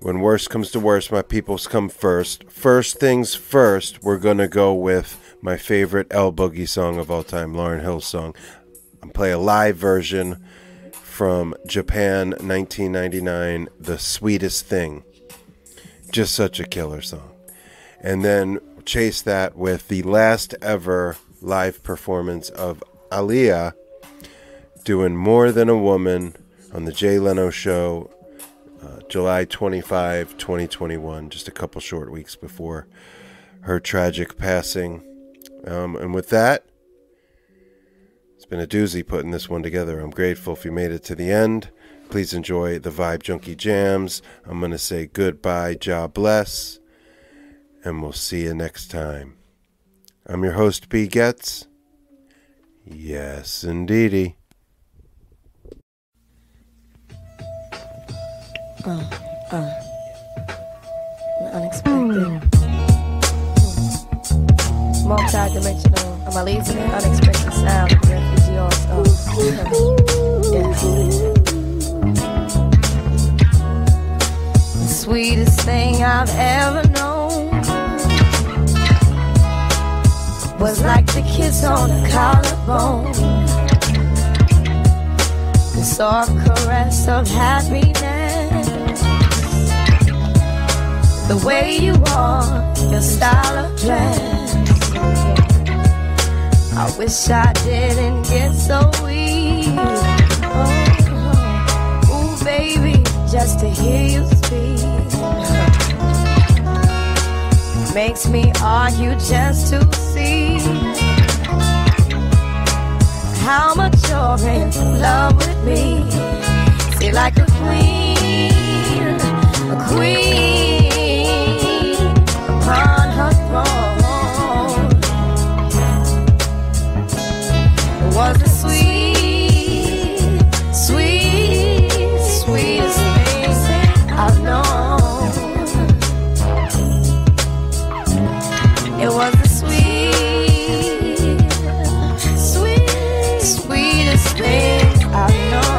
When worst comes to worst, my peoples come first. First things first, we're going to go with my favorite L Boogie song of all time, Lauryn Hill's song. I'm play a live version from Japan 1999, The Sweetest Thing. Just such a killer song. And then chase that with the last ever live performance of Aaliyah doing More Than a Woman on the Jay Leno Show, uh, July 25, 2021, just a couple short weeks before her tragic passing. Um, and with that, it's been a doozy putting this one together. I'm grateful if you made it to the end. Please enjoy the Vibe Junkie Jams. I'm going to say goodbye, job bless, and we'll see you next time. I'm your host, B. Getz. Yes, indeedy. Uh, uh, unexpected. Multi-dimensional. Am I lazy? Unexpected sound. The sweetest thing I've ever known was like the kiss on the collarbone. The soft caress of happiness. The way you are, your style of dress. I wish I didn't get so weak. Oh. Ooh, baby, just to hear you speak makes me argue just to see how much you're in love with me. See, like a queen, a queen. Was the sweet, sweet, sweetest thing I've known. It was the sweet, sweet, sweetest thing I've known.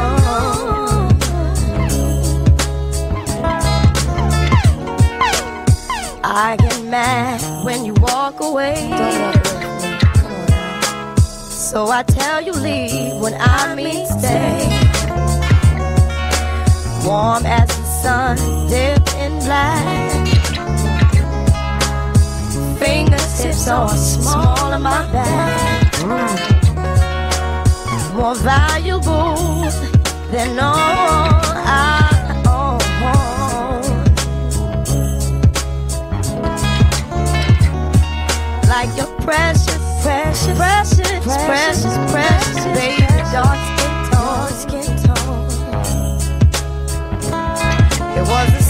I get mad when you walk away. So I tell you leave when I mean stay. Warm as the sun, dipped in black. Fingertips are small on my back. More valuable than all I own. Like your precious, precious, precious, precious, precious, baby, dark skin tone. It was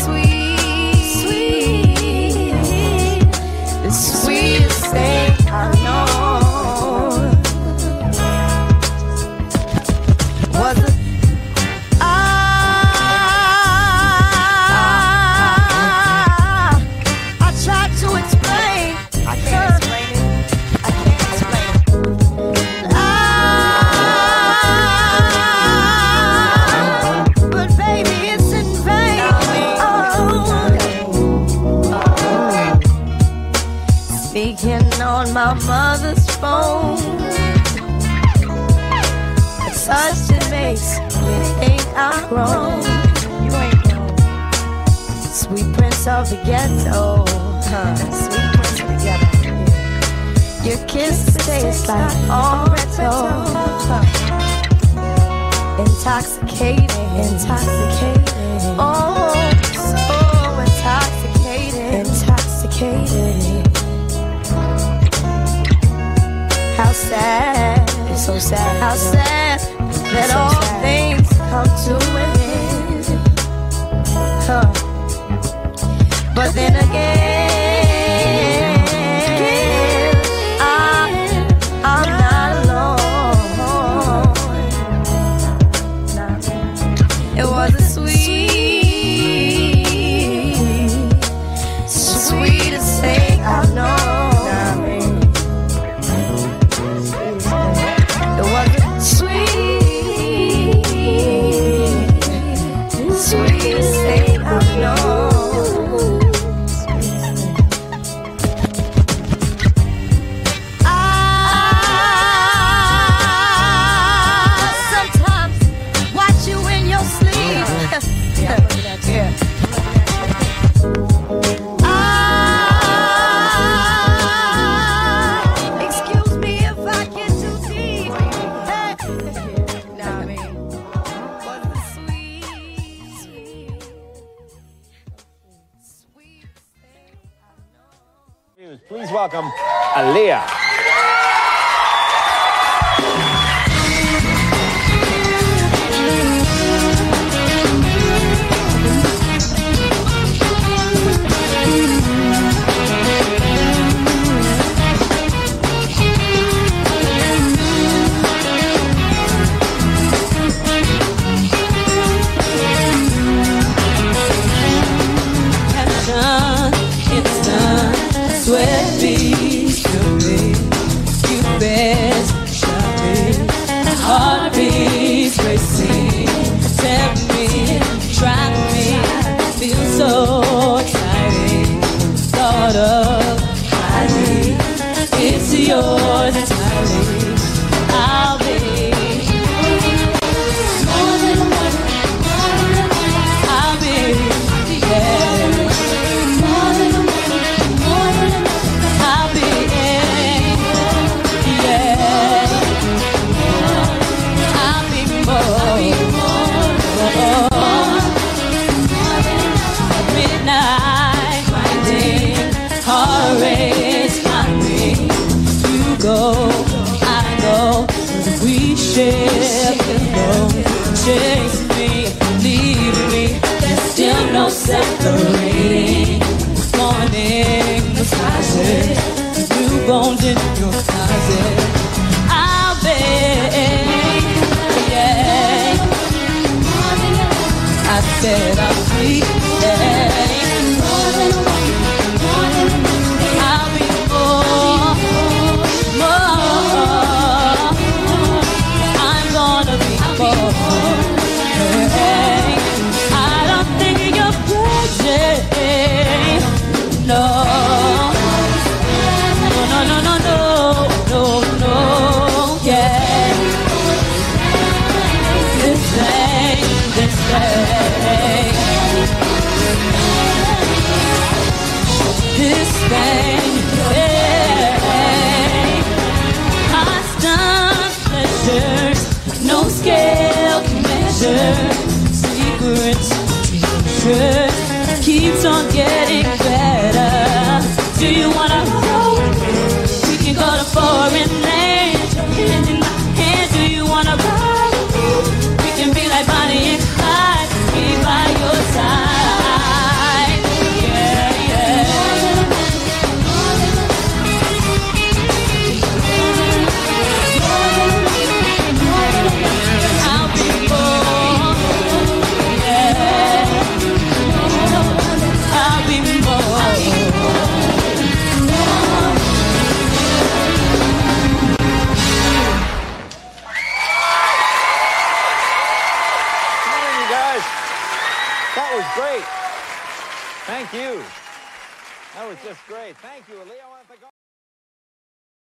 I'm grown. You ain't grown. Sweet prince of the ghetto. Huh. Sweet prince of the ghetto. Your kiss tastes like Oreto. Intoxicating, intoxicating. Oh, so intoxicating, intoxicating. How sad, it's so sad. How sad that all things to. Huh. But then again,